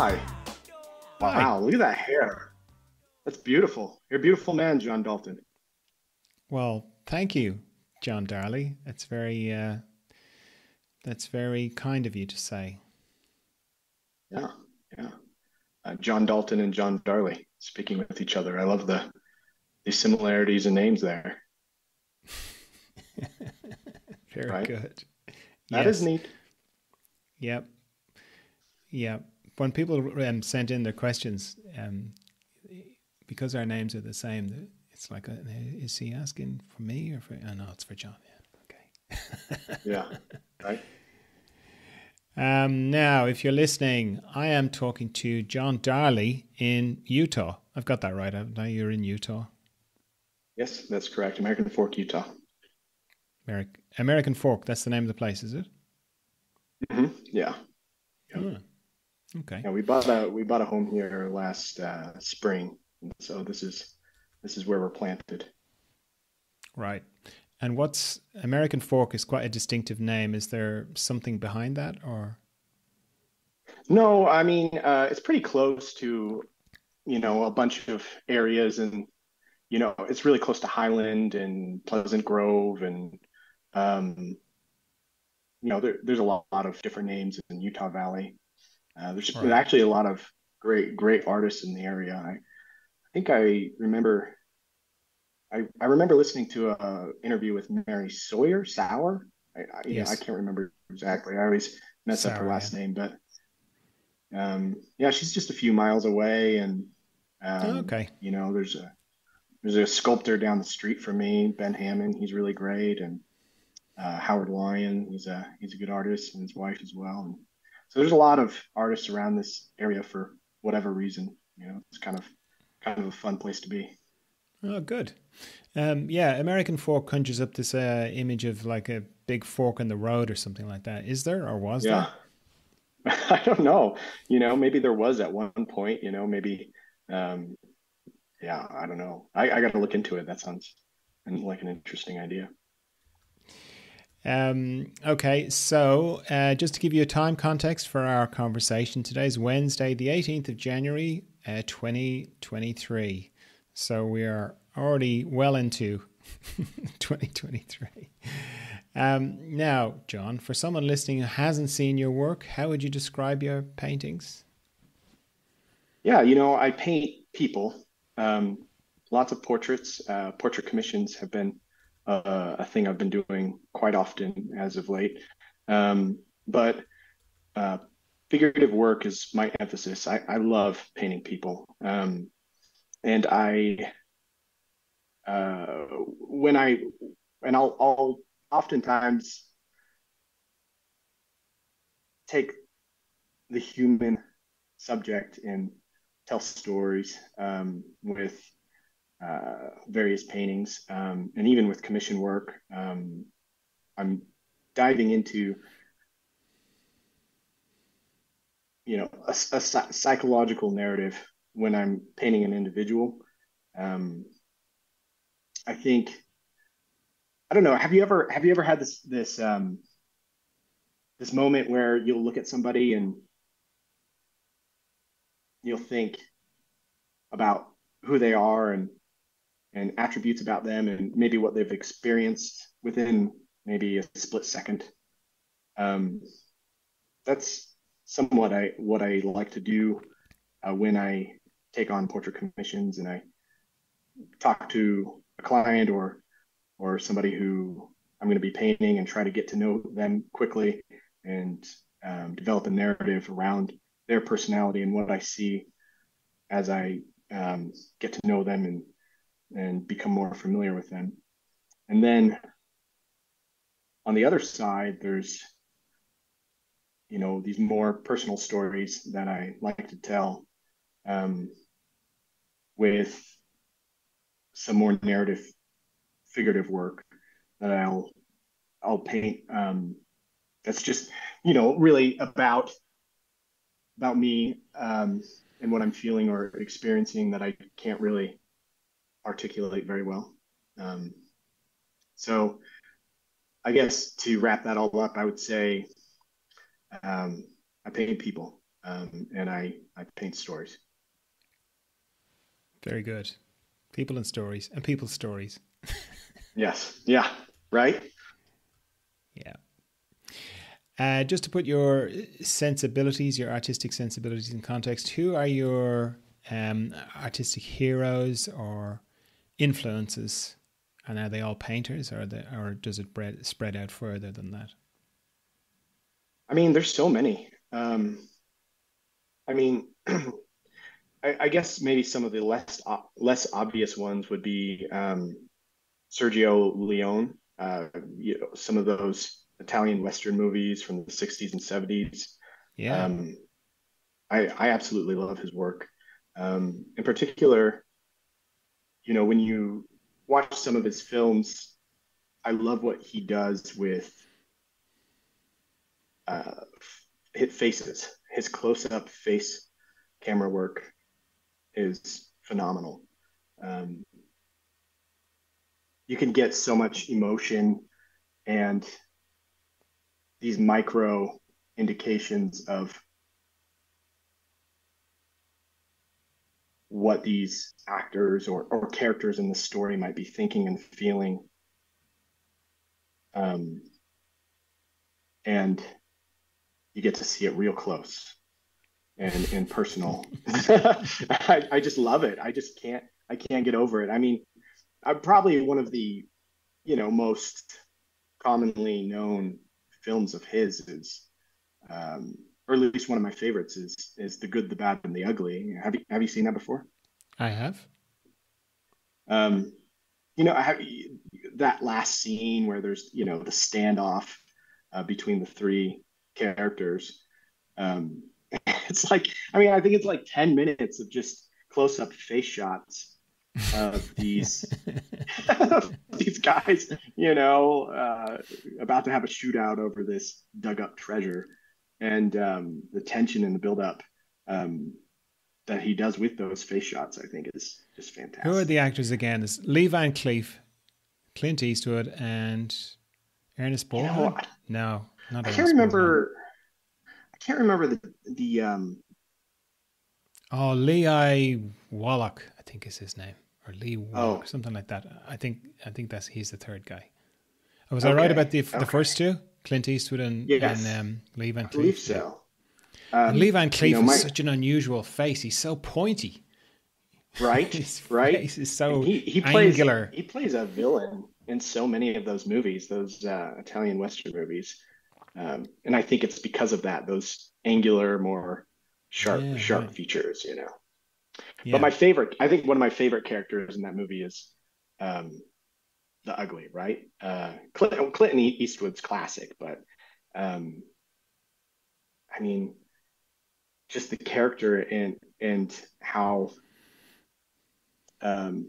Hi. Wow, look at that hair. That's beautiful. You're a beautiful man, John Dalton. Well, thank you, John Darley. That's very uh, that's very kind of you to say. Yeah, yeah. Uh, John Dalton and John Darley speaking with each other. I love the the similarities in names there. very right? good. That yes. is neat. Yep. Yep. When people um, sent in their questions, um, because our names are the same, it's like, a, is he asking for me or for? Oh, no, it's for John. Yeah. Okay. yeah. Right. Um, now, if you're listening, I am talking to John Darley in Utah. I've got that right, haven't I? You're in Utah. Yes, that's correct. American Fork, Utah. American American Fork. That's the name of the place, is it? Mm-hmm. Yeah. yeah. Okay. Yeah, we bought a we bought a home here last uh, spring, so this is this is where we're planted. Right. And what's American Fork is quite a distinctive name. Is there something behind that or? No, I mean, uh, it's pretty close to, you know, a bunch of areas and, you know, it's really close to Highland and Pleasant Grove and, um, you know, there, there's a lot, lot, of different names in Utah Valley. Uh, there's right. actually a lot of great, great artists in the area. I, I think I remember I, I remember listening to a interview with Mary Sawyer Sauer. I, I, yes. know, I can't remember exactly. I always mess Sauer, up her last yeah. name, but um, yeah, she's just a few miles away, and um, oh, okay, you know, there's a there's a sculptor down the street from me, Ben Hammond. He's really great, and uh, Howard Lyon. He's a he's a good artist, and his wife as well. And so there's a lot of artists around this area for whatever reason. You know, it's kind of kind of a fun place to be. Oh, good. Um, yeah, American Fork conjures up this uh, image of like a big fork in the road or something like that. Is there or was yeah. there? I don't know. You know, maybe there was at one point. You know, maybe. Um, yeah, I don't know. I, I got to look into it. That sounds like an interesting idea. Um, okay, so uh, just to give you a time context for our conversation, today is Wednesday, the 18th of January, uh, 2023. So we are already well into 2023. Um, now, John, for someone listening who hasn't seen your work, how would you describe your paintings? Yeah, you know, I paint people. Um, lots of portraits. Uh, portrait commissions have been uh, a thing I've been doing quite often as of late. Um, but uh, figurative work is my emphasis. I, I love painting people. Um, and I uh, when I and I'll, I'll oftentimes take the human subject and tell stories um, with uh, various paintings um, and even with commission work. Um, I'm diving into you know a, a psychological narrative when I'm painting an individual. Um, I think I don't know. Have you ever have you ever had this this um, this moment where you'll look at somebody and you'll think about who they are and and attributes about them and maybe what they've experienced within maybe a split second. Um, that's somewhat I what I like to do uh, when I take on portrait commissions and I talk to a client or or somebody who I'm going to be painting and try to get to know them quickly and um, develop a narrative around their personality and what I see as I um, get to know them and and become more familiar with them. And then on the other side, there's you know these more personal stories that I like to tell um, with some more narrative, figurative work that I'll I'll paint. Um, that's just you know really about about me um, and what I'm feeling or experiencing that I can't really articulate very well. Um, so I guess to wrap that all up, I would say um, I paint people. um, and I I paint stories. Very good. People and stories and people's stories. yes. Yeah. Right. Yeah. Uh, just to put your sensibilities, your artistic sensibilities in context, who are your um, artistic heroes or influences? And are they all painters, or they, or does it spread spread out further than that? I mean, there's so many. Um, I mean, I, I, guess maybe some of the less less obvious ones would be um, Sergio Leone. Uh, you know, some of those Italian Western movies from the '60s and '70s. Yeah, um, I I absolutely love his work. Um, in particular, you know, when you watch some of his films, I love what he does with uh, his faces. His close-up face camera work is phenomenal. Um, you can get so much emotion and these micro indications of what these actors or, or characters in the story might be thinking and feeling. Um, and you get to see it real close and, and personal. I, I just love it. I just can't, I can't get over it. I mean, I'm probably one of the, you know, most commonly known films of his is, um, or at least one of my favorites is is the good, the bad, and the ugly. Have you have you seen that before? I have. Um, you know, I have that last scene where there's you know the standoff uh, between the three characters. Um, it's like, I mean, I think it's like 10 minutes of just close up face shots of these these guys, you know, uh, about to have a shootout over this dug up treasure, and um, the tension and the build up um, that he does with those face shots, I think, is just fantastic. Who are the actors again? Is Lee Van Cleef, Clint Eastwood, and Ernest Borgnine? You know, no, not I can't remember. I can't remember the the um. Oh, Lee Wallach, I think is his name, or Lee Wallach, oh. something like that. I think I think that's he's the third guy. Oh, was okay. I right about the the okay. first two? Clint Eastwood and, yes. and um, Lee Van Cleef. I believe so. Um, Lee Van Cleef you know, my... has such an unusual face. He's so pointy. Right, His right. Face is so he, he plays, angular. He plays a villain in so many of those movies, those uh, Italian Western movies. Um, and I think it's because of that, those angular, more sharp, yeah, sharp right. features, you know. Yeah. But my favorite, I think one of my favorite characters in that movie is um, the ugly, right? Uh, Clinton, Clinton Eastwood's classic, but um, I mean, just the character and and how um,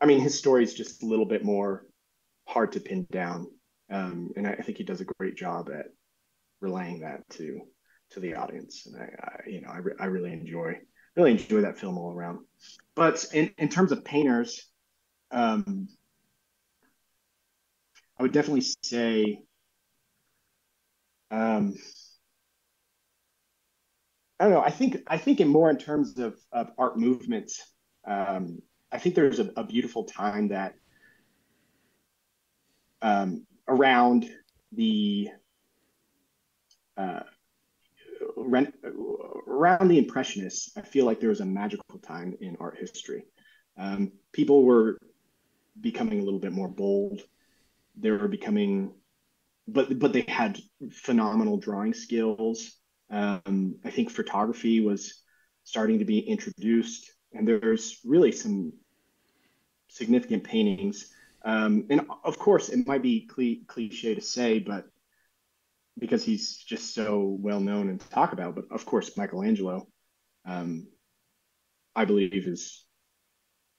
I mean, his story is just a little bit more hard to pin down um, and I, think he does a great job at relaying that to to the audience. And I, I you know, I, re- I really enjoy really enjoy that film all around. But in, in terms of painters, um, I would definitely say, um, I don't know. I think I think in more in terms of, of art movements. Um, I think there's a, a beautiful time that um, around the uh, around the Impressionists, I feel like there was a magical time in art history. Um, people were becoming a little bit more bold. They were becoming, but but they had phenomenal drawing skills. Um, I think photography was starting to be introduced, and there's really some significant paintings um, and of course, it might be cli- cliche to say, but because he's just so well known and talk about, but of course, Michelangelo, um, I believe, is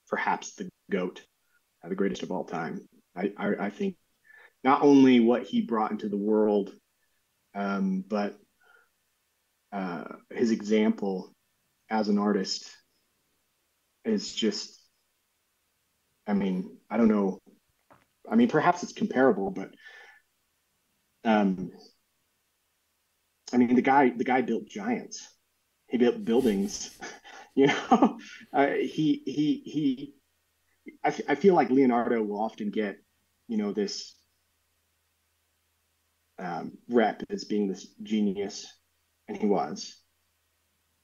perhaps the GOAT, the greatest of all time. I, I, I, think not only what he brought into the world, um, but uh, his example as an artist is just, I mean, I don't know I mean, perhaps it's comparable, but um, I mean, the guy the guy built giants. He built buildings. you know, uh, he he he. I, I feel like Leonardo will often get, you know, this um, rep as being this genius, and he was.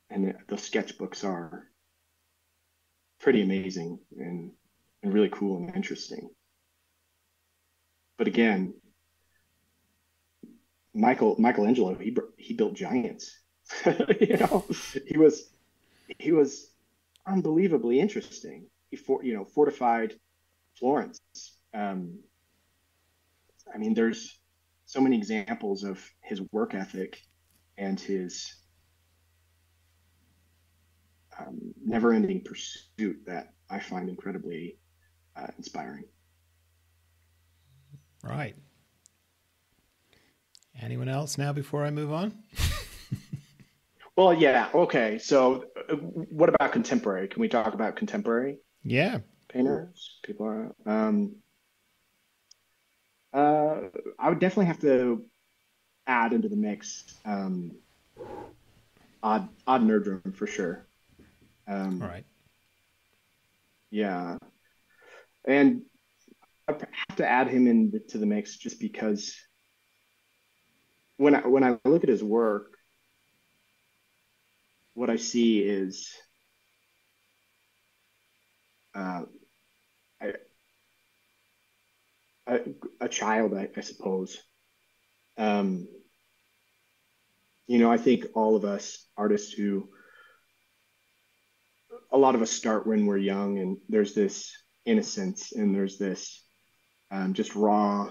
And the, the sketchbooks are pretty amazing and, and really cool and interesting. But again, Michael Michelangelo he he built giants. you know, he was he was unbelievably interesting. For you know fortified Florence. Um, I mean, there's so many examples of his work ethic and his um, never-ending pursuit that I find incredibly uh, inspiring. Right. Anyone else now before I move on? well, yeah. Okay. So, uh, what about contemporary? Can we talk about contemporary? Yeah. Painters, people are. Um, uh, I would definitely have to add into the mix um, Odd Odd Nerdrum for sure. Um, All right. Yeah, and I have to add him into the mix just because when I when I look at his work, what I see is uh, I, a, a child, I, I suppose. Um, you know, I think all of us artists who, a lot of us start when we're young, and there's this innocence and there's this um, just raw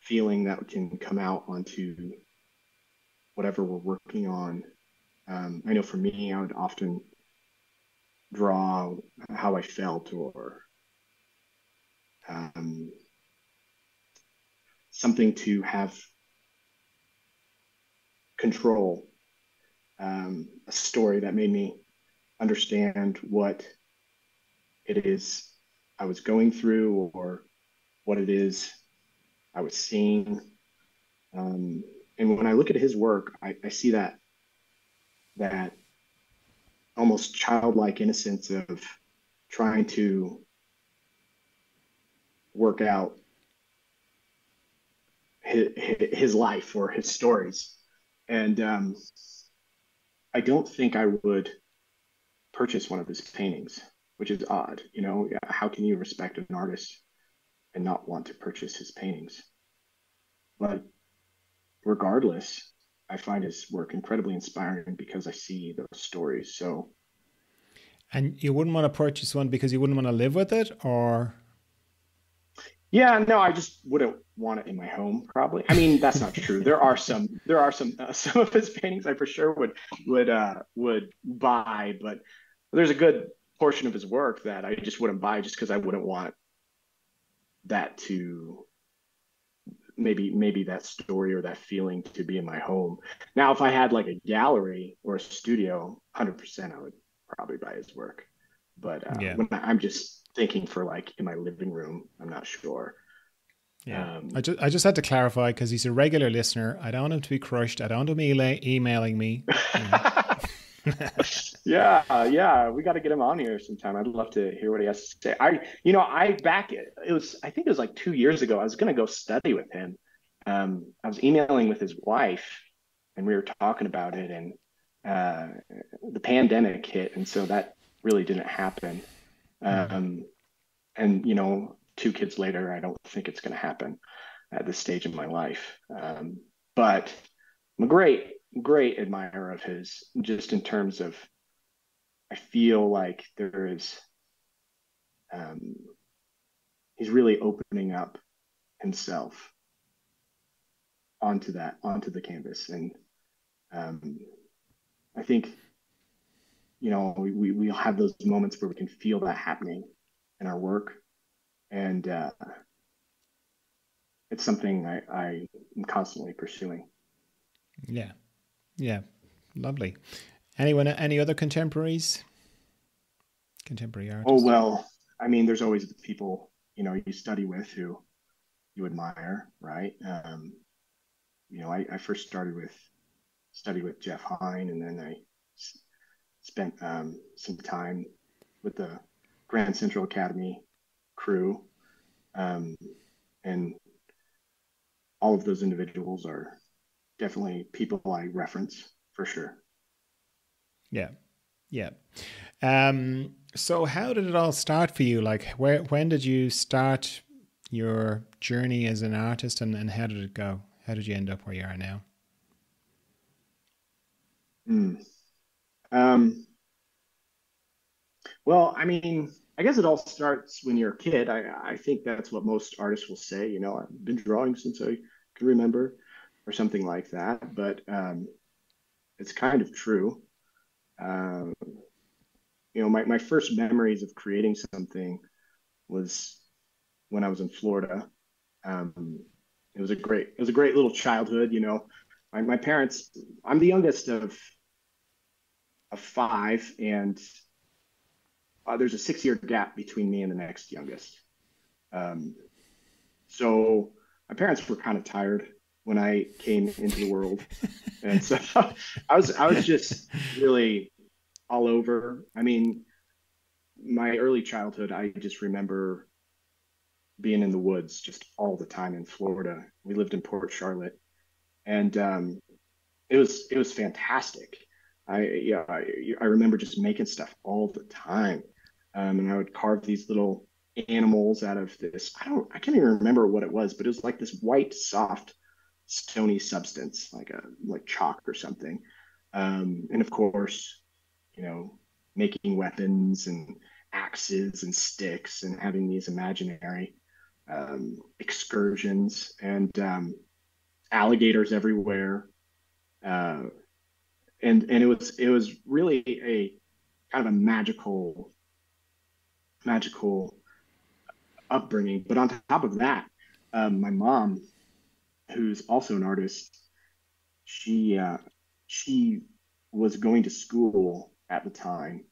feeling that can come out onto whatever we're working on. Um, I know for me, I would often draw how I felt or um, something to have control, um, a story that made me understand what it is I was going through or what it is I was seeing. Um, and when I look at his work, I, I see that that almost childlike innocence of trying to work out his, his life or his stories. And um, I don't think I would purchase one of his paintings, which is odd. You know, how can you respect an artist and not want to purchase his paintings? But regardless, I find his work incredibly inspiring because I see those stories. So, and you wouldn't want to purchase one because you wouldn't want to live with it, or? Yeah, no, I just wouldn't want it in my home. Probably. I mean, that's not true. There are some. There are some. Uh, some of his paintings I for sure would would uh, would buy, but there's a good portion of his work that I just wouldn't buy just because I wouldn't want that to maybe maybe that story or that feeling to be in my home. Now, if I had like a gallery or a studio, hundred percent, I would probably buy his work. But uh, yeah. when I, am just thinking for like in my living room, I'm not sure. Yeah, um, I just I just had to clarify because he's a regular listener. I don't want him to be crushed. I don't want him email, emailing me. yeah, yeah, we got to get him on here sometime. I'd love to hear what he has to say. I, you know, I back it was I think it was like two years ago. I was going to go study with him. Um, I was emailing with his wife, and we were talking about it, and uh, the pandemic hit, and so that really didn't happen. Mm-hmm. Um, and you know, two kids later, I don't think it's going to happen at this stage in my life. Um, but I'm a great great admirer of his, just in terms of, I feel like there is, um, he's really opening up himself onto that, onto the canvas. And um, I think, you know, we, we, have those moments where we can feel that happening in our work. And uh, it's something I, I am constantly pursuing. Yeah. Yeah, lovely. Anyone? Any other contemporaries? Contemporary artists? Oh well, I mean, there's always the people you know you study with who you admire, right? Um, you know, I, I first started with studied with Jeff Hein, and then I spent um, some time with the Grand Central Academy crew. Um, and all of those individuals are definitely people I reference for sure. Yeah. Yeah. Um, so how did it all start for you? Like where when did you start your journey as an artist and, and how did it go? How did you end up where you are now? Mm. Um, well, I mean, I guess it all starts when you're a kid. I, I think that's what most artists will say. You know, I've been drawing since I can remember, or something like that. But um, it's kind of true. Um, you know, my, my first memories of creating something was when I was in Florida. Um, it was a great, it was a great little childhood. You know, my, my parents. I'm the youngest of of five, and uh, there's a six year gap between me and the next youngest. Um, so my parents were kind of tired when I came into the world, and so I was I was just really all over. I mean, my early childhood, I just remember being in the woods just all the time in Florida. We lived in Port Charlotte, and um, it was it was fantastic. I yeah I, I remember just making stuff all the time, um, and I would carve these little animals out of this. I don't I can't even remember what it was, but it was like this white soft stony substance, like a like chalk or something. Um, and of course, you know, making weapons and axes and sticks and having these imaginary um, excursions and um, alligators everywhere. Uh, and and it was it was really a kind of a magical magical upbringing. But on top of that, um, my mom, who's also an artist, she uh, she was going to school at the time,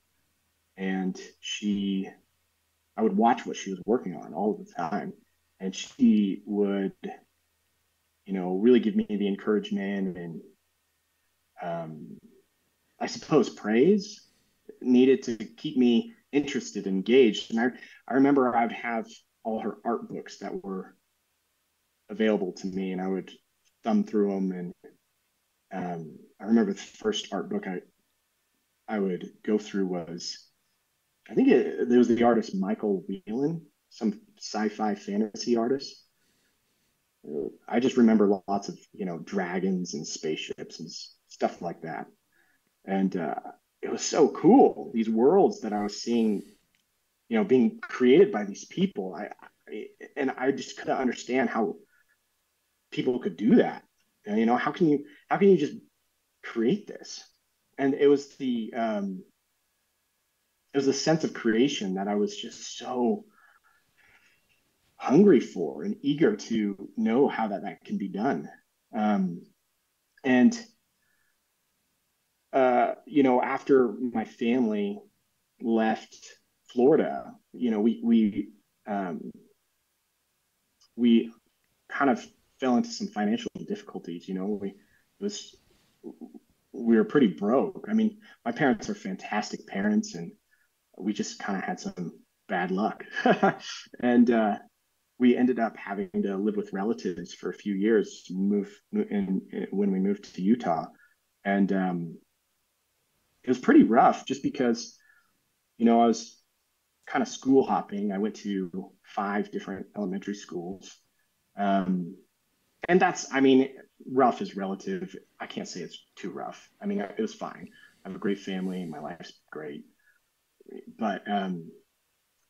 and she I would watch what she was working on all the time, and she would, you know, really give me the encouragement and um, I suppose praise needed to keep me interested, engaged. And I, I remember I'd have all her art books that were available to me, and I would thumb through them. And um, I remember the first art book I I would go through was, I think it, it was the artist Michael Whelan, some sci-fi fantasy artist. I just remember lots of you know dragons and spaceships and stuff like that, and uh, it was so cool. These worlds that I was seeing, you know, being created by these people. I, I and I just couldn't understand how people could do that. You know, how can you how can you just create this? And it was the um, it was a sense of creation that I was just so hungry for and eager to know how that that can be done. Um, and uh, you know, after my family left Florida, you know, we we um, we kind of fell into some financial difficulties. You know, we was we were pretty broke. I mean, my parents are fantastic parents, and we just kind of had some bad luck, and uh, we ended up having to live with relatives for a few years. Move in, in when we moved to Utah, and um, it was pretty rough just because, you know, I was kind of school hopping. I went to five different elementary schools. Um, and that's, I mean, rough is relative. I can't say it's too rough. I mean, it was fine. I have a great family. My life's great. But, um,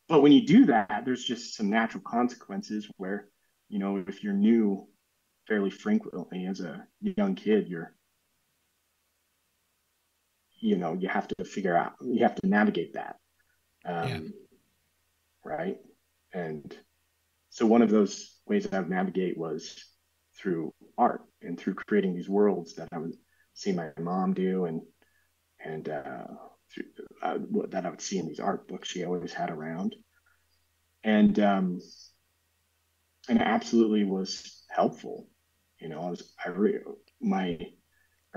but when you do that, there's just some natural consequences where, you know, if you're new fairly frequently as a young kid, you're you know you have to figure out you have to navigate that um, yeah. right and so one of those ways i navigate was through art and through creating these worlds that i would see my mom do and and uh, through, uh, that i would see in these art books she always had around and um, and absolutely was helpful you know i was i re- my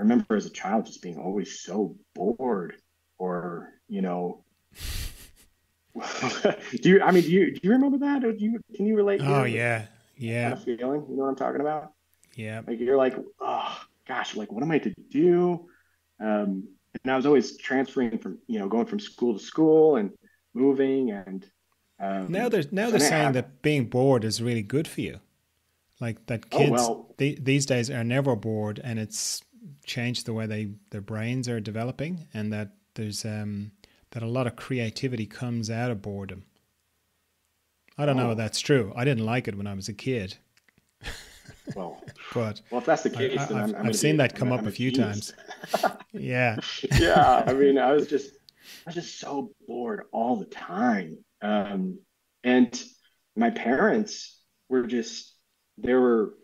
I remember as a child just being always so bored or, you know, do you, I mean, do you, do you remember that? Or do you, can you relate? Oh yeah. Yeah. Kind of feeling, you know what I'm talking about? Yeah. Like you're like, oh gosh, like what am I to do? Um, and I was always transferring from, you know, going from school to school and moving and um, now they're now they're saying that being bored is really good for you. Like that oh, kids oh, well, they, these days are never bored, and it's changed the way they their brains are developing, and that there's um, that a lot of creativity comes out of boredom. I don't oh. know if that's true. I didn't like it when I was a kid. Well, but well, if that's the case, I, have seen that come I'm, up I'm a few times. yeah, yeah. I mean, I was just, I was just so bored all the time, um, and my parents were just, they were,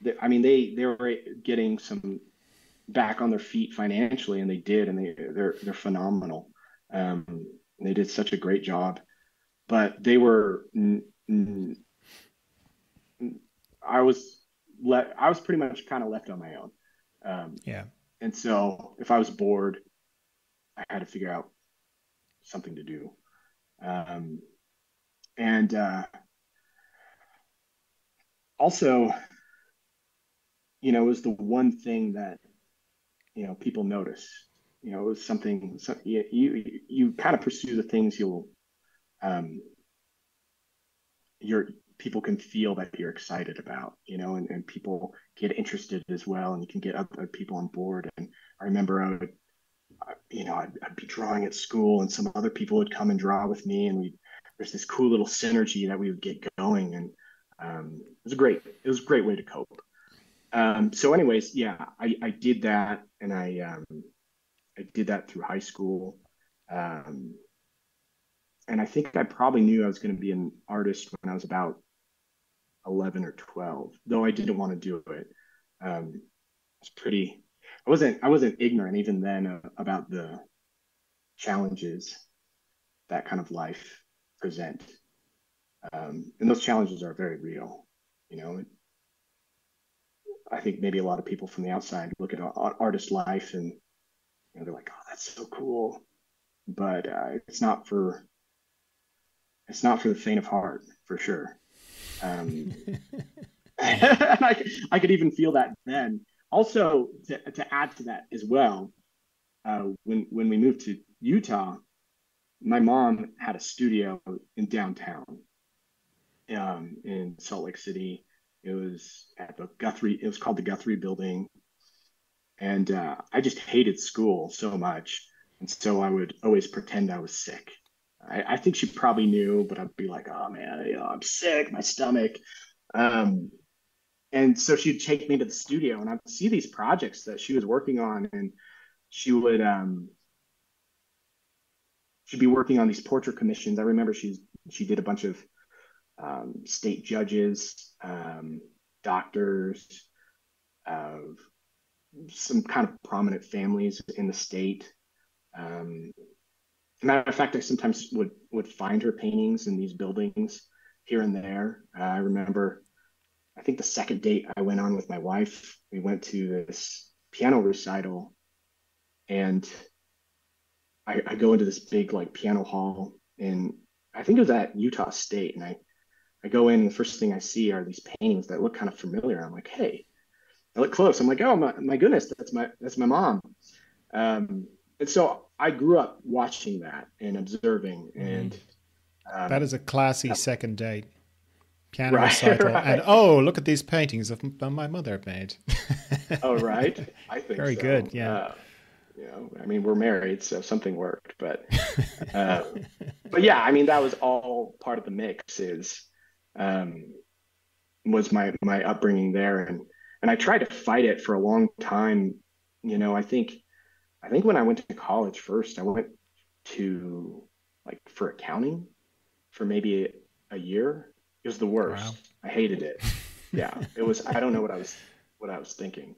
they, I mean, they they were getting some back on their feet financially, and they did, and they they're they're phenomenal. Um, they did such a great job, but they were. N- n- I was let I was pretty much kind of left on my own. Um, yeah. And so if I was bored, I had to figure out something to do. Um, and uh, also, you know, it was the one thing that you know people notice. You know, it was something. So you you, you kind of pursue the things you'll um, you're people can feel that you're excited about, you know, and, and people get interested as well, and you can get other people on board. And I remember I would, you know, I'd, I'd, be drawing at school, and some other people would come and draw with me, and we there's this cool little synergy that we would get going, and um, it was a great it was a great way to cope. Um, so, anyways, yeah, I, I did that, and I um, I did that through high school. Um, and I think I probably knew I was going to be an artist when I was about 11 or 12, though I didn't want to do it. Um, it's pretty, I wasn't, I wasn't ignorant even then uh, about the challenges that kind of life present. Um, and those challenges are very real, you know, I think maybe a lot of people from the outside look at artist life and you know, they're like, "Oh, that's so cool," but uh, it's not for it's not for the faint of heart, for sure. Um, and I, I could even feel that then. Also, to, to add to that as well, uh, when when we moved to Utah, my mom had a studio in downtown, um, in Salt Lake City. It was at the Guthrie. It was called the Guthrie Building, and uh, I just hated school so much, and so I would always pretend I was sick. I, I, think she probably knew, but I'd be like, oh man, you know, I'm sick, my stomach. Um, and so she'd take me to the studio and I'd see these projects that she was working on and she would um, she'd be working on these portrait commissions. I remember she's she did a bunch of um, state judges, um, doctors, of some kind of prominent families in the state. Um, matter of fact, I sometimes would would find her paintings in these buildings here and there. Uh, I remember, I think the second date I went on with my wife, we went to this piano recital, and I, I go into this big like piano hall, and I think it was at Utah State, and I I go in, and the first thing I see are these paintings that look kind of familiar. I'm like, hey, I look close. I'm like, oh my, my goodness, that's my that's my mom. Um, and so I grew up watching that and observing, mm-hmm. and um, that is a classy second date. Piano right, recital, right. and oh, look at these paintings of my mother made. oh, right. I think very so. good. Yeah. Uh, you know, I mean, we're married, so something worked, but, uh, but yeah, I mean, that was all part of the mix. Is um, was my my upbringing there, and and I tried to fight it for a long time. You know, I think I think when I went to college first, I went to like for accounting for maybe a, a year. It was the worst. Wow. I hated it. Yeah, it was. I don't know what I was what I was thinking.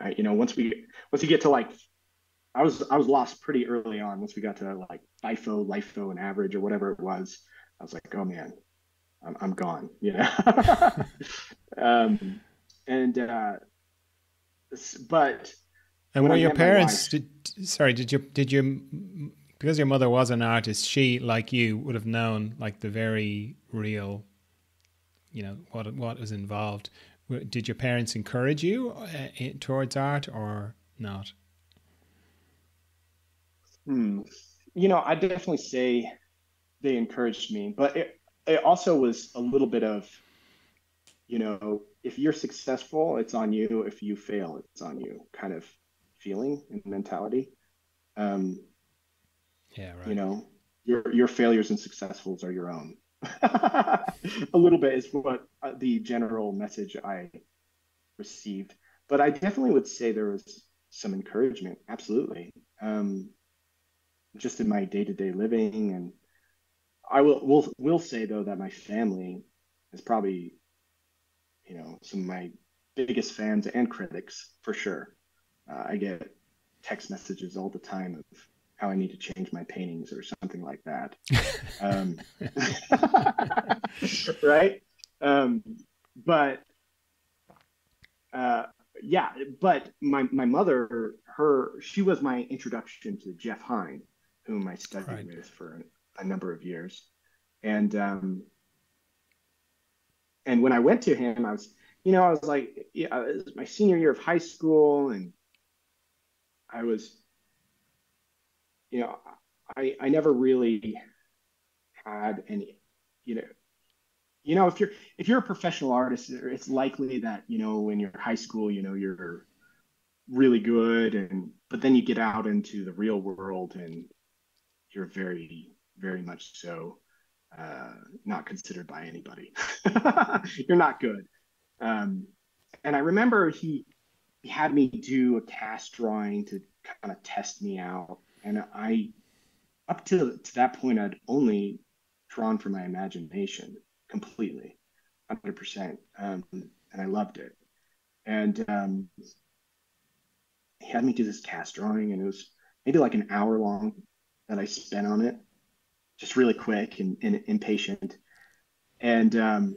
I, you know, once we once you get to like, I was I was lost pretty early on. Once we got to like FIFO, LIFO, and average or whatever it was, I was like, oh man, I'm I'm gone. You know. um, and uh, but And were your parents? Did, sorry, did you did you because your mother was an artist? She, like you, would have known like the very real, you know, what what was involved. Did your parents encourage you uh, towards art or not? Hmm. You know, I definitely say they encouraged me, but it it also was a little bit of, you know, if you're successful, it's on you. If you fail, it's on you. Kind of feeling and mentality. Um, yeah, right. You know, your your failures and successfuls are your own. a little bit is what uh, the general message I received, but I definitely would say there was some encouragement. Absolutely. Um, just in my day to day living, and I will will will say though that my family is probably, you know, some of my biggest fans and critics for sure. Uh, I get text messages all the time of how I need to change my paintings or something like that. um, right? Um, but uh, yeah, but my, my mother, her, she was my introduction to Jeff Hein, whom I studied right. with for a, a, number of years. And, um, and when I went to him, I was, you know, I was like, yeah, it was my senior year of high school and I was, you know, I I never really had any, you know, you know, if you're if you're a professional artist, it's likely that you know when you're high school, you know, you're really good, and but then you get out into the real world and you're very very much so uh, not considered by anybody. you're not good. Um, and I remember he he had me do a cast drawing to kind of test me out. And I, up to, to that point, I'd only drawn from my imagination completely, 100%. Um, and I loved it. And um, he had me do this cast drawing, and it was maybe like an hour long that I spent on it, just really quick and, and impatient. And um,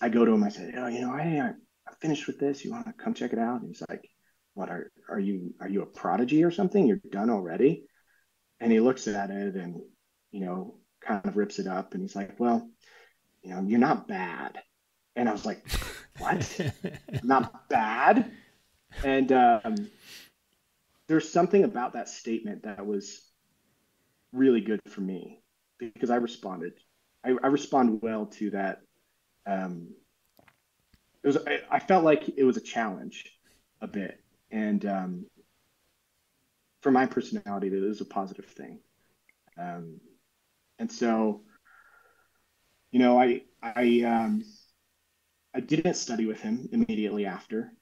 I go to him, I said, oh, you know, I, I'm finished with this. You want to come check it out? And he's like, what are, are you, are you a prodigy or something? You're done already. And he looks at it and, you know, kind of rips it up. And he's like, well, you know, you're not bad. And I was like, what? not bad. And um, there's something about that statement that was really good for me because I responded. I, I respond well to that um, it was I, felt like it was a challenge a bit. And um, for my personality that is a positive thing. Um, and so you know i i um, i didn't study with him immediately after.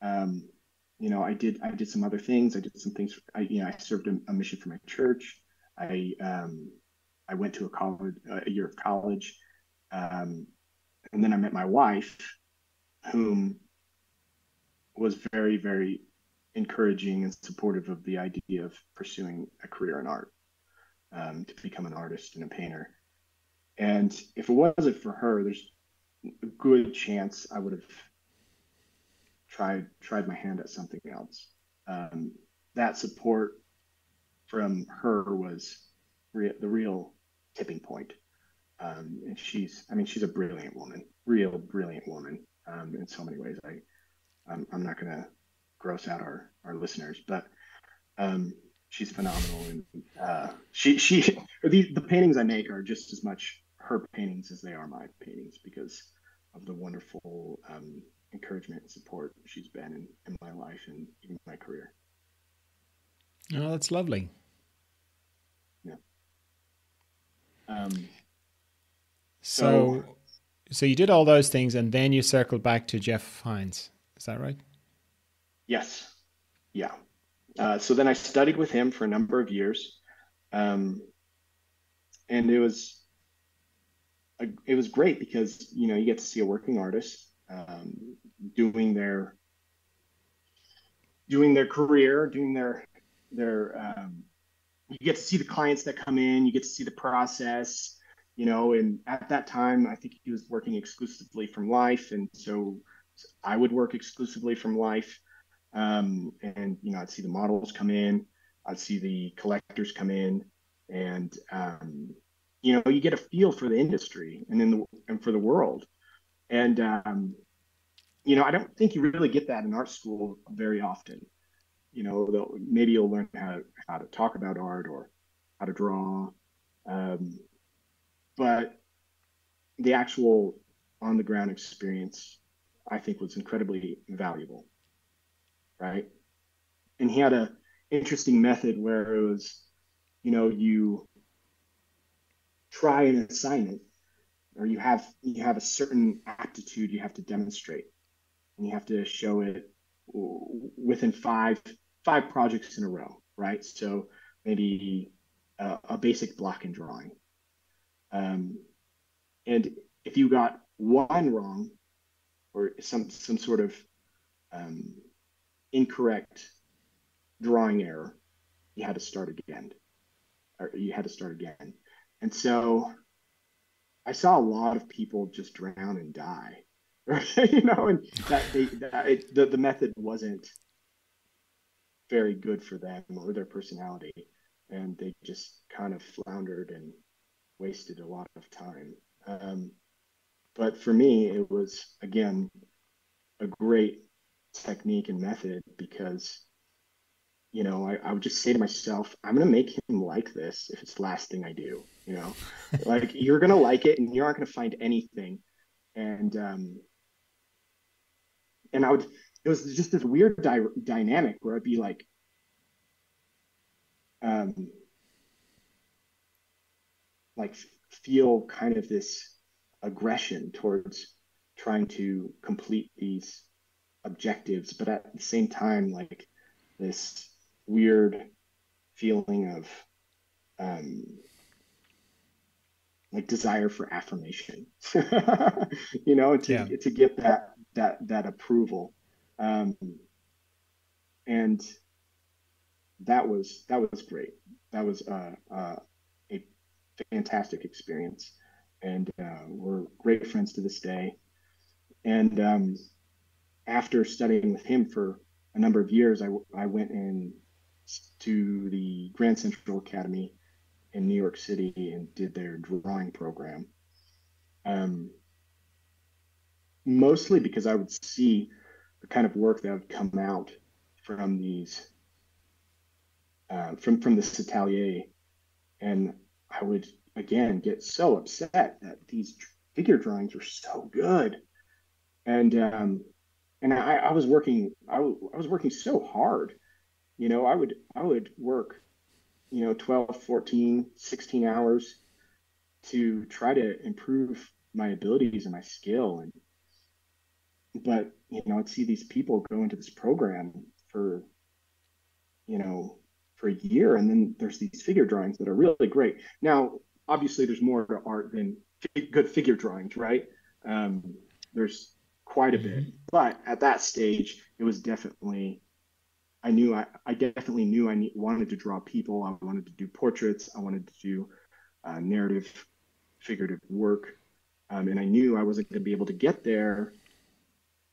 Um, you know i did i did some other things. I did some things i you know i served a, a mission for my church. I um, i went to a college a year of college. Um, and then i met my wife whom was very, very encouraging and supportive of the idea of pursuing a career in art, um, to become an artist and a painter. And if it wasn't for her, there's a good chance I would have tried tried my hand at something else. Um, that support from her was re- the real tipping point. Um, and she's, I mean, she's a brilliant woman, real brilliant woman um, in so many ways. I I'm, I'm not going to gross out our our listeners, but um, she's phenomenal, and uh, she she the the paintings I make are just as much her paintings as they are my paintings because of the wonderful um, encouragement and support she's been in, in my life and even my career. Oh, that's lovely. Yeah. Um, so, so so you did all those things, and then you circled back to Jeff Hines. Is that right? Yes. Yeah. Uh, so then I studied with him for a number of years, um, and it was a, it was great because you know you get to see a working artist um, doing their doing their career, doing their their um, you get to see the clients that come in, you get to see the process, you know, and at that time, I think he was working exclusively from life. And so I would work exclusively from life. Um, and you know, I'd see the models come in, I'd see the collectors come in, and um, you know, you get a feel for the industry and then the and for the world. And um, you know, I don't think you really get that in art school very often. You know, maybe you'll learn how how to talk about art or how to draw, um, but the actual on the ground experience, I think, was incredibly valuable. Right, and he had a interesting method where it was, you know, you try an assignment or you have you have a certain aptitude you have to demonstrate. And you have to show it within five five projects in a row right? So maybe a, a basic block and drawing um, and if you got one wrong or some some sort of um, incorrect drawing error you had to start again or you had to start again and so I saw a lot of people just drown and die, you know, and that, they, that it, the, the method wasn't very good for them or their personality. And they just kind of floundered and wasted a lot of time. Um, but for me, it was, again, a great technique and method because you know, I, I would just say to myself, I'm gonna make him like this if it's the last thing I do. You know, like you're gonna like it, and you aren't gonna find anything. And um, and I would, it was just this weird di- dynamic where I'd be like, um, like feel kind of this aggression towards trying to complete these objectives, but at the same time, like this weird feeling of um, like desire for affirmation, you know, to, yeah. to get that that that approval, um, and that was that was great. That was uh, uh, fantastic experience, and uh, we're great friends to this day. And um, after studying with him for a number of years, I, I went in to the Grand Central Academy in New York City and did their drawing program. Um, mostly because I would see the kind of work that would come out from these uh, from from this atelier, and I would again get so upset that these figure drawings were so good, and um, and I, I was working I, w- I was working so hard. You know i would i would work you know 12 14 16 hours to try to improve my abilities and my skill. And but you know i'd see these people go into this program for you know for a year and then there's these figure drawings that are really great now obviously there's more to art than good figure drawings right um, there's quite a bit mm-hmm. but at that stage it was definitely I knew I, I definitely knew I need, wanted to draw people. I wanted to do portraits. I wanted to do uh, narrative, figurative work. Um, and I knew I wasn't going to be able to get there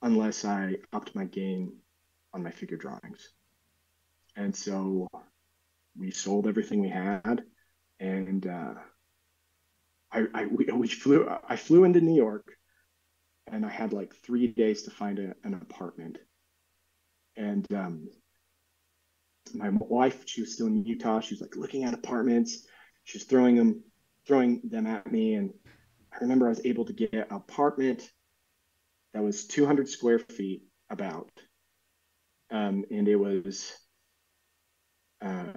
unless I upped my game on my figure drawings. And so we sold everything we had, and uh, I, I we, we, flew. I flew into New York, and I had like three days to find a, an apartment. And um, my wife, she was still in Utah. She was like looking at apartments. She was throwing them, throwing them at me. And I remember I was able to get an apartment that was 200 square feet about. Um, and it was, uh,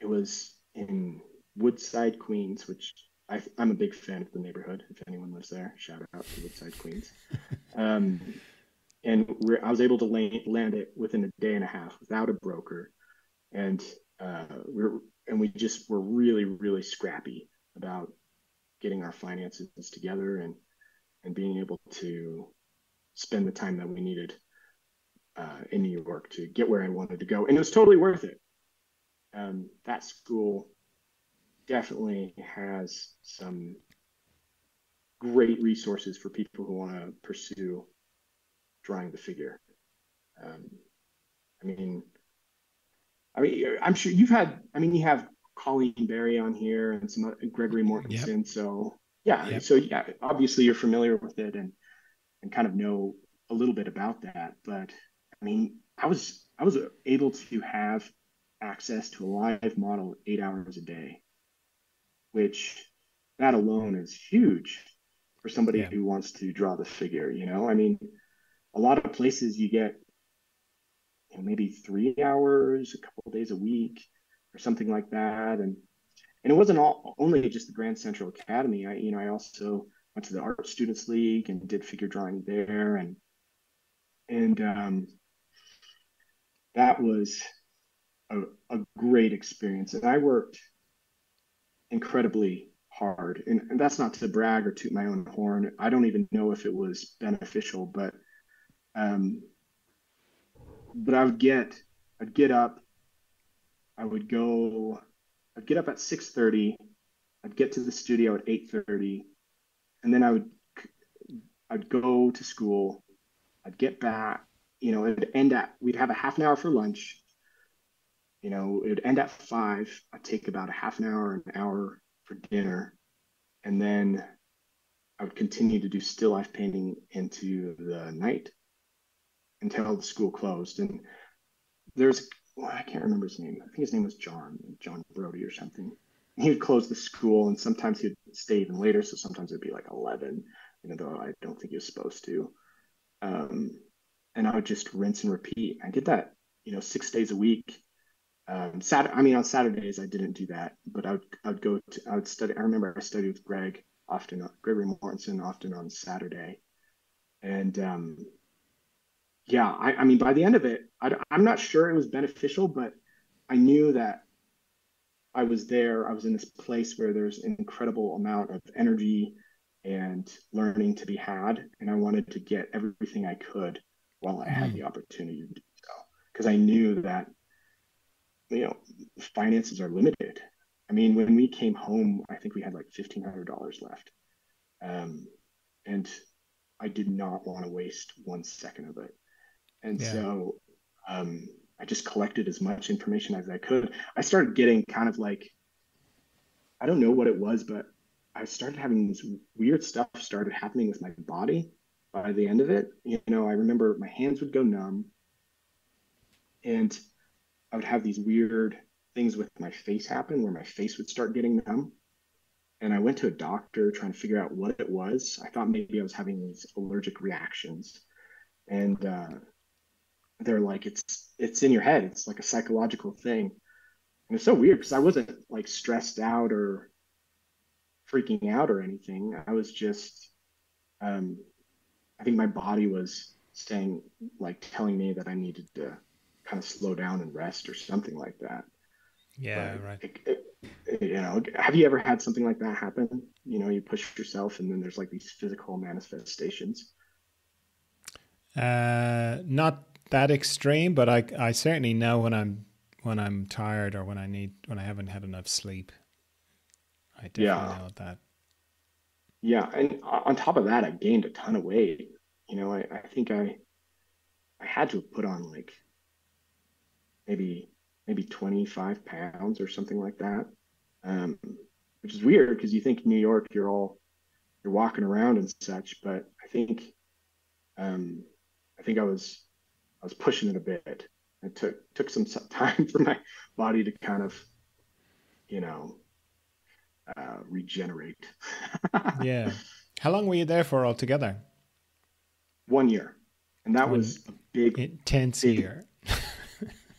it was in Woodside, Queens, which I, am a big fan of the neighborhood. If anyone lives there, shout out to Woodside, Queens. Um, and I was able to land, land it within a day and a half without a broker, and uh, we're and we just were really really scrappy about getting our finances together and and being able to spend the time that we needed uh, in New York to get where I wanted to go, and it was totally worth it. Um, that school definitely has some great resources for people who want to pursue drawing the figure. Um, I mean, I mean, I'm sure you've had. I mean, you have Colleen Barry on here and some Gregory Mortenson. Yep. So yeah, yep. so yeah, obviously you're familiar with it and and kind of know a little bit about that. But I mean, I was I was able to have access to a live model eight hours a day, which that alone is huge for somebody yeah. who wants to draw the figure. You know, I mean, a lot of places you get you know, maybe three hours, a couple days a week, or something like that, and and it wasn't all only just the Grand Central Academy. I you know I also went to the Art Students League and did figure drawing there, and and um, that was a, a great experience. And I worked incredibly hard. And, and, that's not to brag or toot my own horn. I don't even know if it was beneficial, but um, but I would get I'd get up, I would go, I'd get up at six thirty, I'd get to the studio at eight thirty, and then I would I'd go to school, I'd get back, you know, it'd end at we'd have a half an hour for lunch. You know, it would end at five. I'd take about a half an hour, an hour for dinner, and then I would continue to do still life painting into the night until the school closed. And there's well, I can't remember his name. I think his name was John, John Brody or something. He would close the school, and sometimes he'd stay even later. So sometimes it'd be like eleven, even though I don't think he was supposed to. Um, and I would just rinse and repeat. I did that, you know, six days a week. Um, Saturday, I mean, on Saturdays I didn't do that, but I would, I would go to, I would study. I remember I studied with Greg often, Gregory Mortenson often on Saturday, and um, yeah, I, I, mean, by the end of it, I, I'm not sure it was beneficial, but I knew that I was there. I was in this place where there's an incredible amount of energy and learning to be had, and I wanted to get everything I could while I had mm. the opportunity to do so because I knew that you know finances are limited. I mean, when we came home, I think we had like fifteen hundred dollars left, um, and I did not want to waste one second of it. And yeah. so um, I just collected as much information as I could. I started getting kind of like I don't know what it was, but I started having this weird stuff started happening with my body by the end of it, you know, I remember my hands would go numb and I would have these weird things with my face happen where my face would start getting numb. And I went to a doctor trying to figure out what it was. I thought maybe I was having these allergic reactions. And uh, they're like, it's it's in your head. It's like a psychological thing. And it's so weird because I wasn't like stressed out or freaking out or anything. I was just um, I think my body was saying, like, telling me that I needed to kind of slow down and rest or something like that. Yeah, but right. It, it, you know, have you ever had something like that happen? You know, you push yourself, and then there's like these physical manifestations. Uh, not that extreme, but I I certainly know when I'm when I'm tired or when I need when I haven't had enough sleep. I definitely yeah. know that. Yeah, and on top of that, I gained a ton of weight. You know, I, I think I I had to have put on like maybe maybe 25 pounds or something like that. Um, which is weird because you think New York, you're all you're walking around and such, but I think um, I think I was I was pushing it a bit. It took took some time for my body to kind of, you know, uh, regenerate. yeah. How long were you there for altogether? One year. And that One was a big, intense big, year.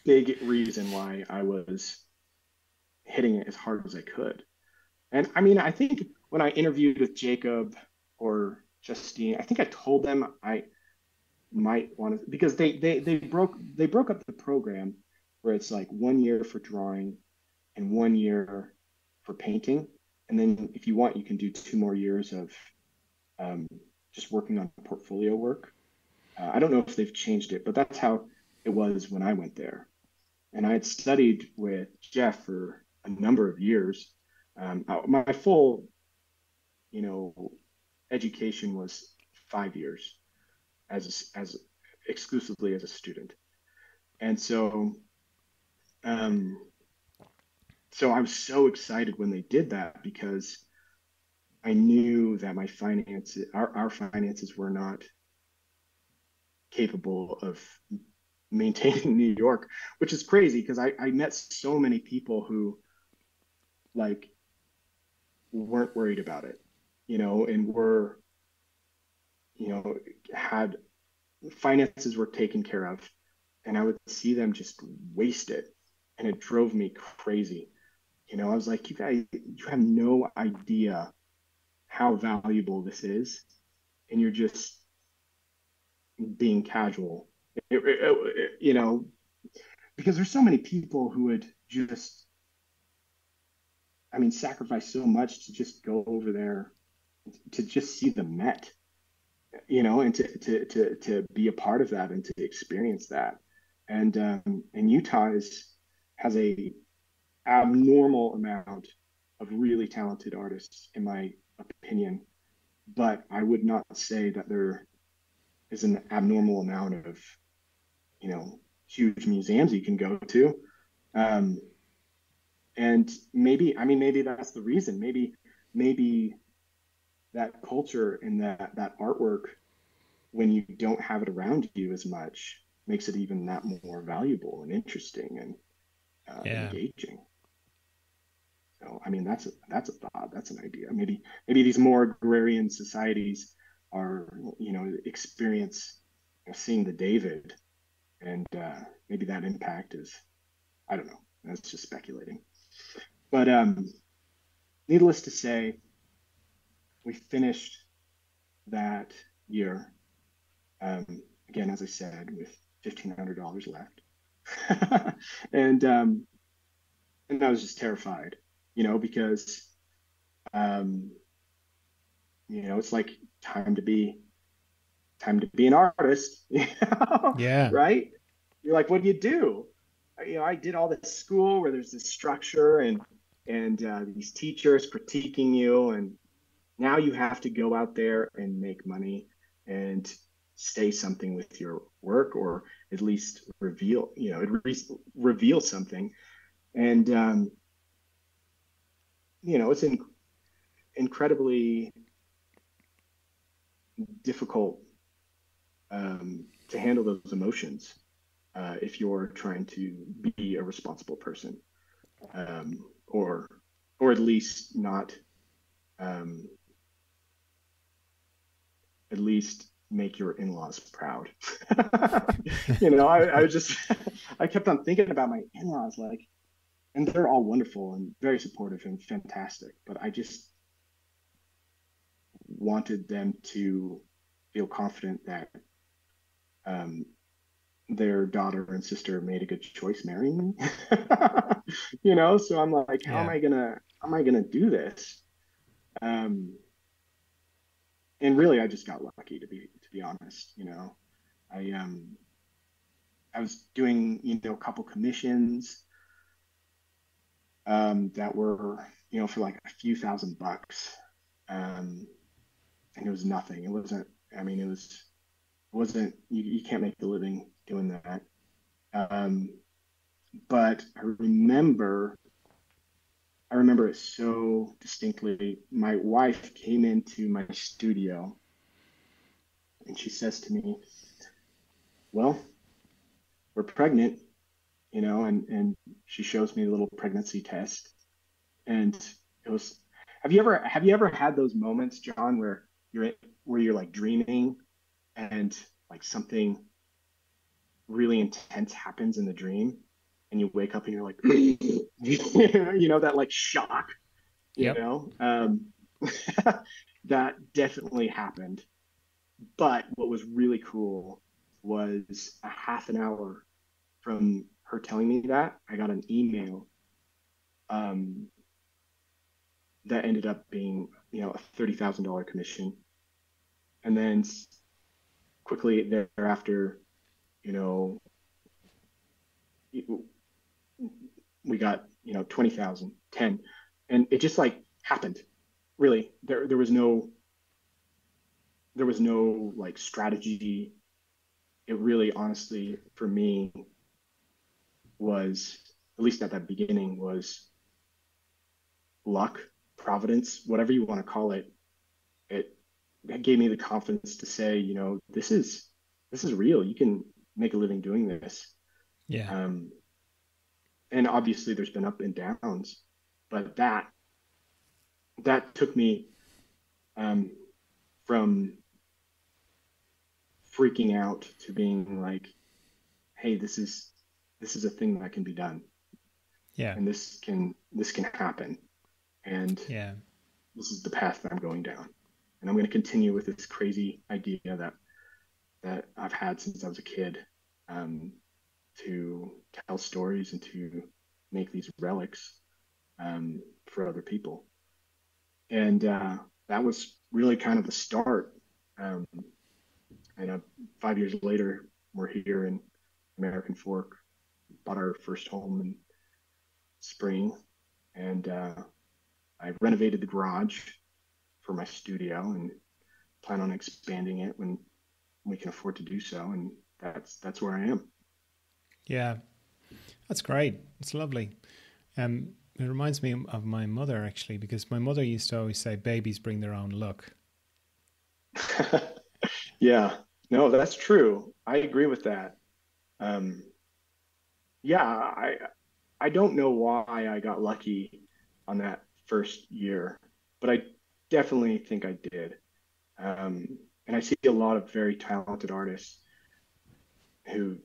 Big reason why I was hitting it as hard as I could. And I mean, I think when I interviewed with Jacob or Justine, I think I told them I might want to because they they they broke they broke up the program where it's like one year for drawing and one year for painting and then if you want, you can do two more years of um, just working on portfolio work. Uh, I don't know if they've changed it, but that's how it was when I went there. And I had studied with Jeff for a number of years. Um, my full, you know, education was five years as as exclusively as a student. And so, um, so I was so excited when they did that because I knew that my finances, our, our finances were not capable of maintaining New York, which is crazy because I, I met so many people who like weren't worried about it, you know, and were, you know, had finances were taken care of. And I would see them just waste it. And it drove me crazy. You know, I was like, you guys, you have no idea how valuable this is. And you're just being casual. It, it, you know, because there's so many people who would just, I mean, sacrifice so much to just go over there to just see the Met, you know, and to, to, to, to be a part of that and to experience that. And, um, and Utah is, has a abnormal amount of really talented artists, in my opinion. But I would not say that there is an abnormal amount of, you know, huge museums you can go to. Um, and maybe, I mean, maybe that's the reason. Maybe, maybe that culture and that that artwork, when you don't have it around you as much, makes it even that more valuable and interesting and uh, yeah. engaging. So, I mean, that's a, that's a thought. That's an idea. Maybe maybe these more agrarian societies are, you know, experience you know, seeing the David, and uh, maybe that impact is, I don't know. That's just speculating. But um, needless to say, we finished that year. Um, again, as I said, with fifteen hundred dollars left, and um, and I was just terrified you know, because, um, you know, it's like time to be, time to be an artist. Yeah. Right. You're like, what do you do? You know, I did all this school where there's this structure and and uh, these teachers critiquing you, and now you have to go out there and make money and say something with your work, or at least reveal, you know, re- reveal something. And um, you know, it's in, incredibly difficult um, to handle those emotions uh, if you're trying to be a responsible person, um, or or at least not, um, at least make your in-laws proud. you know, I, I just I kept on thinking about my in-laws, like and they're all wonderful and very supportive and fantastic. But I just wanted them to feel confident that um, their daughter and sister made a good choice marrying me. you know, so I'm like, how yeah. am I gonna how am I gonna do this? Um, and really, I just got lucky to be to be honest. You know, I um, I was doing you know a couple commissions um, that were, you know, for like a few thousand bucks. Um, and it was nothing. It wasn't, I mean, it was, wasn't, you, you can't make a living doing that. Um, but I remember, I remember it so distinctly. My wife came into my studio and she says to me, Well, we're pregnant you know, and and she shows me a little pregnancy test, and it was. Have you ever have you ever had those moments, John, where you're where you're like dreaming, and like something really intense happens in the dream, and you wake up and you're like, you know, that like shock, you yep. know, um, that definitely happened. But what was really cool was a half an hour from her telling me that, I got an email um, that ended up being, you know, a thirty thousand dollar commission, and then quickly thereafter, you know, we got you know 20,000, 10, and it just like happened. Really, there there was no there was no like strategy. It really, honestly, for me, was, at least at that beginning, was luck, providence, whatever you want to call it. Gave me the confidence to say, you know, this is this is real. You can make a living doing this. Yeah. Um, and obviously, there's been up and downs, but that that took me um, from freaking out to being like, hey, this is this is a thing that can be done. Yeah. And this can this can happen. And yeah. This is the path that I'm going down. And I'm going to continue with this crazy idea that that I've had since I was a kid um, to tell stories and to make these relics um, for other people. And uh, that was really kind of the start. Um, and uh, five years later, we're here in American Fork, bought our first home in spring, and uh, I renovated the garage for my studio and plan on expanding it when we can afford to do so. And that's that's where I am. Yeah, that's great. It's lovely. Um, it reminds me of my mother actually, because my mother used to always say, "Babies bring their own luck." yeah, no, that's true. I agree with that. Um, yeah, I I don't know why I got lucky on that first year, but I definitely think I did. Um, and I see a lot of very talented artists who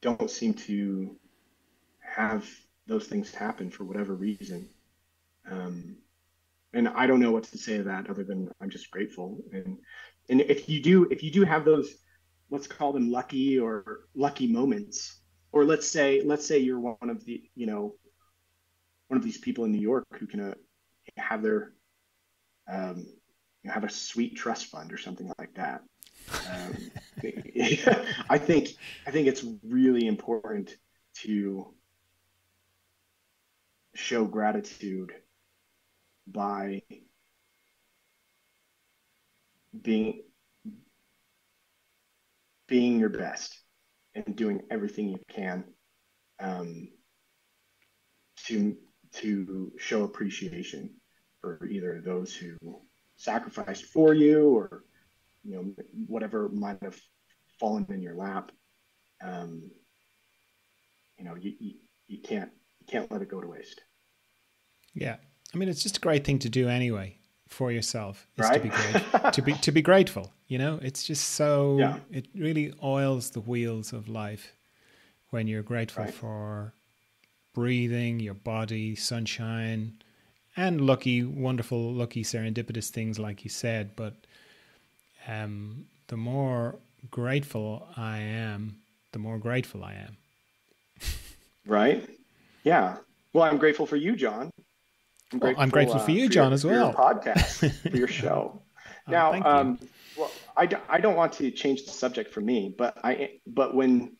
don't seem to have those things happen for whatever reason. Um, and I don't know what to say to that other than I'm just grateful. And and if you do if you do have those let's call them lucky or lucky moments, or let's say let's say you're one of the you know one of these people in New York who can uh, have their um, you have a sweet trust fund or something like that. Um, I think I think it's really important to show gratitude by being being your best and doing everything you can um, to to show appreciation for either those who sacrificed for you or you know whatever might have fallen in your lap um, you know you, you, you can't you can't let it go to waste yeah i mean it's just a great thing to do anyway for yourself is right? to be great, to be to be grateful you know it's just so yeah. it really oils the wheels of life when you're grateful right. for breathing your body sunshine and lucky wonderful lucky serendipitous things like you said but um the more grateful i am the more grateful i am. Right? Yeah. Well i'm grateful for you john. I'm grateful, well, I'm grateful uh, for you, uh, John, your, as well. For your podcast, for your show. oh, now, um, well, I, I don't want to change the subject for me, but I but when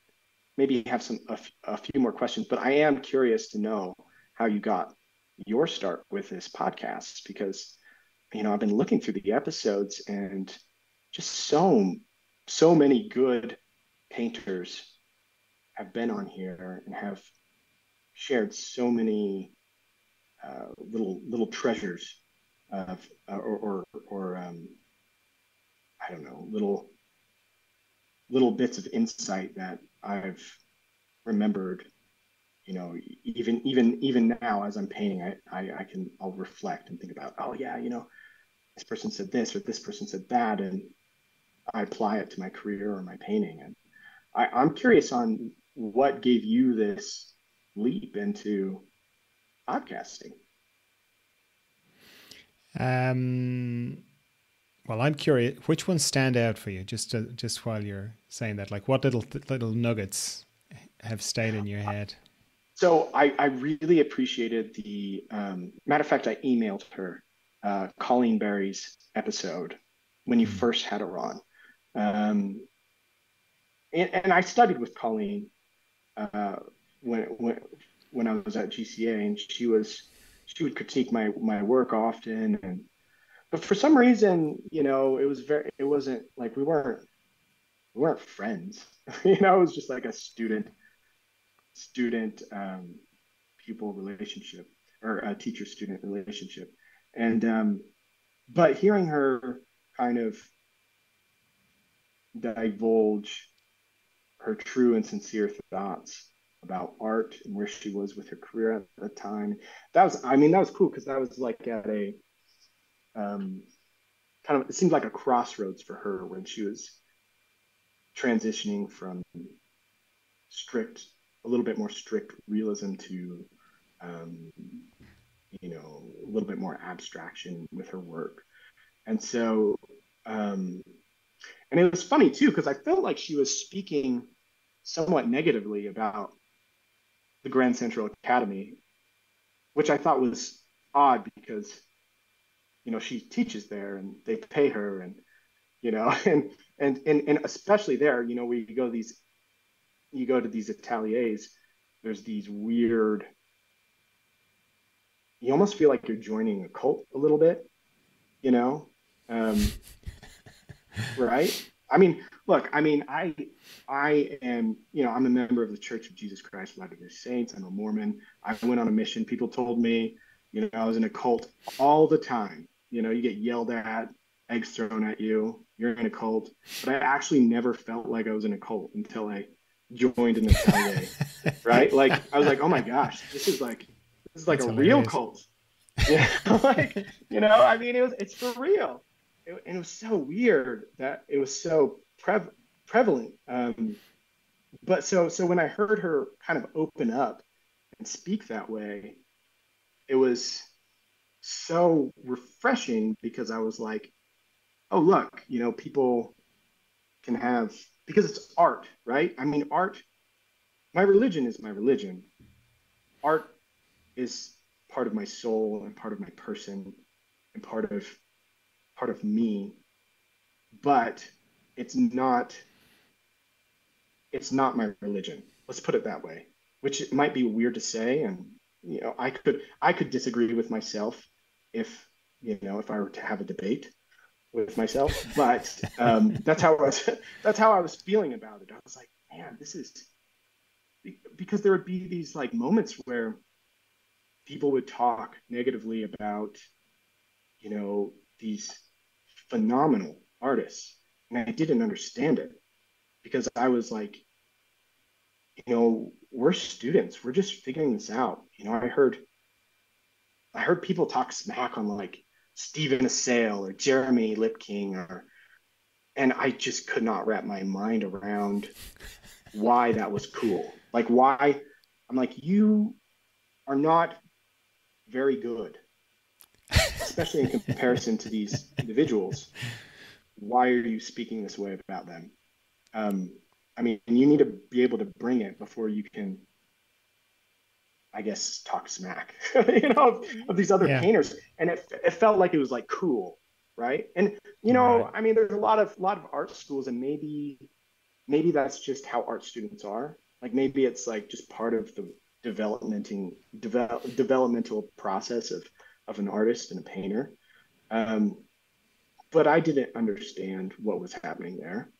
maybe have some a, a few more questions, but I am curious to know how you got your start with this podcast because you know I've been looking through the episodes and just so so many good painters have been on here and have shared so many uh, little little treasures of uh, or or, or um, I don't know little little bits of insight that I've remembered. You know, even even even now as I'm painting, I, I I can I'll reflect and think about oh yeah you know this person said this or this person said that and I apply it to my career or my painting and I, I'm curious on what gave you this leap into podcasting? Um, well, I'm curious. Which ones stand out for you? Just to, just while you're saying that, like what little little nuggets have stayed in your head? So I, I really appreciated the um, matter of fact. I emailed her uh, Colleen Barry's episode when you mm. first had her on, um, and, and I studied with Colleen uh, when when when I was at GCA, and she was she would critique my my work often, and but for some reason, you know, it was very it wasn't like we weren't we weren't friends, you know, it was just like a student student um, pupil relationship or a teacher student relationship. And, um, but hearing her kind of divulge her true and sincere thoughts about art and where she was with her career at the time. That was, I mean, that was cool because that was like at a um, kind of, it seemed like a crossroads for her when she was transitioning from strict, a little bit more strict realism to, um, you know, a little bit more abstraction with her work. And so, um, and it was funny too, because I felt like she was speaking somewhat negatively about the Grand Central Academy, which I thought was odd because, you know, she teaches there and they pay her and, you know, and, and, and, and especially there, you know, we go to these, you go to these ateliers, there's these weird, you almost feel like you're joining a cult a little bit, you know? Um, right? I mean, look, I mean, I I am, you know, I'm a member of the Church of Jesus Christ of Latter-day Saints. I'm a Mormon. I went on a mission. People told me, you know, I was in a cult all the time. You know, you get yelled at, eggs thrown at you. You're in a cult. But I actually never felt like I was in a cult until I joined an atelier. right? Like I was like, oh my gosh, this is like this is like That's a hilarious. real cult. Yeah, like you know, I mean, it was it's for real it, and it was so weird that it was so pre- prevalent. Um, but so so when I heard her kind of open up and speak that way, it was so refreshing because I was like, oh look, you know, people can have because it's art, right? I mean, art. My religion is my religion. Art is part of my soul and part of my person and part of part of me, but it's not it's not my religion. Let's put it that way. Which might be weird to say, and you know, I could I could disagree with myself if you know if I were to have a debate with myself, but um, that's how I was that's how I was feeling about it. I was like, man, this is because there would be these like moments where people would talk negatively about you know these phenomenal artists. And I didn't understand it because I was like, you know, we're students. We're just figuring this out. You know, I heard I heard people talk smack on like Steven Assael or Jeremy Lipking or and I just could not wrap my mind around why that was cool. Like why I'm like, you are not very good especially in comparison to these individuals. Why are you speaking this way about them? Um, I mean, you need to be able to bring it before you can, I guess, talk smack, you know, of, of these other yeah. painters. And it, it felt like it was like cool, right? And you know, right. I mean, there's a lot of lot of art schools, and maybe maybe that's just how art students are. Like maybe it's like just part of the developmenting develop, developmental process of of an artist and a painter. Um, but I didn't understand what was happening there.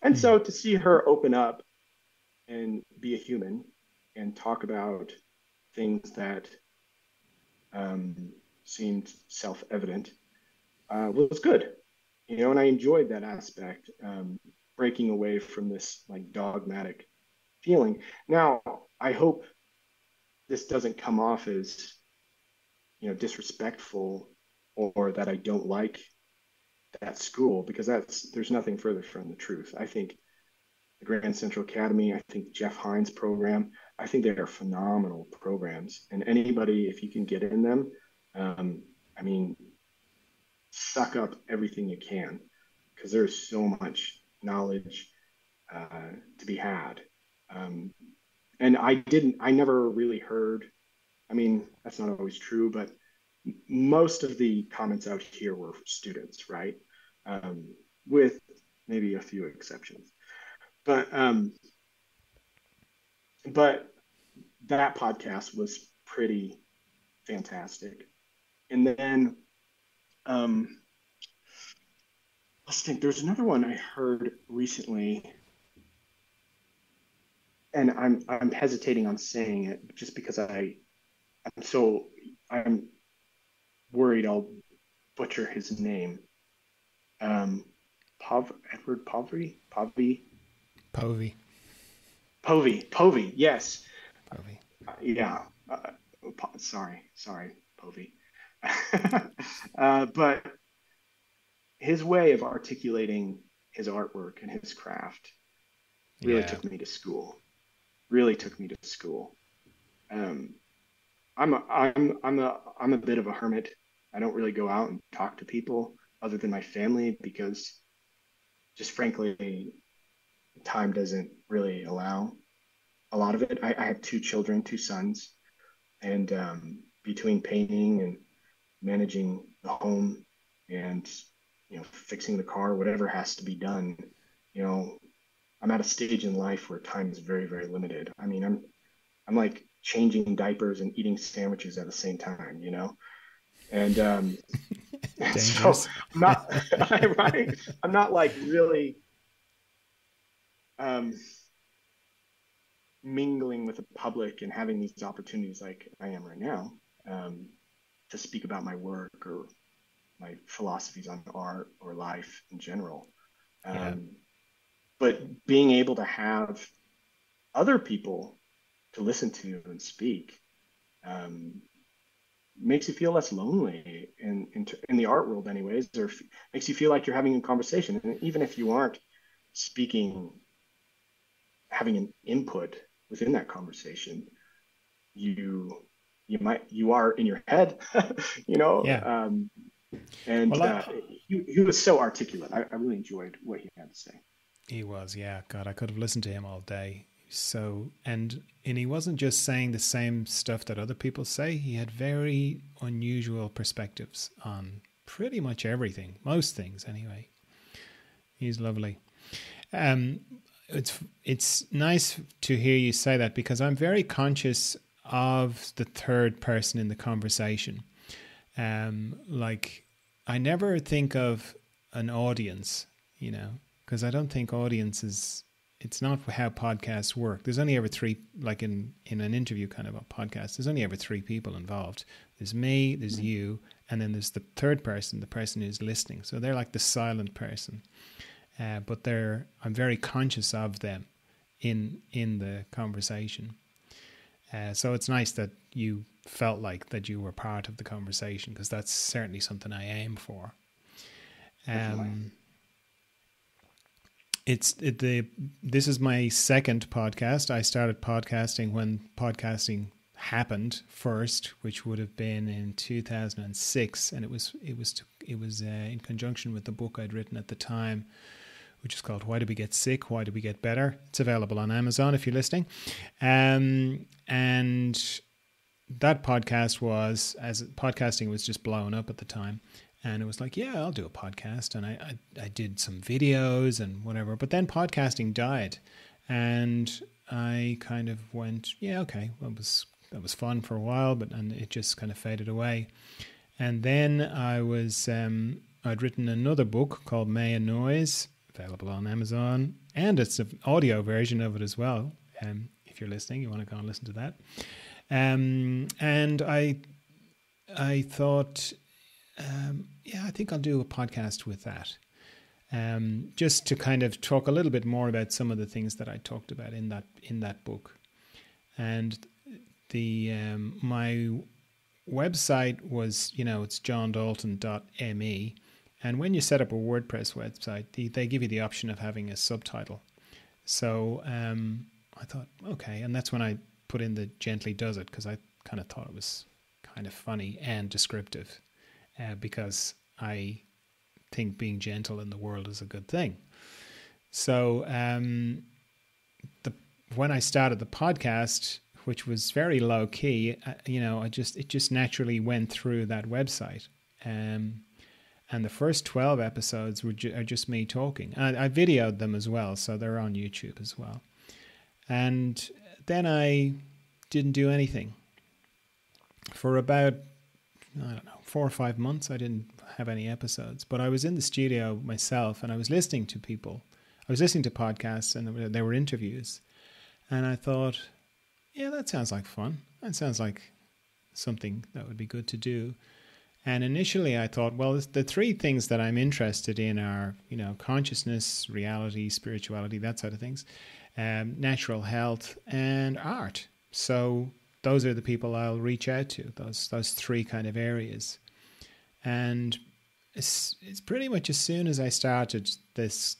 And so to see her open up and be a human and talk about things that um, seemed self evident uh, was good. You know, and I enjoyed that aspect, um, breaking away from this like dogmatic feeling. Now, I hope this doesn't come off as you know disrespectful or that I don't like that school because that's there's nothing further from the truth. I think the Grand Central Academy, I think Jeff Hein's program, I think they are phenomenal programs. And anybody, if you can get in them, um, I mean, suck up everything you can because there's so much knowledge uh, to be had. Um, and I didn't, I never really heard I mean, that's not always true, but most of the comments out here were students, right? Um, with maybe a few exceptions. But um, but that podcast was pretty fantastic. And then um, let's think. There's another one I heard recently, and I'm I'm hesitating on saying it just because I I'm so I'm worried I'll butcher his name. Um, Pov Edward Povey Povey Povey Povey Povey yes. Povey. Uh, yeah uh, po- sorry sorry Povey. Uh, but his way of articulating his artwork and his craft really yeah. took me to school. Really took me to school. Um, I'm a, I'm I'm a I'm a bit of a hermit. I don't really go out and talk to people other than my family because just frankly time doesn't really allow a lot of it. I, I have two children, two sons, and um, between painting and managing the home and you know fixing the car, whatever has to be done, you know, I'm at a stage in life where time is very very limited. I mean, I'm I'm like changing diapers and eating sandwiches at the same time, you know? And, um, so I'm not, right? I'm not like really, um, mingling with the public and having these opportunities like I am right now, um, to speak about my work or my philosophies on art or life in general. Um, yeah. But being able to have other people to listen to and speak um, makes you feel less lonely in, in, in the art world anyways or f- makes you feel like you're having a conversation and even if you aren't speaking having an input within that conversation you you might you are in your head you know? Yeah. um, and well, uh, he, he was so articulate. I, I really enjoyed what he had to say. He was yeah. God i could have listened to him all day. So and and he wasn't just saying the same stuff that other people say. He had very unusual perspectives on pretty much everything most things anyway. He's lovely. Um it's it's nice to hear you say that because i'm very conscious of the third person in the conversation um like i never think of an audience you know because i don't think audiences it's not how podcasts work. There's only ever three, like in in an interview kind of a podcast. There's only ever three people involved. There's me, there's you, and then there's the third person, the person who's listening. So they're like the silent person, uh, but they're I'm very conscious of them in in the conversation. Uh, so it's nice that you felt like that you were part of the conversation because that's certainly something I aim for. Um, it's it, the this is my second podcast. I started podcasting when podcasting happened first, which would have been in 2006, and it was it was to, it was uh, in conjunction with the book I'd written at the time, which is called "Why Do We Get Sick? Why Do We Get Better?" It's available on Amazon if you're listening, um, and that podcast was as podcasting was just blowing up at the time and it was like, yeah, I'll do a podcast. And I, I, I did some videos and whatever. But then podcasting died, and I kind of went, yeah, okay, well, it was that was fun for a while, but and it just kind of faded away. And then I was um, I'd written another book called May and Noise, available on Amazon, and it's an audio version of it as well. Um, if you're listening, you want to go and listen to that. Um, and I I thought um, yeah, I think I'll do a podcast with that. Um, just to kind of talk a little bit more about some of the things that I talked about in that in that book, and the um, my website was you know it's johndalton.me, and when you set up a WordPress website, they, they give you the option of having a subtitle. So um, I thought, okay, and that's when I put in the gently does it because I kind of thought it was kind of funny and descriptive uh, because I think being gentle in the world is a good thing. So, um, the when I started the podcast, which was very low key, uh, you know, I just it just naturally went through that website. Um, and the first 12 episodes were ju- are just me talking. I, I videoed them as well, so they're on YouTube as well. And then I didn't do anything for about I don't know, four or five months. I didn't have any episodes, but I was in the studio myself and I was listening to people. I was listening to podcasts and there were interviews. And I thought, yeah, that sounds like fun. That sounds like something that would be good to do. And initially, I thought, well, the three things that I'm interested in are, you know, consciousness, reality, spirituality, that sort of things, um, natural health, and art. So those are the people I'll reach out to. Those those three kind of areas. And it's, it's pretty much as soon as I started this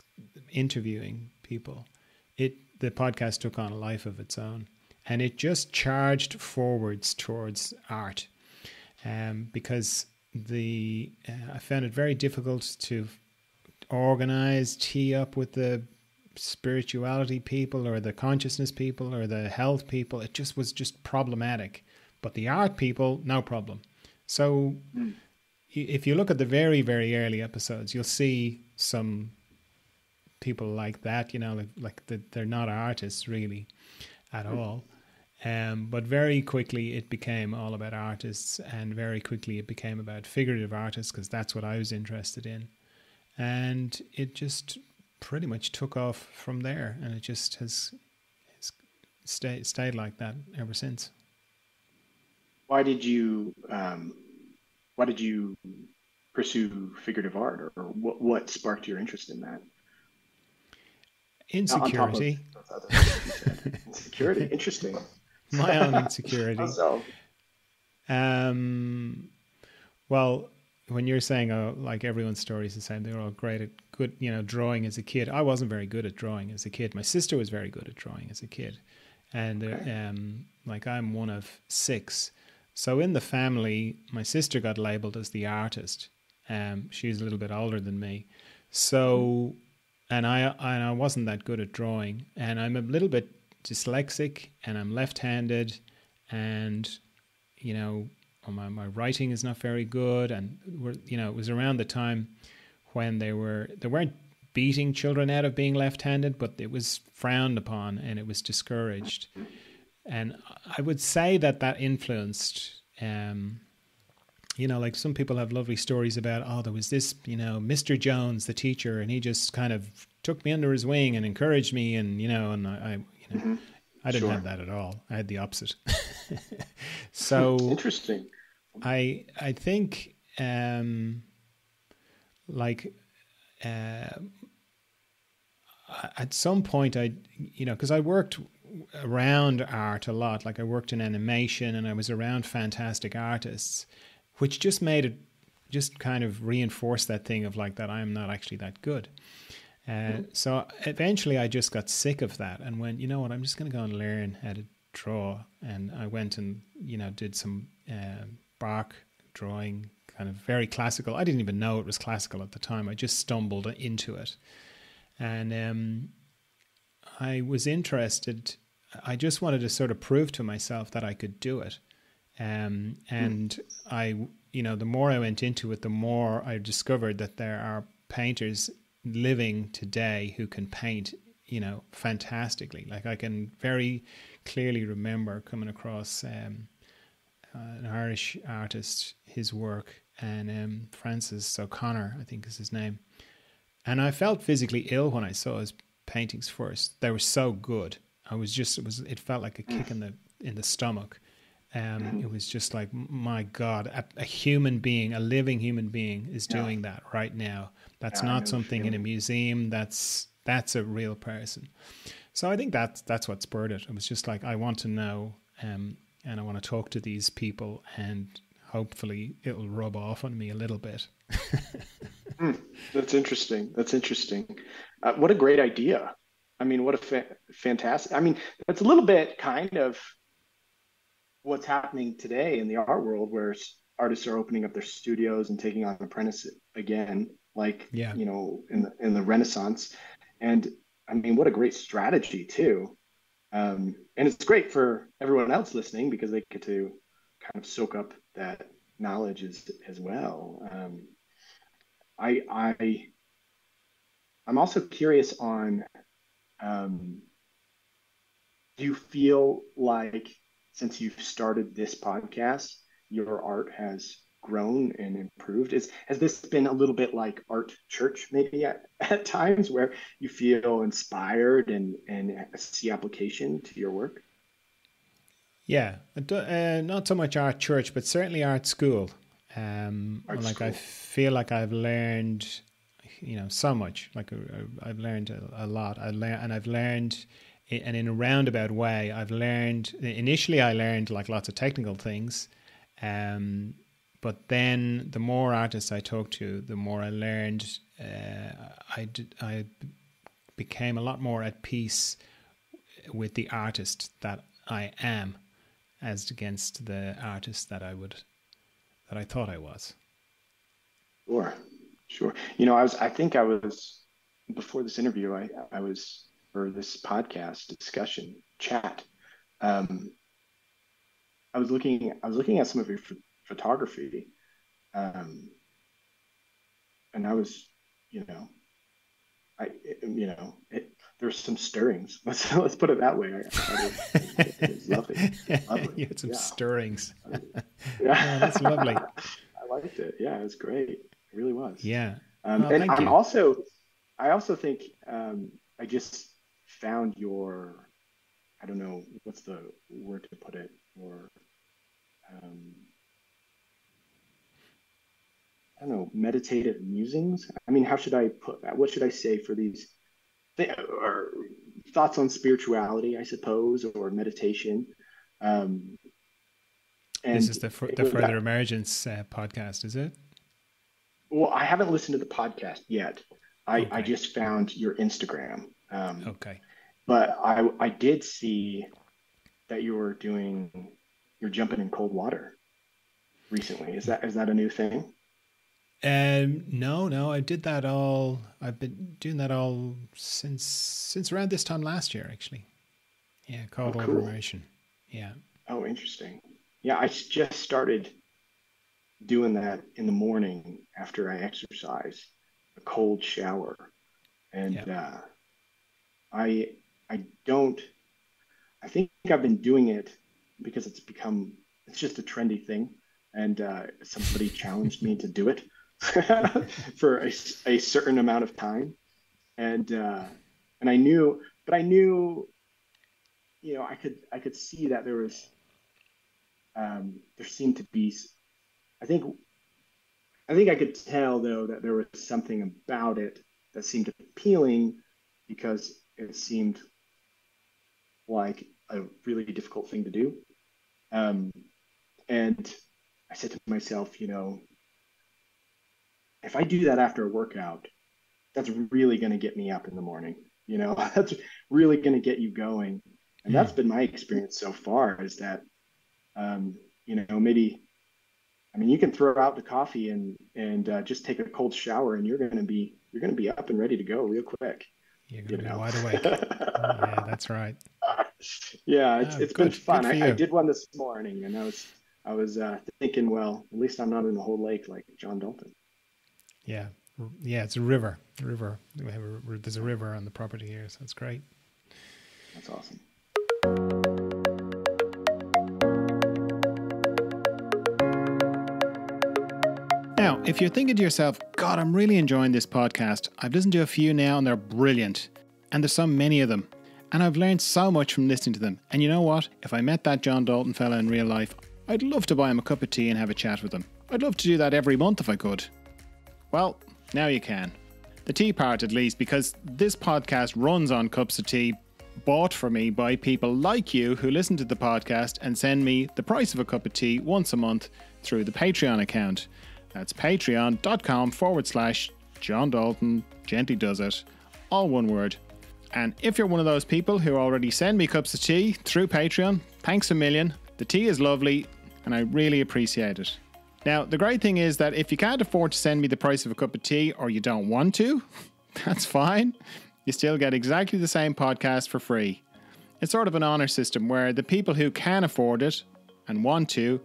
interviewing people, it the podcast took on a life of its own, and it just charged forwards towards art, um, because the uh, I found it very difficult to organize, tee up with the spirituality people or the consciousness people or the health people. It just was just problematic. But the art people, no problem. So mm. if you look at the very, very early episodes, you'll see some people like that, you know, like, like the, they're not artists really at mm. all. Um, but very quickly it became all about artists, and very quickly it became about figurative artists because that's what I was interested in. And it just pretty much took off from there, and it just has, has stayed stayed like that ever since. Why did you um, Why did you pursue figurative art, or, or what, what sparked your interest in that? Insecurity. insecurity. Interesting. My own insecurity. so? Um, well, when you're saying, oh, like everyone's story is the same, they're all great at good, you know, drawing as a kid. I wasn't very good at drawing as a kid. My sister was very good at drawing as a kid, and uh, okay. um, like I'm one of six. So in the family, my sister got labeled as the artist. Um, she's a little bit older than me, so and I and I wasn't that good at drawing, and I'm a little bit dyslexic, and I'm left-handed, and you know my, my writing is not very good and you know it was around the time when they were they weren't beating children out of being left-handed but it was frowned upon and it was discouraged. And i would say that that influenced um, you know like some people have lovely stories about oh there was this you know mr jones the teacher and he just kind of took me under his wing and encouraged me and you know and I you know mm-hmm. I didn't sure. have that at all. I had the opposite. so interesting. I I think um, like uh, at some point I you know because I worked around art a lot. Like I worked in animation and I was around fantastic artists, which just made it just kind of reinforced that thing of like that I am not actually that good. Uh, mm-hmm. So eventually, I just got sick of that and went, you know what? I'm just going to go and learn how to draw. And I went and you know did some uh, Bargue drawing, kind of very classical. I didn't even know it was classical at the time. I just stumbled into it, and um, I was interested. I just wanted to sort of prove to myself that I could do it. Um, and mm. I, you know, the more I went into it, the more I discovered that there are painters living today who can paint, you know, fantastically. Like I can very clearly remember coming across um, uh, an Irish artist, his work, and um, Francis O'Connor, I think is his name. And I felt physically ill when I saw his paintings first. They were so good. I was just it was it felt like a kick in the in the stomach. Um, it was just like my God, a, a, human being, a living human being, is doing yeah. that right now. That's yeah, not something in a museum. That's that's a real person. So I think that's that's what spurred it. It was just like I want to know, um, and I want to talk to these people, and hopefully it'll rub off on me a little bit. mm, that's interesting. That's interesting. Uh, what a great idea. I mean, what a fa- fantastic. I mean, that's a little bit kind of what's happening today in the art world, where artists are opening up their studios and taking on apprentices again like yeah. you know in the in the Renaissance, and I mean what a great strategy too, um, and it's great for everyone else listening because they get to kind of soak up that knowledge as as well. Um, I I I'm also curious on um, do you feel like since you've started this podcast your art has grown and improved? Is has this been a little bit like art church maybe at, at times where you feel inspired and and see application to your work? Yeah, uh, not so much art church, but certainly art school. Um, art like school. I feel like I've learned, you know, so much. Like uh, I've learned a, a lot. I learned, and I've learned, and in a roundabout way, I've learned. Initially, I learned like lots of technical things, um, but then the more artists I talked to, the more I learned. Uh, I did, I became a lot more at peace with the artist that I am as against the artist that I would that I thought I was. Sure, sure. You know, I was. I think I was before this interview. I I was for this podcast discussion chat. Um, I was looking. I was looking at some of your photography, um, and I was, you know, I, you know, it, there's some stirrings. Let's let's put it that way. it was lovely. lovely. You had some yeah. stirrings. yeah, that's lovely. I liked it. Yeah, it was great. It really was. Yeah. Um, oh, and I'm you. also, I also think um, I just found your, I don't know what's the word to put it, or um, I don't know, meditative musings. I mean, how should I put that? What should I say for these or thoughts on spirituality, I suppose, or meditation? Um, and this is the, the Further that, Emergence uh, podcast, is it? Well, I haven't listened to the podcast yet. I, okay. I just found your Instagram. Um, okay. But I I did see that you were doing you're jumping in cold water recently. Is that is that a new thing? Um, no, no, I did that all. I've been doing that all since since around this time last year, actually. Yeah, cold oh, cool. immersion. Yeah. Oh, interesting. Yeah, I just started doing that in the morning after I exercise, a cold shower, and yeah. uh, I I don't. I think I've been doing it because it's become it's just a trendy thing, and uh, somebody challenged me to do it. for a, a, certain amount of time, and uh, and I knew, but I knew, you know, I could I could see that there was, um, there seemed to be, I think, I think I could tell though that there was something about it that seemed appealing because it seemed like a really difficult thing to do. Um, and I said to myself, you know, if I do that after a workout, that's really going to get me up in the morning. You know, that's really going to get you going. And that's been my experience so far is that, um, you know, maybe, I mean, you can throw out the coffee and, and uh, just take a cold shower and you're going to be, you're going to be up and ready to go real quick. You're going to you be know? wide awake. yeah, that's right. Yeah, it's, oh, it's been fun. I, I, did one this morning and I was, I was uh, thinking, well, at least I'm not in the whole lake like John Dalton. Yeah, yeah, it's a river. A river. We have a, there's a river on the property here, so it's great. That's awesome. Now, if you're thinking to yourself, God, I'm really enjoying this podcast. I've listened to a few now and they're brilliant. And there's so many of them. And I've learned so much from listening to them. And you know what? If I met that John Dalton fella in real life, I'd love to buy him a cup of tea and have a chat with him. I'd love to do that every month if I could. Well, now you can. The tea part, at least, because this podcast runs on cups of tea bought for me by people like you who listen to the podcast and send me the price of a cup of tea once a month through the Patreon account. That's patreon.com forward slash John Dalton gently does it. All one word. And if you're one of those people who already send me cups of tea through Patreon, thanks a million. The tea is lovely and I really appreciate it. Now, the great thing is that if you can't afford to send me the price of a cup of tea or you don't want to, that's fine. You still get exactly the same podcast for free. It's sort of an honor system where the people who can afford it and want to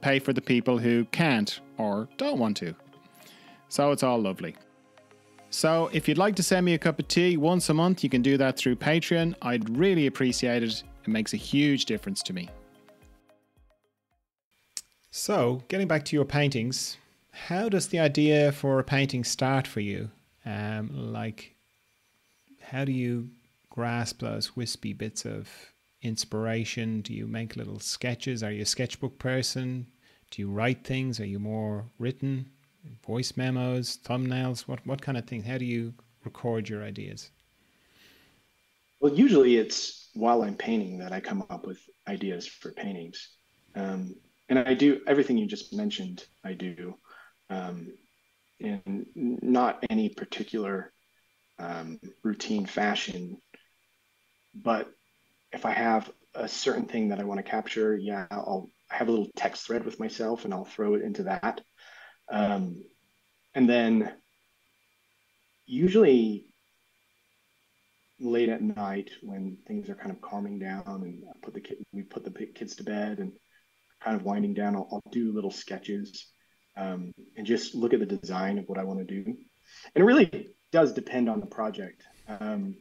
pay for the people who can't or don't want to. So it's all lovely. So if you'd like to send me a cup of tea once a month, you can do that through Patreon. I'd really appreciate it. It makes a huge difference to me. So, getting back to your paintings, how does the idea for a painting start for you? Um, like, how do you grasp those wispy bits of inspiration? Do you make little sketches? Are you a sketchbook person? Do you write things? Are you more written? Voice memos, thumbnails? What what kind of thing? How do you record your ideas? Well, usually it's while I'm painting that I come up with ideas for paintings. Um, and I do everything you just mentioned, I do um, in not any particular um, routine fashion. But if I have a certain thing that I want to capture, yeah, I'll have a little text thread with myself and I'll throw it into that. Um, and then usually late at night when things are kind of calming down and I put the kid, we put the kids to bed and kind of winding down, I'll, I'll do little sketches um, and just look at the design of what I want to do. And it really does depend on the project. Um,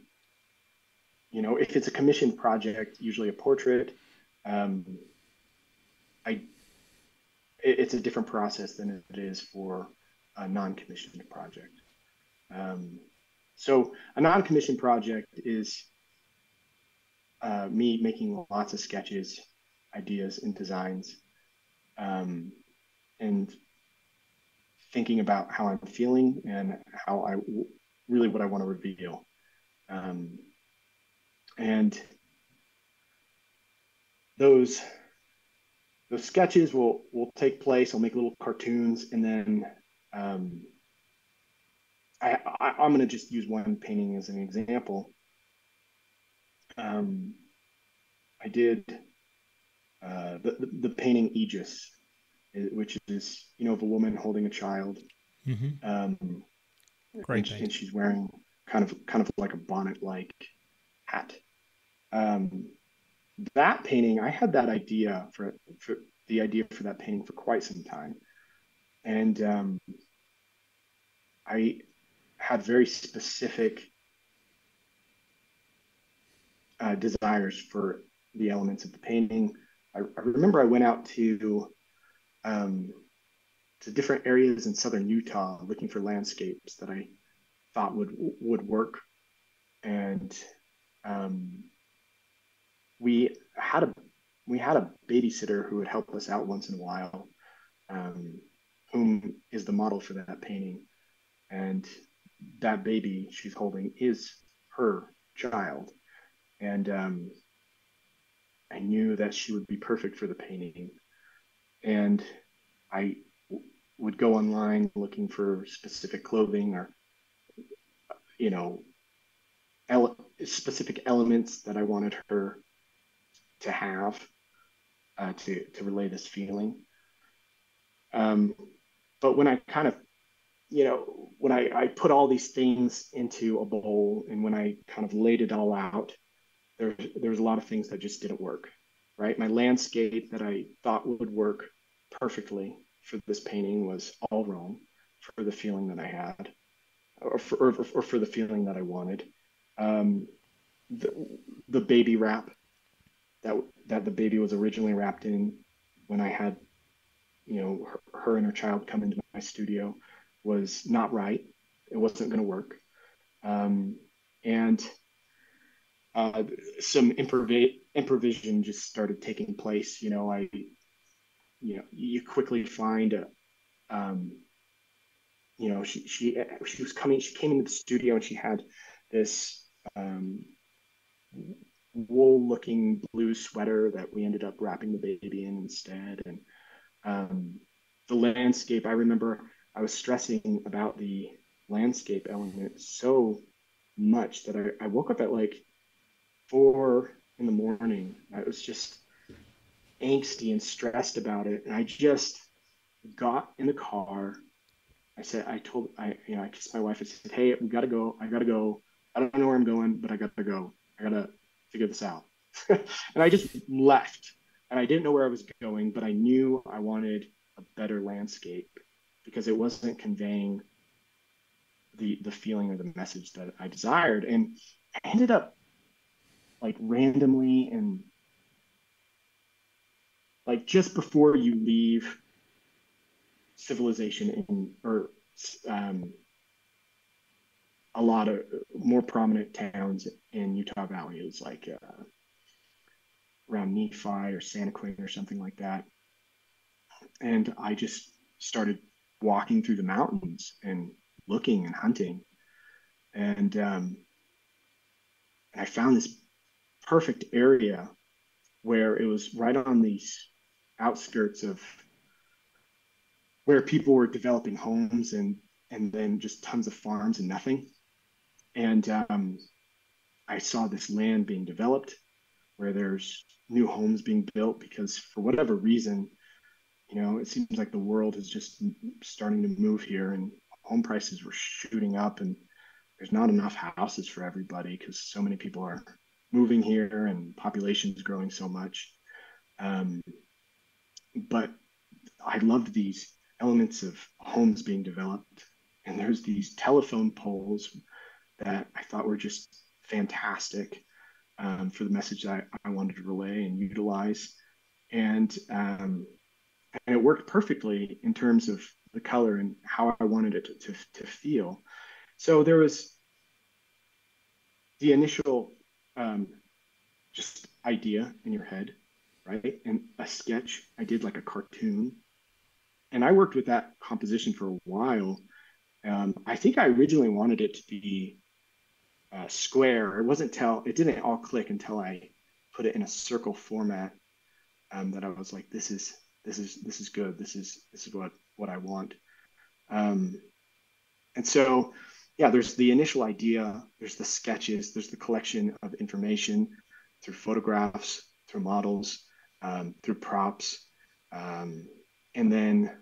you know, if it's a commissioned project, usually a portrait, um, I it, it's a different process than it is for a non-commissioned project. Um, so a non-commissioned project is uh, me making lots of sketches, ideas, and designs, um, and thinking about how I'm feeling and how I really what I want to reveal. Um, and those those sketches will will take place. I'll make little cartoons, and then um, I, I am going to just use one painting as an example. Um, I did uh, the, the, the painting Aegis, which is you know of a woman holding a child. Mm-hmm. Um, Great and, and, she's wearing kind of kind of like a bonnet like hat. Um, that painting, I had that idea for for the idea for that painting for quite some time, and um, I had very specific uh, desires for the elements of the painting. I, I remember I went out to um, to different areas in southern Utah looking for landscapes that I thought would would work, and um, we had a we had a babysitter who would help us out once in a while, um, whom is the model for that painting, and that baby she's holding is her child, and um, I knew that she would be perfect for the painting, and I would go online looking for specific clothing or you know ele- specific elements that I wanted her to have uh, to to relay this feeling. Um, but when I kind of you know when I, I put all these things into a bowl and when I kind of laid it all out, there there's a lot of things that just didn't work. Right, my landscape that I thought would work perfectly for this painting was all wrong for the feeling that I had, or for, or, or for the feeling that I wanted. Um, the, the baby wrap that that the baby was originally wrapped in when I had, you know, her, her and her child come into my studio was not right. It wasn't going to work, um, and uh, some improv- improvisation just started taking place. You know, I you know, you quickly find a, um, you know, she she she was coming. She came into the studio and she had this um, wool-looking blue sweater that we ended up wrapping the baby in instead. And um, the landscape, I remember I was stressing about the landscape element so much that I, I woke up at like four in the morning. I was just angsty and stressed about it. And I just got in the car. I said, I told, I, you know, I kissed my wife. I said, Hey, we got to go. I got to go. I don't know where I'm going, but I got to go. I got to figure this out. and I just left. And I didn't know where I was going, but I knew I wanted a better landscape because it wasn't conveying the the feeling or the message that I desired. And I ended up like randomly and like just before you leave civilization in or um, a lot of more prominent towns in Utah Valley. Was like uh, around Nephi or Santaquin or something like that. And I just started walking through the mountains and looking and hunting. And um, I found this perfect area where it was right on these outskirts of where people were developing homes and and then just tons of farms and nothing. And um, I saw this land being developed where there's new homes being built because for whatever reason, you know, it seems like the world is just starting to move here and home prices were shooting up and there's not enough houses for everybody because so many people are moving here and populations growing so much. Um, but I loved these elements of homes being developed. And there's these telephone poles that I thought were just fantastic um, for the message that I, I, wanted to relay and utilize. And, um, and it worked perfectly in terms of the color and how I wanted it to, to, to feel. So there was the initial um, just idea in your head, right? And a sketch. I did like a cartoon. And I worked with that composition for a while. Um, I think I originally wanted it to be uh, square. It wasn't till it didn't all click until I put it in a circle format um, that I was like, this is this is this is good. This is this is what what I want. Um, and so, yeah, there's the initial idea. There's the sketches. There's the collection of information through photographs, through models, um, through props, um, and then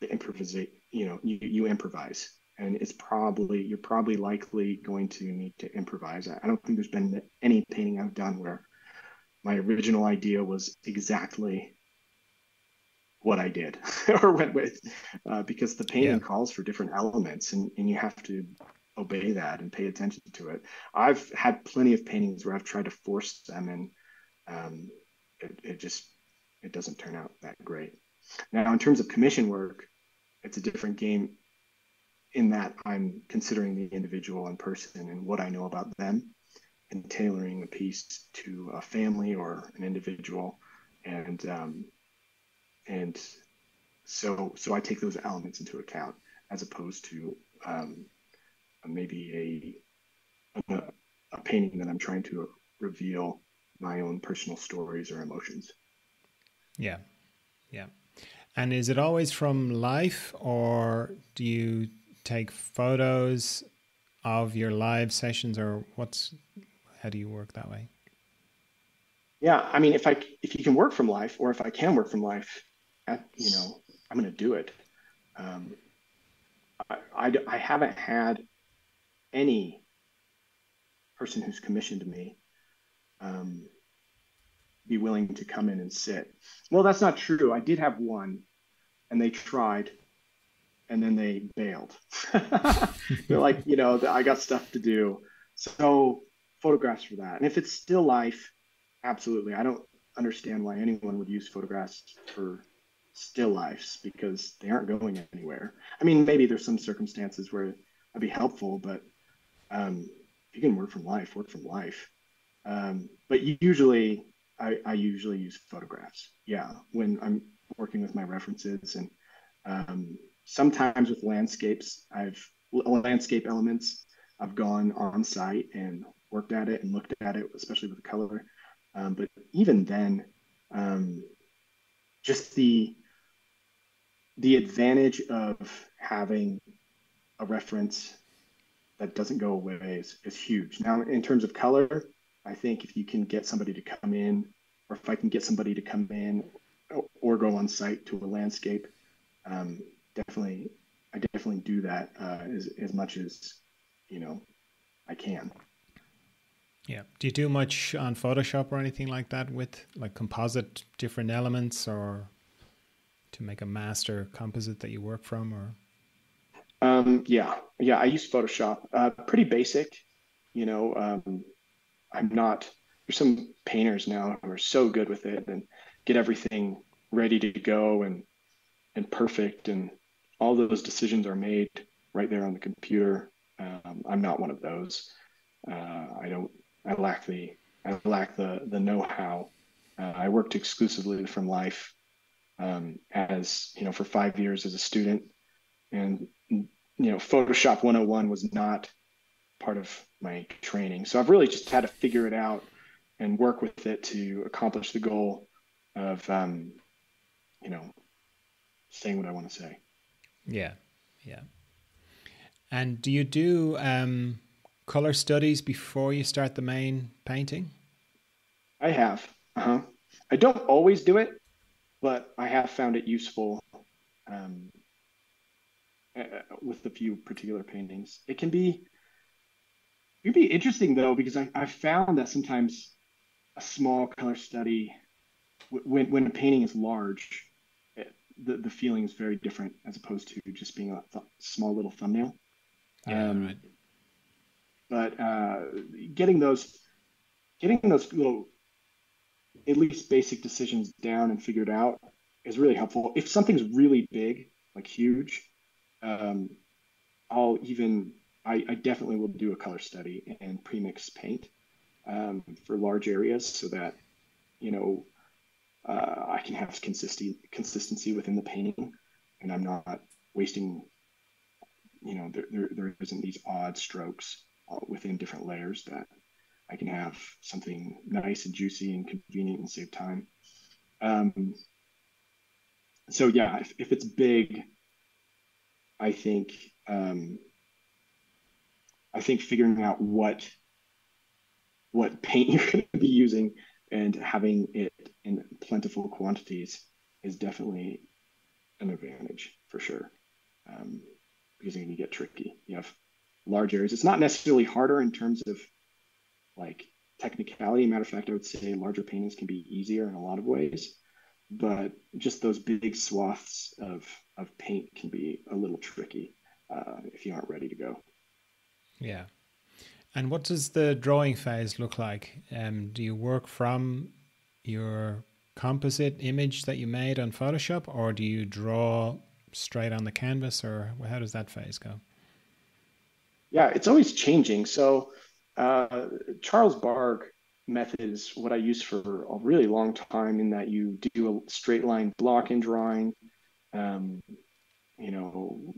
the improvisation. You know, you, you improvise and it's probably you're probably likely going to need to improvise. I don't think there's been any painting I've done where my original idea was exactly what I did or went with, uh, because the painting yeah. calls for different elements, and and you have to obey that and pay attention to it. I've had plenty of paintings where I've tried to force them, and um, it, it just it doesn't turn out that great. Now, in terms of commission work, it's a different game in that I'm considering the individual and person and what I know about them and tailoring a piece to a family or an individual. And, um, and so, so I take those elements into account as opposed to um, maybe a, a, a painting that I'm trying to reveal my own personal stories or emotions. Yeah. Yeah. And is it always from life or do you take photos of your live sessions or what's how do you work that way yeah i mean if i if you can work from life or if i can work from life at, you know i'm going to do it um, I, I, I haven't had any person who's commissioned me um, be willing to come in and sit well that's not true i did have one and they tried and then they bailed. They're like, you know, I got stuff to do. So photographs for that. And if it's still life, absolutely. I don't understand why anyone would use photographs for still lifes because they aren't going anywhere. I mean, maybe there's some circumstances where it'd be helpful, but um, you can work from life, work from life. Um, but usually, I, I, usually use photographs. Yeah, when I'm working with my references and um, sometimes with landscapes, I've landscape elements. I've gone on site and worked at it and looked at it, especially with the color. Um, but even then, um, just the the advantage of having a reference that doesn't go away is, is huge. Now, in terms of color, I think if you can get somebody to come in, or if I can get somebody to come in or go on site to a landscape, um, definitely I definitely do that uh, as as much as you know I can. Yeah. Do you do much on Photoshop or anything like that with like composite different elements or to make a master composite that you work from or? Um, yeah, yeah. I use Photoshop. Uh, pretty basic. You know, um, I'm not. There's some painters now who are so good with it and get everything ready to go and and perfect and all those decisions are made right there on the computer. Um, I'm not one of those. Uh, I don't. I lack the. I lack the the know-how. Uh, I worked exclusively from life um, as you know for five years as a student, and you know Photoshop 101 was not part of my training. So I've really just had to figure it out and work with it to accomplish the goal of um, you know saying what I want to say. Yeah, yeah. And do you do um, color studies before you start the main painting? I have. Uh-huh. I don't always do it, but I have found it useful um, uh, with a few particular paintings. It can be it can be interesting though because I, I've found that sometimes a small color study when when a painting is large the, the feeling is very different as opposed to just being a th- small little thumbnail. Yeah, um, right. But uh, getting those, getting those little, at least basic decisions down and figured out is really helpful. If something's really big, like huge, um, I'll even, I, I, definitely will do a color study and premix paint um, for large areas so that, you know, uh, I can have consistency consistency within the painting, and I'm not wasting. You know, there there, there isn't these odd strokes uh, within different layers that I can have something nice and juicy and convenient and save time. Um, so yeah, if, if it's big, I think um, I think figuring out what what paint you're going to be using and having it in plentiful quantities is definitely an advantage for sure. Um, because it can get tricky. You have large areas. It's not necessarily harder in terms of like technicality. Matter of fact, I would say larger paintings can be easier in a lot of ways, but just those big swaths of of paint can be a little tricky uh, if you aren't ready to go. Yeah. And what does the drawing phase look like? Um, do you work from your composite image that you made on Photoshop, or do you draw straight on the canvas, or how does that phase go? Yeah, it's always changing. So uh, Charles Bargue method is what I use for a really long time. In that you do a straight line block in drawing. Um, you know,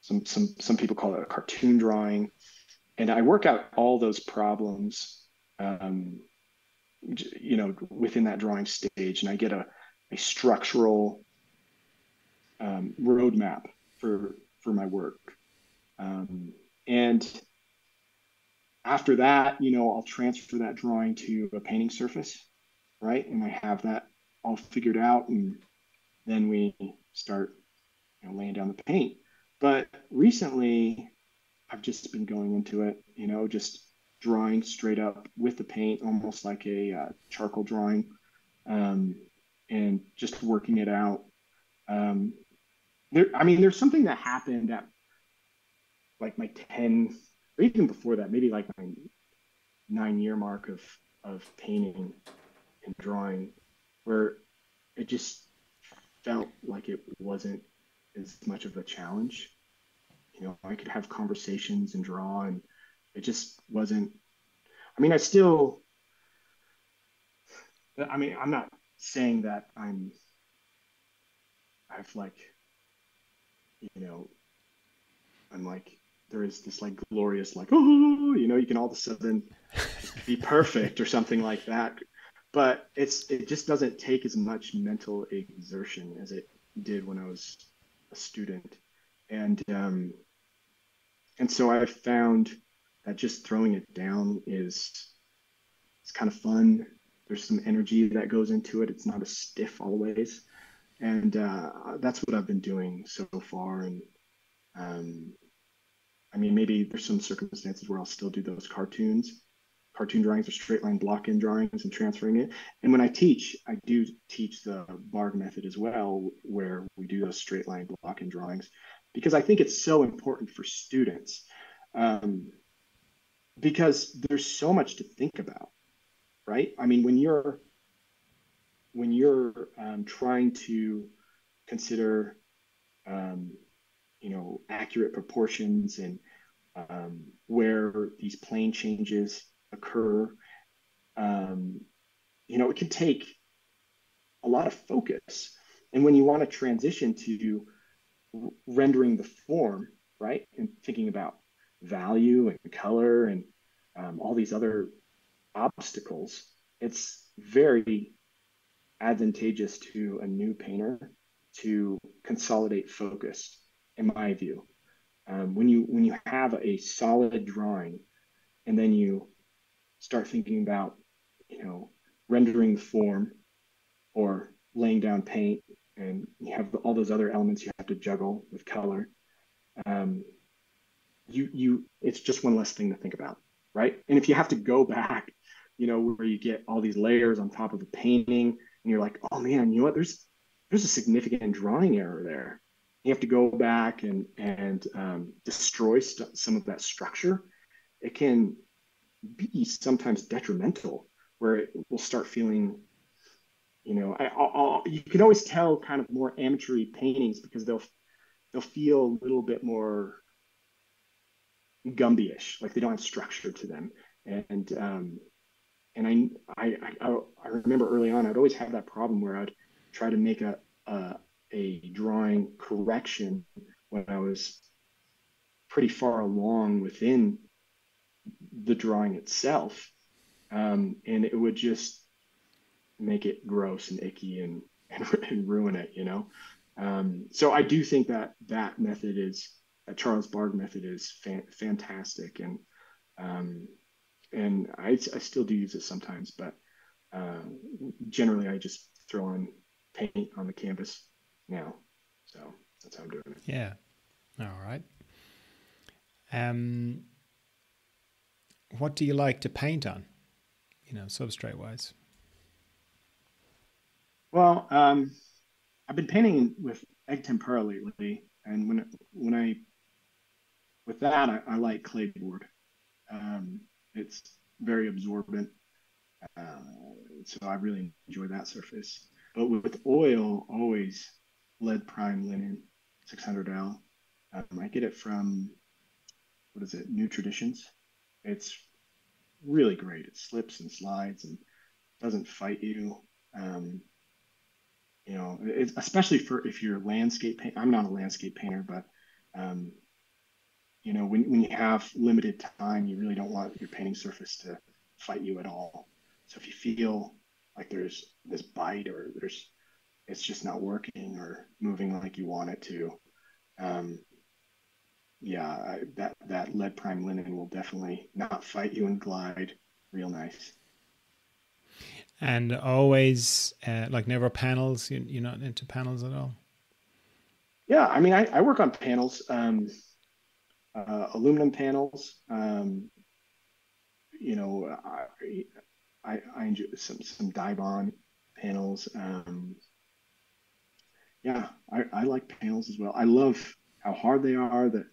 some some some people call it a cartoon drawing and I work out all those problems, um, you know, within that drawing stage, and I get a, a structural um, roadmap for for my work. Um, and after that, you know, I'll transfer that drawing to a painting surface, right? And I have that all figured out, and then we start you know, laying down the paint. But recently, I've just been going into it, you know, just drawing straight up with the paint, almost like a uh, charcoal drawing, um, and just working it out. Um, there, I mean, there's something that happened at like my 10, or even before that, maybe like my nine year mark of, of painting and drawing, where it just felt like it wasn't as much of a challenge you know, I could have conversations and draw, and it just wasn't. I mean, I still. I mean, I'm not saying that I'm. I've like, you know, I'm like there is this like glorious like oh you know you can all of a sudden be perfect or something like that but it's it just doesn't take as much mental exertion as it did when i was a student and um, and so I found that just throwing it down is it's kind of fun. There's some energy that goes into it. It's not as stiff always, and uh, that's what I've been doing so far. And um, I mean, maybe there's some circumstances where I'll still do those cartoons, cartoon drawings or straight line block in drawings and transferring it. And when I teach, I do teach the Bargue method as well, where we do those straight line block in drawings because I think it's so important for students um, because there's so much to think about, right? I mean, when you're when you're um, trying to consider, um, you know, accurate proportions and um, where these plane changes occur. Um, you know, it can take a lot of focus. And when you want to transition to rendering the form, right, and thinking about value and color and um, all these other obstacles, it's very advantageous to a new painter to consolidate focus, in my view. Um, when you when you have a solid drawing, and then you start thinking about, you know, rendering the form or laying down paint, and you have all those other elements you have to juggle with color. Um, you you it's just one less thing to think about, right? And if you have to go back, you know, where you get all these layers on top of the painting, and you're like, oh man, you know what? There's there's a significant drawing error there. You have to go back and and um, destroy st- some of that structure. It can be sometimes detrimental, where it will start feeling, you know, I, I'll, you can always tell kind of more amateur paintings because they'll they'll feel a little bit more Gumby-ish, like they don't have structure to them. And um, and I, I I I remember early on, I'd always have that problem where I'd try to make a a, a drawing correction when I was pretty far along within the drawing itself, um, and it would just make it gross and icky and and, and ruin it, you know. Um, so I do think that that method is that Charles Bargue method is fan- fantastic, and um, and I, I still do use it sometimes, but uh, generally I just throw on paint on the canvas now. So that's how I'm doing it. Yeah. All right. Um, what do you like to paint on? You know, substrate wise. Well, um, I've been painting with egg tempera lately, and when when I with that, I, I like Claybord. Um, it's very absorbent, uh, so I really enjoy that surface. But with oil, always lead prime linen 600L. Um, I get it from what is it, New Traditions. It's really great. It slips and slides and doesn't fight you. Um, you know, especially for if you're landscape paint. I'm not a landscape painter, but um, you know, when, when you have limited time, you really don't want your painting surface to fight you at all. So if you feel like there's this bite or there's it's just not working or moving like you want it to, um, yeah, I, that that lead prime linen will definitely not fight you and glide real nice. And always, uh, like never panels. You, you're not into panels at all. Yeah, I mean, I, I work on panels, um, uh, aluminum panels. Um, you know, I, I, I enjoy some some Dibond panels. Um, yeah, I, I like panels as well. I love how hard they are. The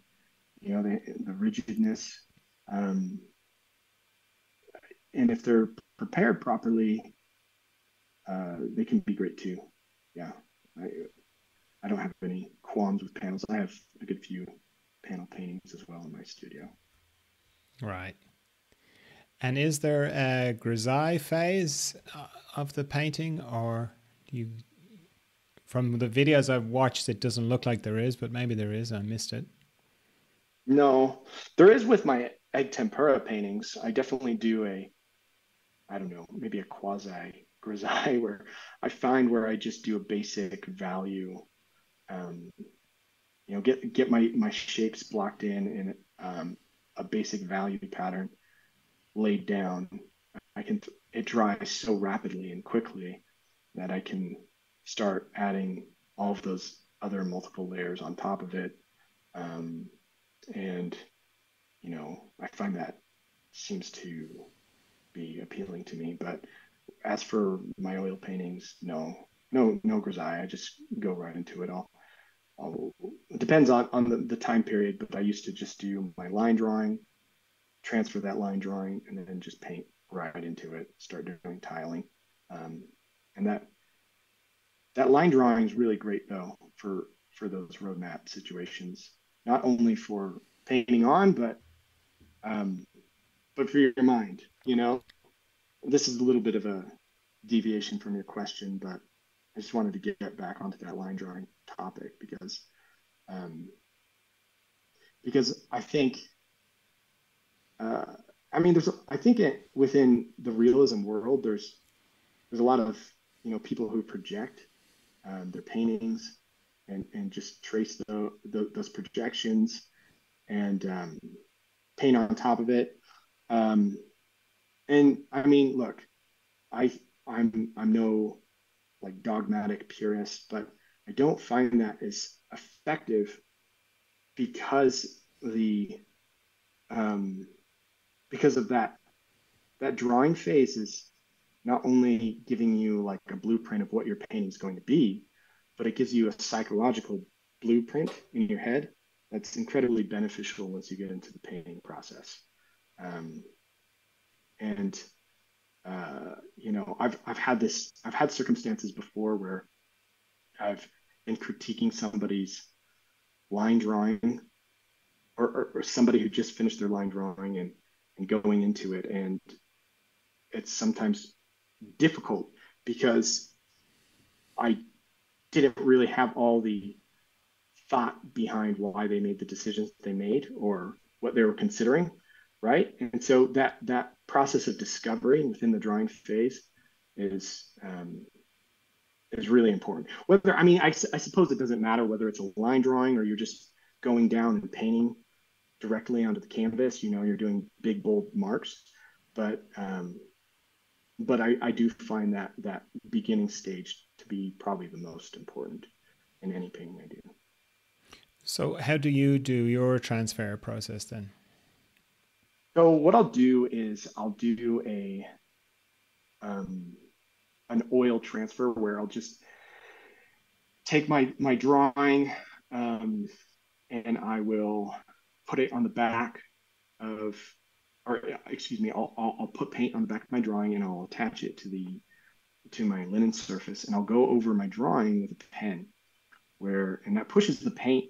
you know the the rigidness. Um, and if they're prepared properly, uh, they can be great too. Yeah, I I don't have any qualms with panels. I have a good few panel paintings as well in my studio. Right. And is there a grisaille phase uh, of the painting, or do you? From the videos I've watched, it doesn't look like there is, but maybe there is. I missed it. No, there is with my egg tempera paintings. I definitely do a, I don't know, maybe a quasi grisaille where I find where I just do a basic value, um, you know, get get my my shapes blocked in in um, a basic value pattern laid down, I can it dries so rapidly and quickly that I can start adding all of those other multiple layers on top of it. Um, and you know, I find that seems to be appealing to me. But as for my oil paintings, no, no, no grisaille. I just go right into it all. it depends on, on the, the time period, but I used to just do my line drawing, transfer that line drawing, and then just paint right into it, start doing tiling. Um, and that that line drawing is really great though, for for those roadmap situations, not only for painting on, but um, but for your mind. You know, this is a little bit of a deviation from your question, but I just wanted to get back onto that line drawing topic because um, because I think uh, I mean there's I think it, within the realism world there's there's a lot of you know people who project um, their paintings and and just trace the, the those projections and um, paint on top of it. Um, and I mean, look, I I'm I'm no like dogmatic purist, but I don't find that as effective because the um, because of that that drawing phase is not only giving you like a blueprint of what your painting is going to be, but it gives you a psychological blueprint in your head that's incredibly beneficial once you get into the painting process. Um, and uh, you know, I've I've had this I've had circumstances before where I've been critiquing somebody's line drawing or, or, or somebody who just finished their line drawing and and going into it and it's sometimes difficult because I didn't really have all the thought behind why they made the decisions they made or what they were considering right? And so that that process of discovery within the drawing phase is um, is really important. Whether i mean I, I suppose it doesn't matter whether it's a line drawing or you're just going down and painting directly onto the canvas you know you're doing big bold marks but um, but I, I do find that that beginning stage to be probably the most important in any painting I do. So, how do you do your transfer process then? So, what I'll do is I'll do a um, an oil transfer where I'll just take my my drawing um, and I will put it on the back of or excuse me, I'll, I'll, I'll put paint on the back of my drawing and I'll attach it to the to my linen surface and I'll go over my drawing with a pen where and that pushes the paint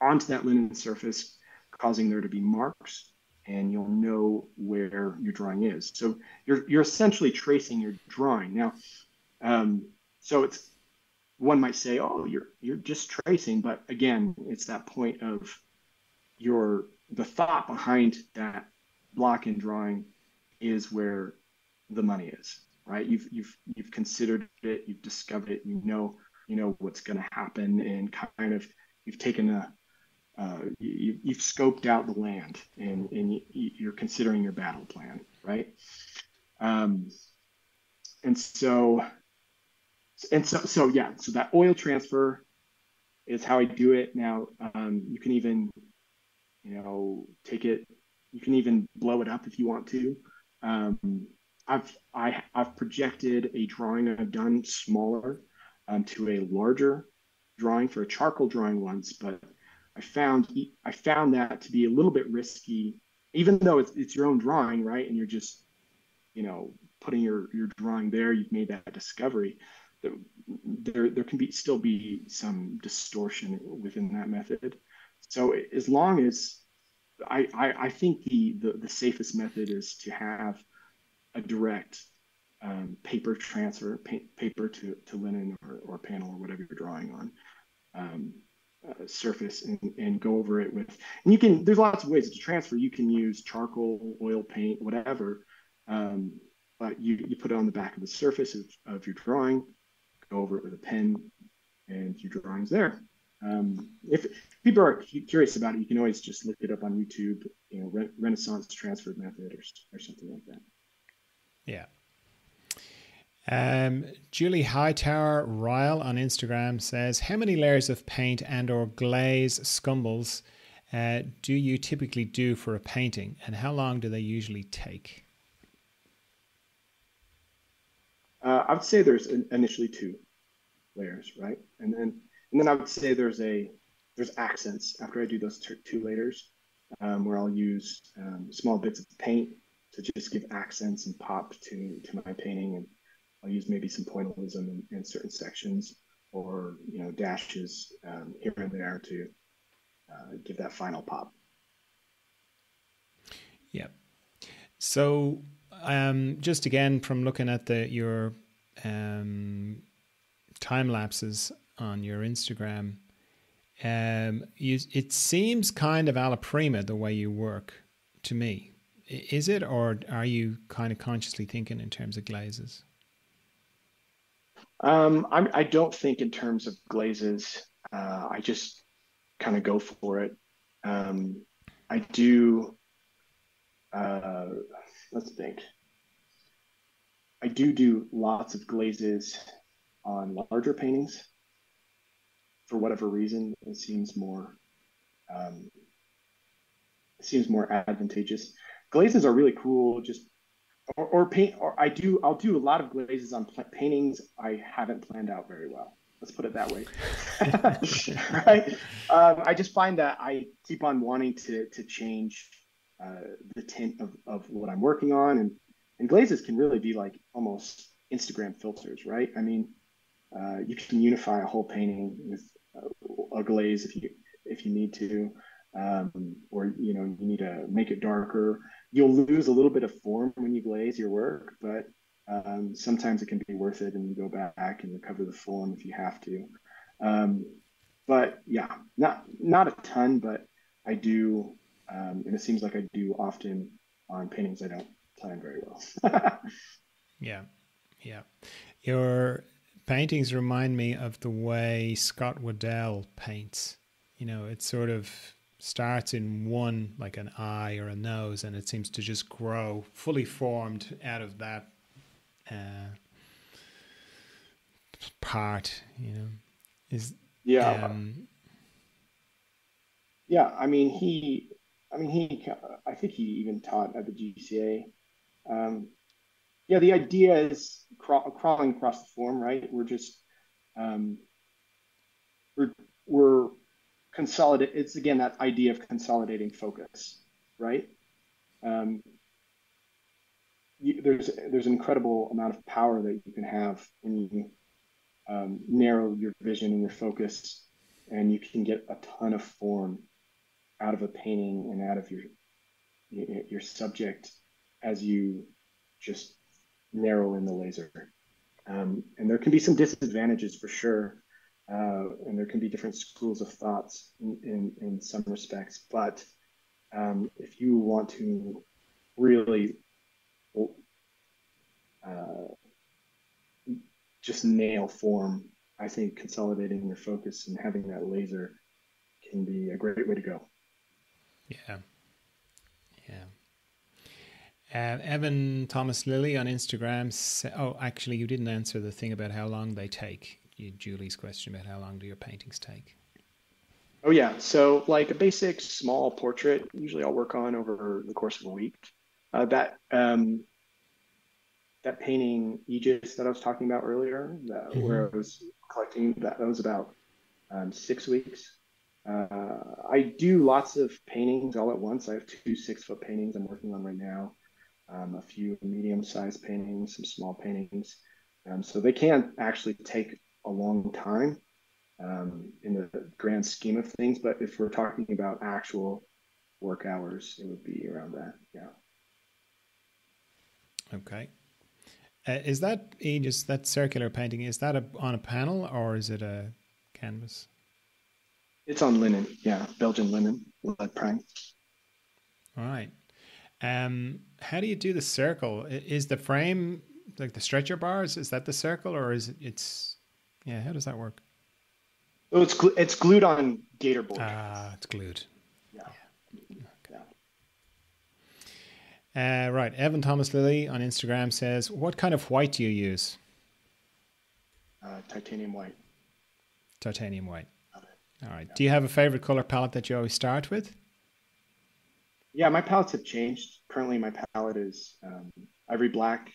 onto that linen surface causing there to be marks and you'll know where your drawing is. So you're you're essentially tracing your drawing. Now um, so it's one might say oh you're you're just tracing but again it's that point of your the thought behind that block and drawing is where the money is, right? You've you've you've considered it, you've discovered it, you know you know what's going to happen, and kind of you've taken a uh, you, you've scoped out the land and, and you, are considering your battle plan, right? Um, and so, and so, so yeah, so that oil transfer is how I do it. Now, um, you can even, you know, take it you can even blow it up if you want to. Um, I've I, I've projected a drawing I've done smaller um, to a larger drawing for a charcoal drawing once, but I found I found that to be a little bit risky, even though it's it's your own drawing, right? And you're just you know putting your your drawing there. You've made that discovery. There there can be still be some distortion within that method. So as long as I, I, think the, the, the safest method is to have a direct um, paper transfer, pa- paper to, to linen or, or panel or whatever you're drawing on um, uh, surface and, and go over it with, and you can, there's lots of ways to transfer. You can use charcoal, oil paint, whatever, um, but you, you put it on the back of the surface of, of your drawing, go over it with a pen, and your drawing's there. Um, if people are curious about it, you can always just look it up on YouTube, you know, Re- Renaissance transfer method or, or something like that. Yeah. Um, Julie Hightower Ryle on Instagram says, "How many layers of paint and or glaze scumbles uh, do you typically do for a painting, and how long do they usually take?" Uh, I would say there's initially two layers, right, and then and then I would say there's a there's accents after I do those two, layers, um, where I'll use um, small bits of paint to just give accents and pop to to my painting, and I'll use maybe some pointillism in, in certain sections. or you know dashes um, here and there to uh, give that final pop. Yeah. So um, just again from looking at the your um, time lapses on your Instagram, um, you, it seems kind of alla prima the way you work to me. Is it, or are you kind of consciously thinking in terms of glazes? Um, I do not think in terms of glazes. Uh, I just kind of go for it. Um, I do. Uh, let's think. I do do lots of glazes on larger paintings. For whatever reason, it seems more um, it seems more advantageous. Glazes are really cool. Just or, or paint or I do I'll do a lot of glazes on paintings I haven't planned out very well. Let's put it that way. right? Um, I just find that I keep on wanting to to change uh, the tint of, of what I'm working on, and and glazes can really be like almost Instagram filters, right? I mean, uh, you can unify a whole painting with a, glaze if you if you need to um, or you know you need to make it darker. You'll lose a little bit of form when you glaze your work, but um, sometimes it can be worth it, and you go back and recover the form if you have to. Um, but yeah, not not a ton, but I do, um, and it seems like I do often on paintings I don't plan very well. yeah, yeah. Your paintings remind me of the way Scott Waddell paints. You know, it sort of starts in one, like an eye or a nose, and it seems to just grow fully formed out of that uh, part. You know, is yeah, um, yeah. I mean, he, I mean, he. I think he even taught at the GCA. Um, yeah, the idea is craw- crawling across the form, right? We're just um, we're we're consolidate. It's again that idea of consolidating focus, right? Um, you, there's there's an incredible amount of power that you can have when you um, narrow your vision and your focus, and you can get a ton of form out of a painting and out of your your subject as you just narrow in the laser. Um, and there can be some disadvantages for sure uh, and there can be different schools of thoughts in, in, in some respects. But um, if you want to really uh, just nail form, I think consolidating your focus and having that laser can be a great way to go. Yeah. Yeah. Uh, Evan Thomas Lilly on Instagram. Sa- oh, actually, you didn't answer the thing about how long they take. Julie's question about how long do your paintings take? Oh yeah, so like a basic small portrait, usually I'll work on over the course of a week. Uh, that um, that painting Aegis that I was talking about earlier, that, mm-hmm. where I was collecting that, that was about um, six weeks. Uh, I do lots of paintings all at once. I have two six foot paintings I'm working on right now, um, a few medium sized paintings, some small paintings. Um, so they can actually take a long time um, in the grand scheme of things. But if we're talking about actual work hours, it would be around that. Yeah. Okay. Uh, is that just that circular painting? Is that a, on a panel or is it a canvas? It's on linen. Yeah, Belgian linen, lead prime. All right. Um, how do you do the circle? Is the frame like the stretcher bars? Is that the circle, or is it? It's yeah, how does that work? Oh, it's gl- it's glued on gator board. Ah, it's glued. Yeah. yeah. Okay. Uh, right, Evan Thomas Lilly on Instagram says, "What kind of white do you use?" Uh, titanium white. Titanium white. All right. Yeah. Do you have a favorite color palette that you always start with? Yeah, my palettes have changed. Currently, my palette is um, ivory black,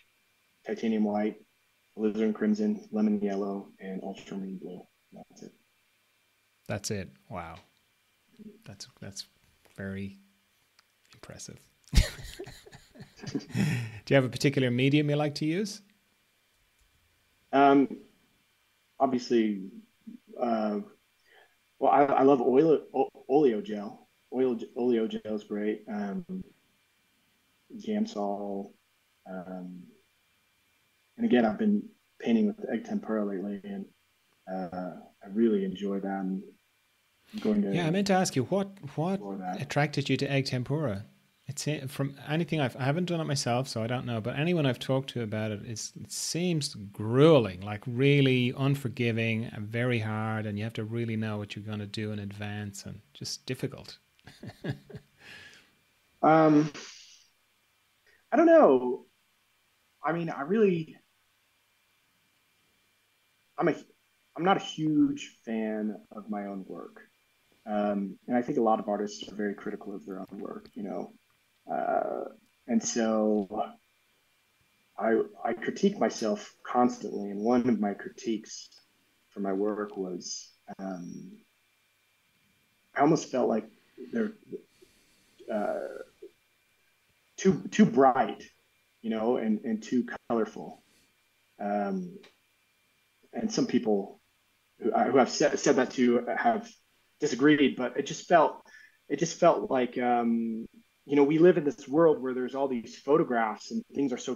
titanium white, alizarin crimson, lemon yellow, and ultramarine blue. That's it. That's it. Wow. That's that's very impressive. Do you have a particular medium you like to use? Um, obviously uh, well, I, I love oil, oleo gel. Oil, oleo gel is great. Um, Gamsol. Um, and again, I've been painting with egg tempera lately, and uh, I really enjoy that. I'm going to. Yeah, I meant to ask you what what attracted you to egg tempera. It's from anything I've I haven't done it myself, so I don't know. But anyone I've talked to about it, it seems grueling, like really unforgiving and very hard, and you have to really know what you're going to do in advance, and just difficult. um, I don't know. I mean, I really, I'm a, I'm not a huge fan of my own work, um, and I think a lot of artists are very critical of their own work. You know, uh, and so I, I critique myself constantly. And one of my critiques for my work was um, I almost felt like they're uh, too too bright, you know, and, and too colorful. Um, and some people who, uh, who have said, said that to have disagreed, but it just felt it just felt like um, you know, we live in this world where there's all these photographs and things are so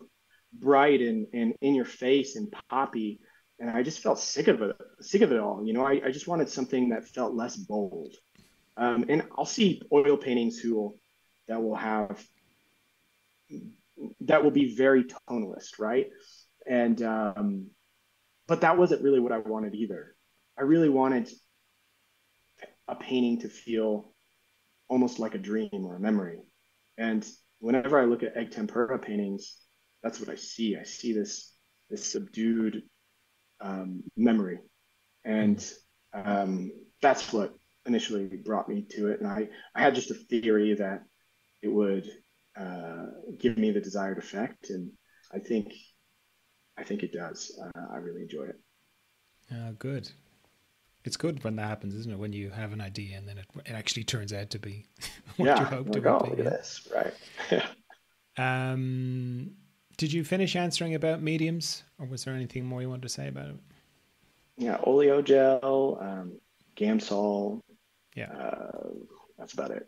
bright and, and in your face and poppy. And I just felt sick of it, sick of it all. You know, I, I just wanted something that felt less bold. Um, and I'll see oil paintings who will, that will have, that will be very tonalist, right? And, um, but that wasn't really what I wanted either. I really wanted a painting to feel almost like a dream or a memory. And whenever I look at egg tempera paintings, that's what I see. I see this this subdued um, memory, and um, that's what initially brought me to it. And I I had just a theory that it would uh, give me the desired effect, and I think I think it does. Uh, I really enjoy it. Uh, good it's good when that happens, isn't it? When you have an idea and then it, it actually turns out to be what yeah, you hoped it would be. Look at this, right? Um, did you finish answering about mediums, or was there anything more you wanted to say about it? Yeah, oleo gel, um, Gamsol. Yeah, uh, that's about it.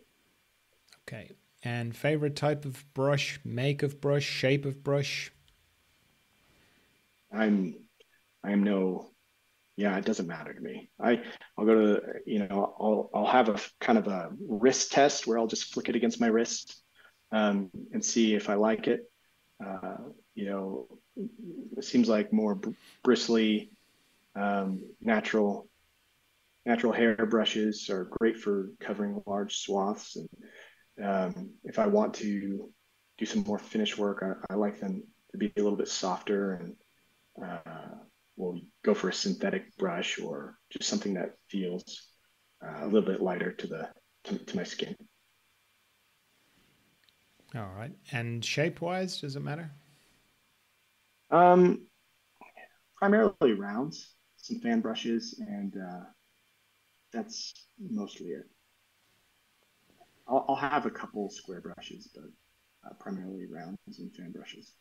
Okay, and favorite type of brush, make of brush, shape of brush. I'm, I am no yeah, it doesn't matter to me. I I'll go to you know I'll I'll have a kind of a wrist test where I'll just flick it against my wrist um, and see if I like it. Uh, you know, it seems like more br- bristly, um, natural natural hair brushes are great for covering large swaths. And um, if I want to do some more finish work, I, I, like them to be a little bit softer and uh, we'll go for a synthetic brush or just something that feels uh, a little bit lighter to the to, to, my skin. All right. And shape wise, does it matter? Um, primarily rounds, some fan brushes, and uh, that's mostly it. I'll, I'll have a couple square brushes, but uh, primarily rounds and fan brushes.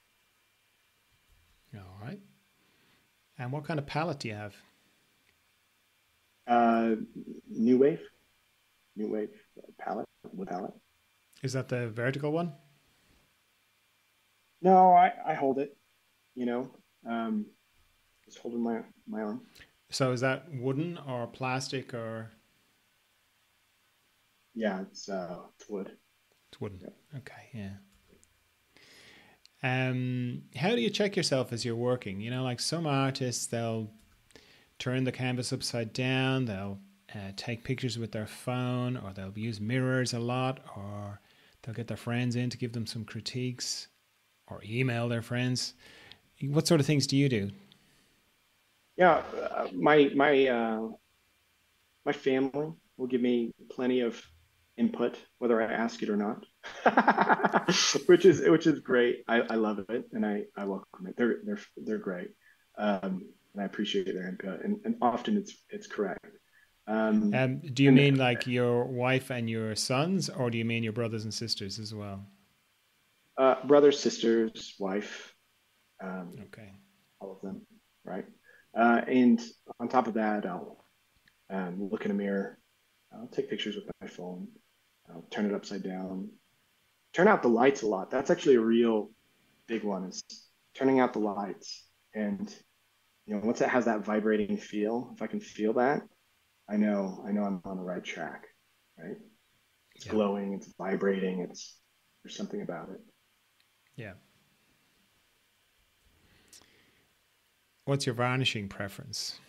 All right. And what kind of palette do you have? Uh, New Wave, New Wave palette with palette. Is that the vertical one? No, I, I hold it. You know, um, just holding my my arm. So is that wooden or plastic or? Yeah, it's uh, it's wood. It's wooden. Okay, yeah. Um, how do you check yourself as you're working? You know, like some artists, they'll turn the canvas upside down, they'll uh, take pictures with their phone, or they'll use mirrors a lot, or they'll get their friends in to give them some critiques, or email their friends. What sort of things do you do? Yeah, uh, my my uh, my family will give me plenty of input, whether I ask it or not, which is which is great. I, I love it and I, I welcome it. They're they're they're great, um, and I appreciate their input. And, and often it's it's correct. Um, um, do you mean like your wife and your sons, or do you mean your brothers and sisters as well? Uh, brothers, sisters, wife. Um, okay. All of them, right? Uh, and on top of that, I'll um, look in a mirror. I'll take pictures with my phone. I'll turn it upside down. Turn out the lights a lot. That's actually a real big one is turning out the lights. And you know, once it has that vibrating feel, if I can feel that, I know I know I'm on the right track, right? It's yeah. glowing, it's vibrating, it's there's something about it. Yeah. What's your varnishing preference?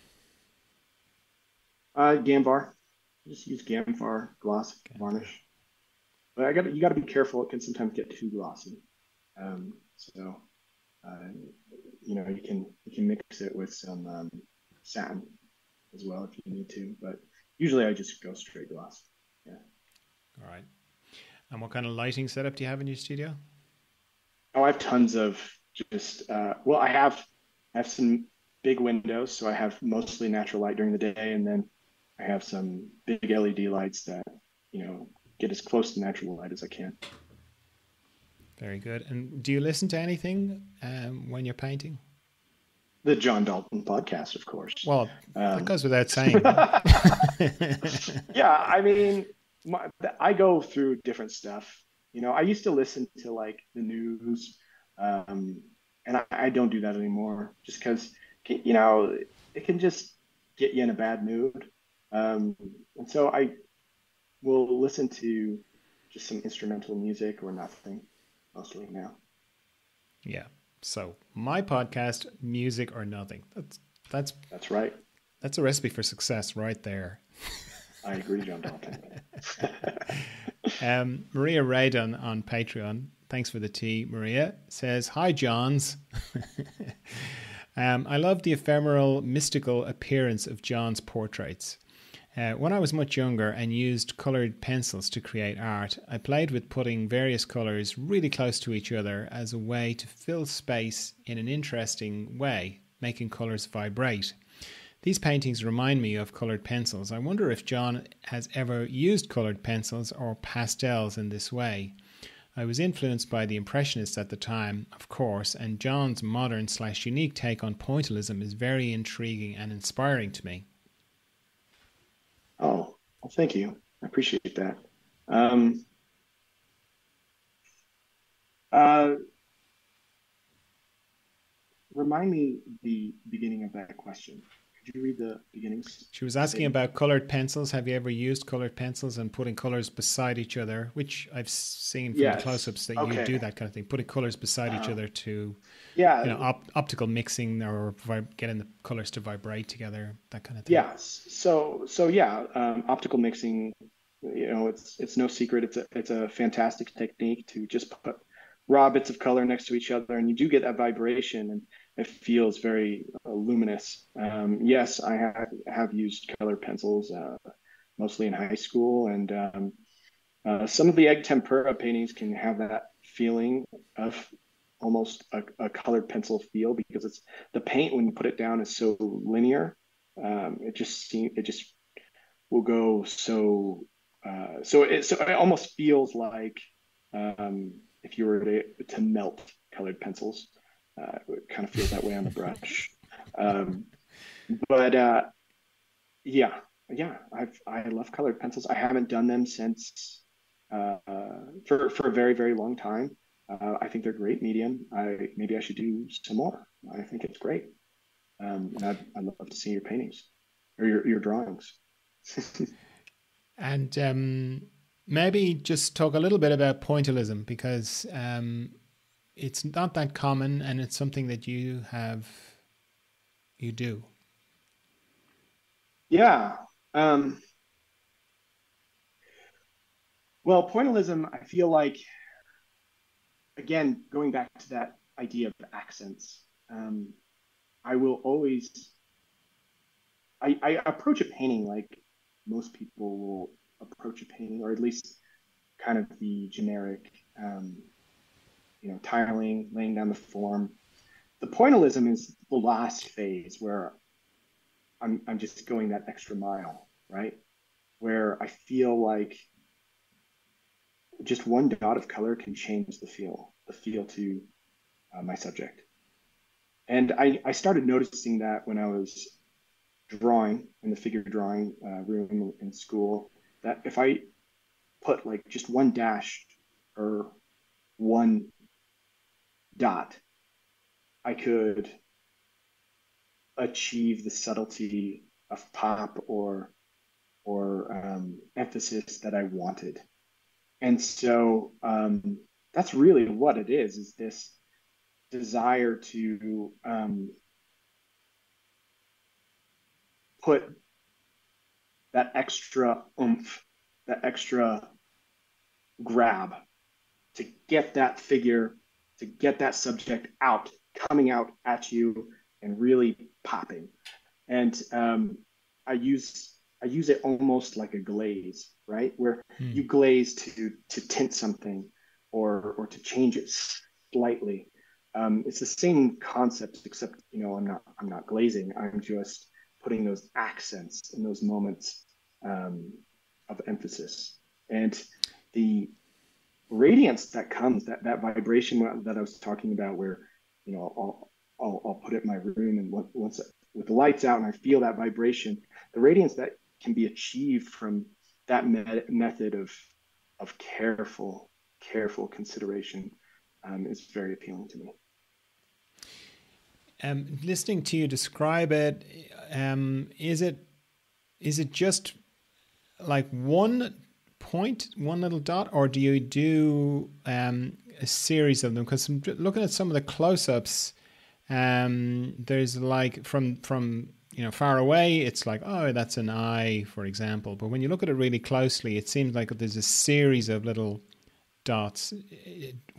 Uh, Gamvar. Just use Gamvar gloss varnish. But I got you got to be careful. It can sometimes get too glossy. Um, so, uh, you know, you can you can mix it with some um, satin as well if you need to. But usually, I just go straight gloss. Yeah. All right. And what kind of lighting setup do you have in your studio? Oh, I have tons of just. Uh, well, I have I have some big windows, so I have mostly natural light during the day, and then I have some big LED lights that you know get as close to natural light as I can. Very good. And do you listen to anything um, when you're painting? The John Dalton podcast, of course. Well, um, that goes without saying. yeah, I mean, my, I go through different stuff. You know, I used to listen to like the news, um, and I, I, don't do that anymore, just because you know it can just get you in a bad mood. Um, and so I will listen to just some instrumental music or nothing mostly now. Yeah. So my podcast, music or nothing. That's that's that's right. That's a recipe for success right there. I agree, John Dalton. um, Maria Radon on Patreon. Thanks for the tea, Maria. Says, Hi, Johns. um, I love the ephemeral, mystical appearance of John's portraits. Uh, when I was much younger and used coloured pencils to create art, I played with putting various colours really close to each other as a way to fill space in an interesting way, making colours vibrate. These paintings remind me of coloured pencils. I wonder if John has ever used coloured pencils or pastels in this way. I was influenced by the Impressionists at the time, of course, and John's modern slash unique take on pointillism is very intriguing and inspiring to me. Oh, well, thank you. I appreciate that. Um, uh, remind me the beginning of that question. Could you read the beginnings? She was asking about colored pencils. Have you ever used colored pencils and putting colors beside each other? Which I've seen from yes. the close-ups that okay. you do that kind of thing, putting colors beside uh, each other to, yeah, you know, op- optical mixing or getting the colors to vibrate together, that kind of thing. Yes. So, so yeah, um, optical mixing. You know, it's it's no secret. It's a it's a fantastic technique to just put raw bits of color next to each other, and you do get that vibration and it feels very uh, luminous. Um, yes, I have, have used colored pencils uh, mostly in high school, and um, uh, some of the egg tempera paintings can have that feeling of almost a, a, colored pencil feel because it's the paint when you put it down is so linear. Um, it just seems it just will go so uh, so it so it almost feels like um, if you were to, to melt colored pencils. Uh, it kind of feels that way on the brush. Um, but uh, yeah, yeah, I've I love colored pencils. I haven't done them since uh, for for a very very long time. Uh, I think they're great medium. I maybe I should do some more. I think it's great, um, and I'd, I'd love to see your paintings or your your drawings. and um, maybe just talk a little bit about pointillism because um, it's not that common and it's something that you have you do. Yeah um, well pointillism i feel like again going back to that idea of accents um, i will always I, I approach a painting like most people will approach a painting or at least kind of the generic um, you know, tiling, laying down the form. The pointillism is the last phase where I'm, I'm just going that extra mile, right? Where I feel like just one dot of color can change the feel, the feel to uh, my subject. And I, I started noticing that when I was drawing in the figure drawing uh, room in school that if I put like just one dash or one dot, I could achieve the subtlety of pop or or um, emphasis that I wanted. And so um, that's really what it is: is this desire to um, put that extra oomph, that extra grab to get that figure, to get that subject out, coming out at you and really popping. And um, I use I use it almost like a glaze, right? Where hmm. you glaze to to tint something or or to change it slightly. Um, it's the same concept, except you know I'm not I'm not glazing. I'm just putting those accents in those moments um, of emphasis and the radiance that comes that that vibration that I was talking about where you know I'll I'll, I'll put it in my room and once with the lights out and I feel that vibration the radiance that can be achieved from that me- method of of careful careful consideration um, is very appealing to me. Um, listening to you describe it, um, is it is it just like one point, one little dot, or do you do um, a series of them? Because looking at some of the close-ups, um, there's like from from you know far away, it's like oh that's an eye, for example. But when you look at it really closely, it seems like there's a series of little dots.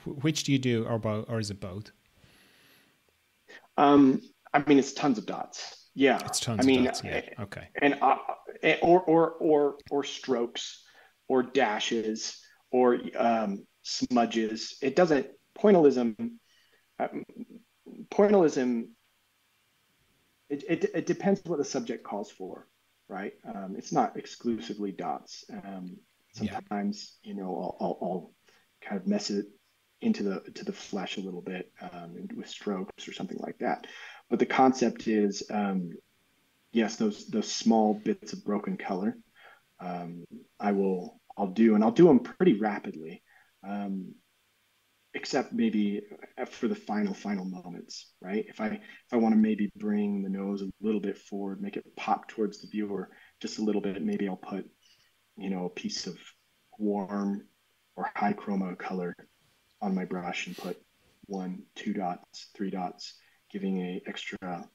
Which do you do, or both, or is it both? Um, I mean, it's tons of dots. Yeah, it's tons. I mean, dots, yeah. Okay. And uh, or or or or strokes, or dashes, or um, smudges. It doesn't pointillism. Uh, pointillism. It, it it depends what the subject calls for, right? Um, it's not exclusively dots. Um, sometimes yeah. you know I'll, I'll, I'll kind of mess it into the to the flesh a little bit um, with strokes or something like that. But the concept is, um, yes, those those small bits of broken color, um, I will I'll do, and I'll do them pretty rapidly, um, except maybe for the final final moments, right? If I if I want to maybe bring the nose a little bit forward, make it pop towards the viewer just a little bit, maybe I'll put, you know, a piece of warm or high chroma color on my brush and put one, two dots, three dots, giving a extra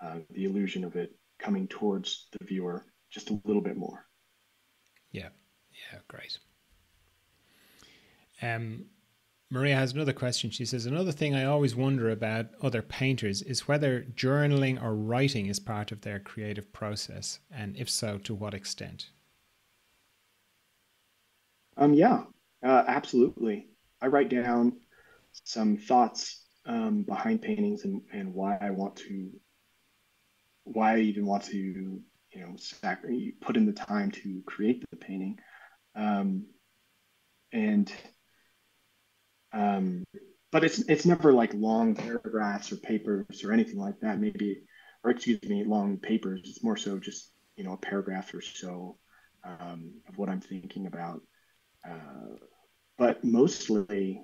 uh, the illusion of it coming towards the viewer just a little bit more. Yeah, yeah, great. Um, Maria has another question. She says, Another thing I always wonder about other painters is whether journaling or writing is part of their creative process, and if so, to what extent? Um, yeah, uh, absolutely. I write down some thoughts um, behind paintings and, and why I want to, why I even want to, you know, sac- put in the time to create the painting. Um, and, um, but it's, it's never like long paragraphs or papers or anything like that. Maybe, or excuse me, long papers. It's more so just, you know, a paragraph or so um, of what I'm thinking about. Uh, but mostly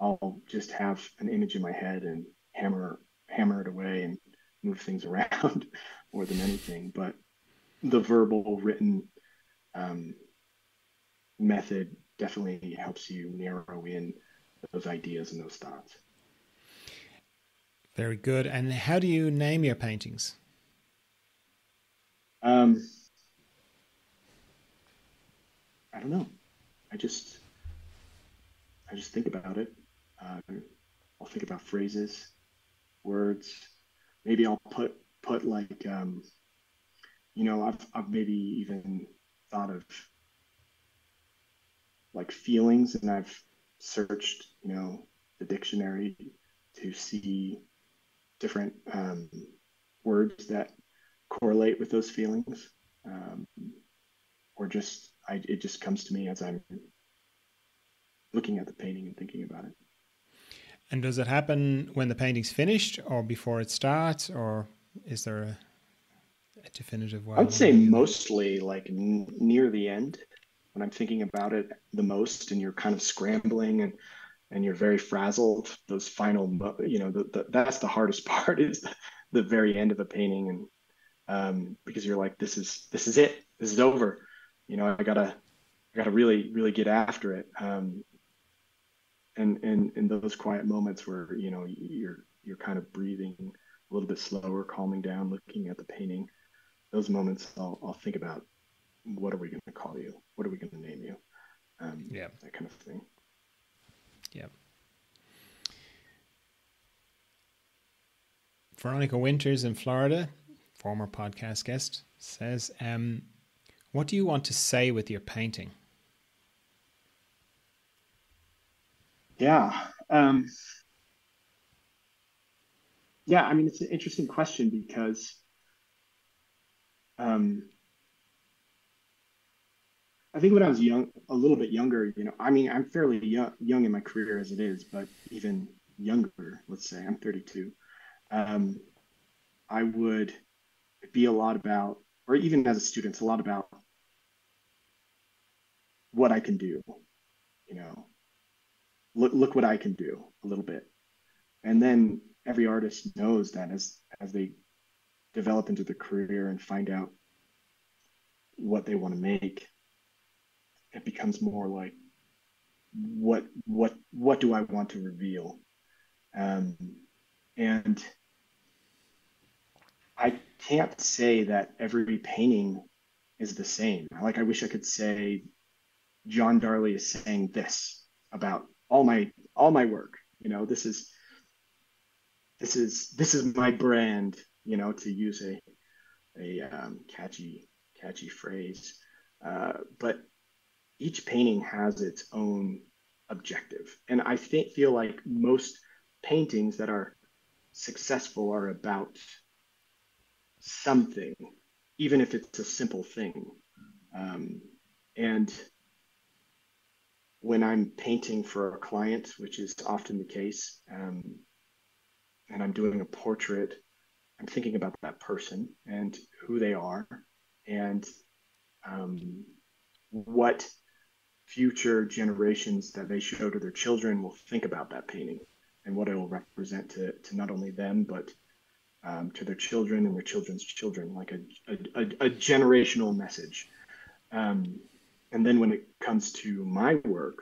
I'll just have an image in my head and hammer hammer it away and move things around more than anything. But the verbal written um, method definitely helps you narrow in those ideas and those thoughts. Very good. And how do you name your paintings? Um, I don't know. I just I just think about it. Uh, I'll think about phrases, words. Maybe I'll put put like um, you know I've I've maybe even thought of like feelings, and I've searched you know the dictionary to see different um, words that correlate with those feelings, um, or just I, it just comes to me as I'm looking at the painting and thinking about it. And does it happen when the painting's finished or before it starts, or is there a, a definitive way? I would say mostly like n- near the end when I'm thinking about it the most, and you're kind of scrambling and and you're very frazzled. Those final, you know, the, the, that's the hardest part is the, the very end of a painting, and um, because you're like, this is this is it, this is over. You know, I gotta I gotta really really get after it. Um, and and in those quiet moments where you know you're you're kind of breathing a little bit slower, calming down, looking at the painting. Those moments, I'll, I'll think about what are we going to call you? What are we going to name you? Um, yeah, that kind of thing. Yeah. Veronica Winters in Florida, former podcast guest, says, um, "What do you want to say with your painting?" Yeah. Um, yeah, I mean, it's an interesting question because um, I think when I was young, a little bit younger, you know, I mean, I'm fairly young, young in my career as it is, but even younger, let's say, I'm 32. Um, I would be a lot about, or even as a student, it's a lot about what I can do. You know, look look what I can do a little bit, and then every artist knows that as as they develop into their career and find out what they want to make it becomes more like what what what do i want to reveal? Um, and i can't say that every painting is the same. Like i wish i could say john darley is saying this about all my all my work you know? This is this is this is my brand, you know, to use a a um, catchy catchy phrase. Uh, but each painting has its own objective, and I think feel like most paintings that are successful are about something, even if it's a simple thing. Um, and when I'm painting for a client, which is often the case, um, and I'm doing a portrait, I'm thinking about that person and who they are and um, what future generations that they show to their children will think about that painting and what it will represent to, to not only them, but um, to their children and their children's children, like a, a, a generational message. Um, and then when it comes to my work,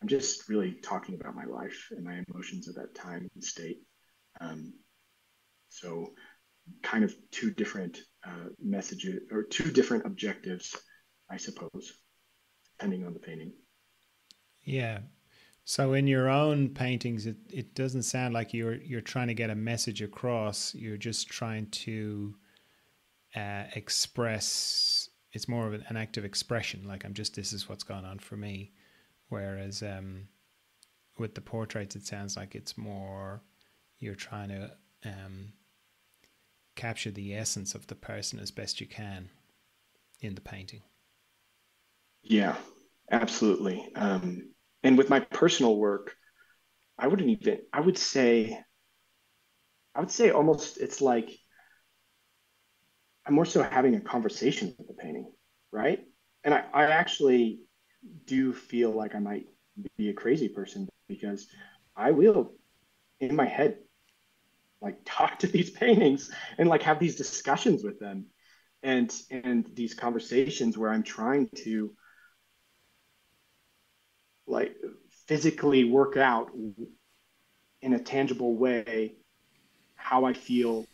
I'm just really talking about my life and my emotions at that time and state. Um, so kind of two different uh, messages or two different objectives, I suppose, depending on the painting. Yeah. So in your own paintings, it, it doesn't sound like you're you're trying to get a message across. You're just trying to uh, express. It's more of an, active expression. Like I'm just this is what's going on for me. Whereas um, with the portraits, it sounds like it's more you're trying to um, capture the essence of the person as best you can in the painting. Yeah, absolutely. Um, and with my personal work, I wouldn't even, I would say, I would say almost it's like I'm more so having a conversation with the painting, right? And I, I actually do feel like I might be a crazy person because I will in my head like talk to these paintings and like have these discussions with them. And and these conversations where i'm trying to like physically work out in a tangible way how i feel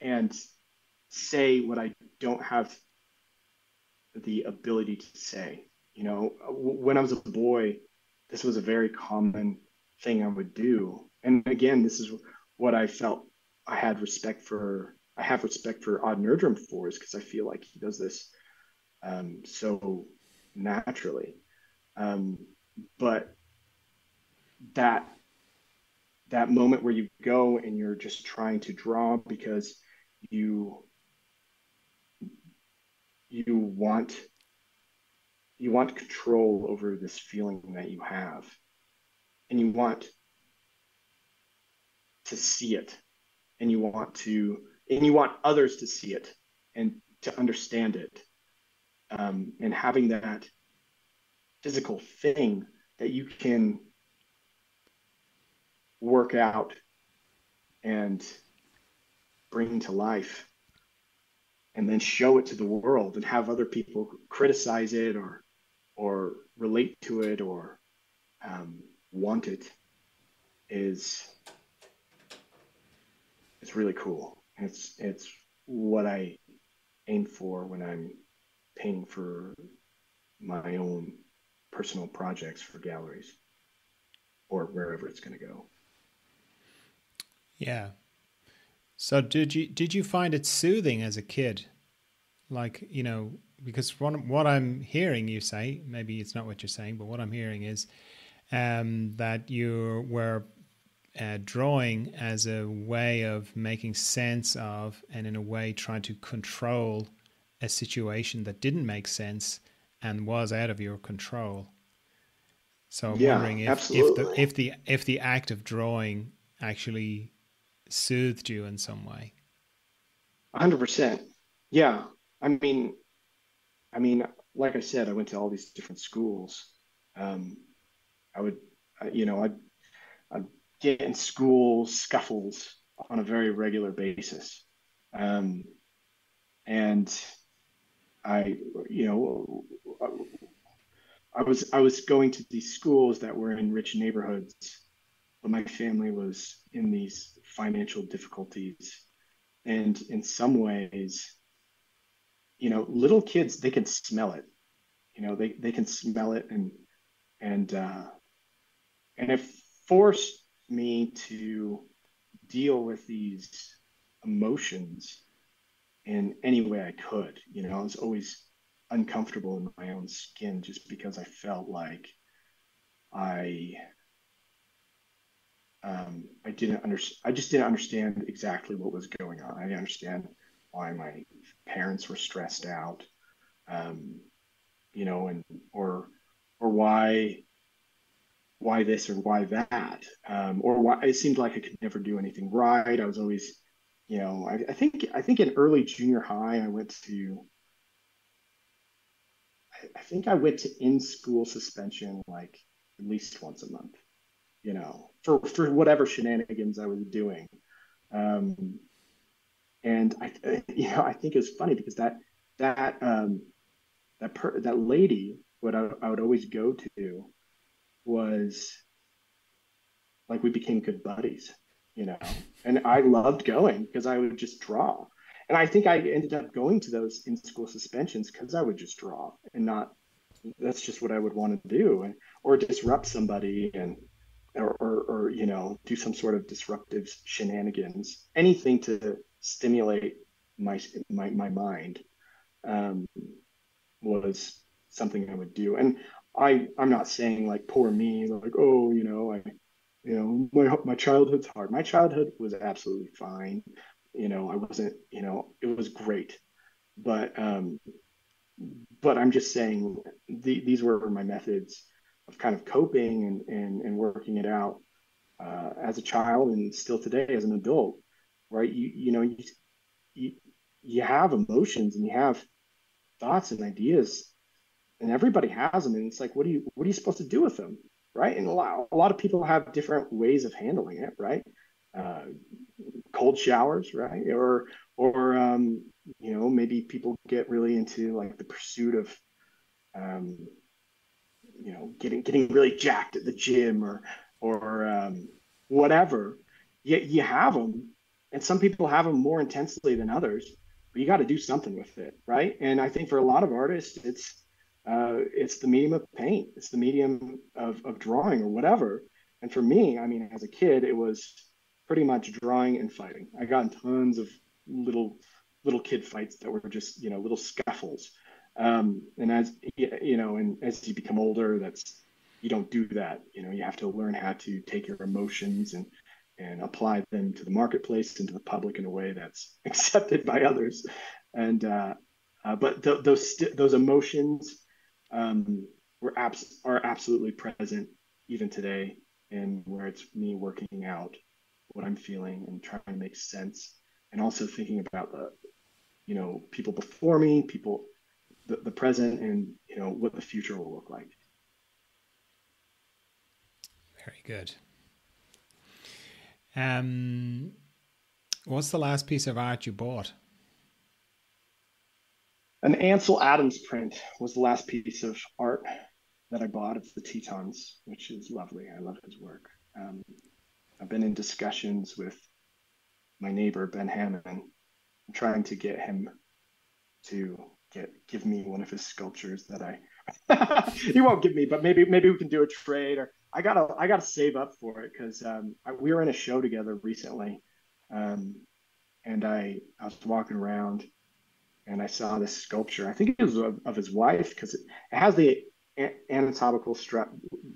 and say what i don't have the ability to say. You know when i was a boy this was a very common thing i would do. And again this is what I felt I had respect for. I have respect for Odd Nerdrum for is because I feel like he does this um, so naturally. Um, but that that moment where you go and you're just trying to draw because you you want you want control over this feeling that you have and you want to see it and you want to and you want others to see it and to understand it. Um, and having that physical thing that you can work out and bring to life and then show it to the world and have other people criticize it or or relate to it or um, want it is it's really cool. It's it's what I aim for when I'm painting for my own personal projects for galleries or wherever it's going to go. Yeah. So did you did you find it soothing as a kid? Like, you know, because what, what I'm hearing you say, maybe it's not what you're saying, but what I'm hearing is um, that you were uh, drawing as a way of making sense of and in a way trying to control a situation that didn't make sense and was out of your control. So I'm yeah, wondering if, if the if the if the act of drawing actually soothed you in some way. hundred percent. Yeah. I mean I mean, like I said, I went to all these different schools. Um, I would, you know, I'd, I'd get in school scuffles on a very regular basis. Um, and I, you know, I was I was going to these schools that were in rich neighborhoods, but my family was in these financial difficulties, and in some ways, you know, little kids they can smell it. You know, they they can smell it, and and uh, and it forced me to deal with these emotions in any way I could. You know, I was always uncomfortable in my own skin just because I felt like I um, I didn't understand. I just didn't understand exactly what was going on. I didn't understand why my parents were stressed out, um, you know, and or or why why this or why that, um, or why it seemed like I could never do anything right. I was always, you know, I, I think I think in early junior high I went to I think I went to in school suspension like at least once a month, you know, for, for whatever shenanigans I was doing. Um, and I, you know, I think it's funny because that that um, that per, that lady, what I, I would always go to, was like we became good buddies, you know. And I loved going because I would just draw, and I think I ended up going to those in school suspensions because I would just draw and not. That's just what I would want to do, and or disrupt somebody and or, or, or, you know do some sort of disruptive shenanigans anything to stimulate my my, my mind um, was something I would do. And I I'm not saying like poor me, like oh you know I you know my my childhood's hard. My childhood was absolutely fine. You know I wasn't you know it was great, but um, but I'm just saying the, these were my methods of kind of coping and and, and working it out uh, as a child and still today as an adult right? You you know you you, you have emotions and you have thoughts and ideas, and everybody has them. And it's like, what do you what are you supposed to do with them, right? And a lot a lot of people have different ways of handling it, right? Uh, cold showers, right? Or or um, you know maybe people get really into like the pursuit of um, you know getting getting really jacked at the gym or or um, whatever. You, you have them and some people have them more intensely than others but you got to do something with it right and i think for a lot of artists it's uh, it's the medium of paint. It's the medium of, of drawing or whatever. And for me i mean as a kid it was pretty much drawing and fighting. I got in tons of little little kid fights that were just you know little scuffles. Um, and as you know and as you become older that's you don't do that. You know you have to learn how to take your emotions and and apply them to the marketplace and to the public in a way that's accepted by others. And uh, uh, but th- those st- those emotions um, were abs- are absolutely present even today, and where it's me working out what I'm feeling and trying to make sense, and also thinking about the you know, people before me, people, the, the present, and you know what the future will look like. Very good. Um, what's the last piece of art you bought? An Ansel Adams print was the last piece of art that I bought. It's the Tetons, which is lovely. I love his work. Um, I've been in discussions with my neighbor Ben Hammond. I'm trying to get him to get give me one of his sculptures that I he won't give me, but maybe maybe we can do a trade or I gotta I gotta save up for it because um, we were in a show together recently, um, and I I was walking around and I saw this sculpture. I think it was of, of his wife because it, it, has the anatomical stru-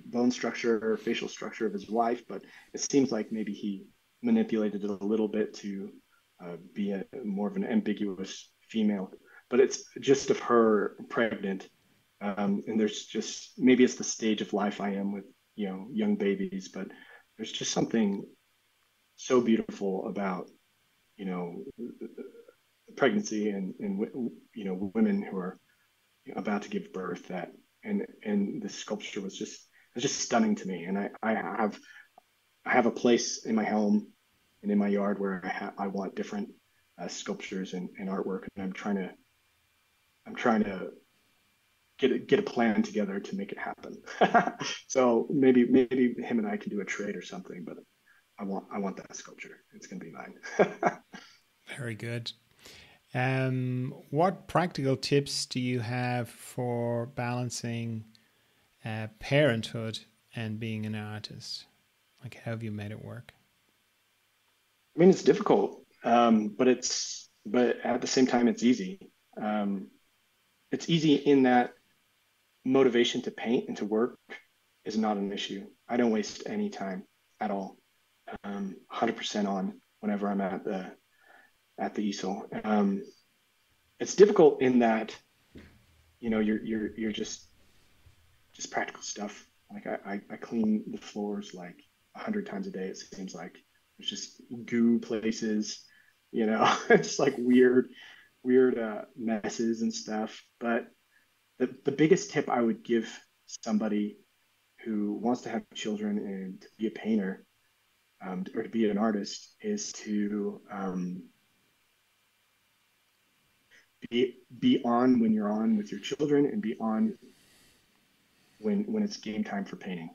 bone structure or facial structure of his wife, but it seems like maybe he manipulated it a little bit to uh, be a more of an ambiguous female. But it's just of her pregnant, um, and there's just maybe it's the stage of life I am with you know young babies, but there's just something so beautiful about you know pregnancy and and you know women who are about to give birth that and and the sculpture was just was just stunning to me and I I have I have a place in my home and in my yard where I ha- I want different uh, sculptures and, and artwork and I'm trying to I'm trying to get a, get a plan together to make it happen. so maybe maybe him and I can do a trade or something. But I want I want that sculpture. It's going to be mine. Very good. Um, what practical tips do you have for balancing uh, parenthood and being an artist? Like, how have you made it work? I mean, it's difficult, um, but it's but at the same time, it's easy. Um, it's easy in that motivation to paint and to work is not an issue. I don't waste any time at all. Um, 100% on whenever I'm at the at the easel. Um, it's difficult in that you know you're you're you're just just practical stuff. Like I, I, I clean the floors like a hundred times a day. It seems like there's just goo places, you know, it's like weird weird uh, messes and stuff. But the, the biggest tip I would give somebody who wants to have children and to be a painter um, or to be an artist is to um, be be on when you're on with your children and be on when when it's game time for painting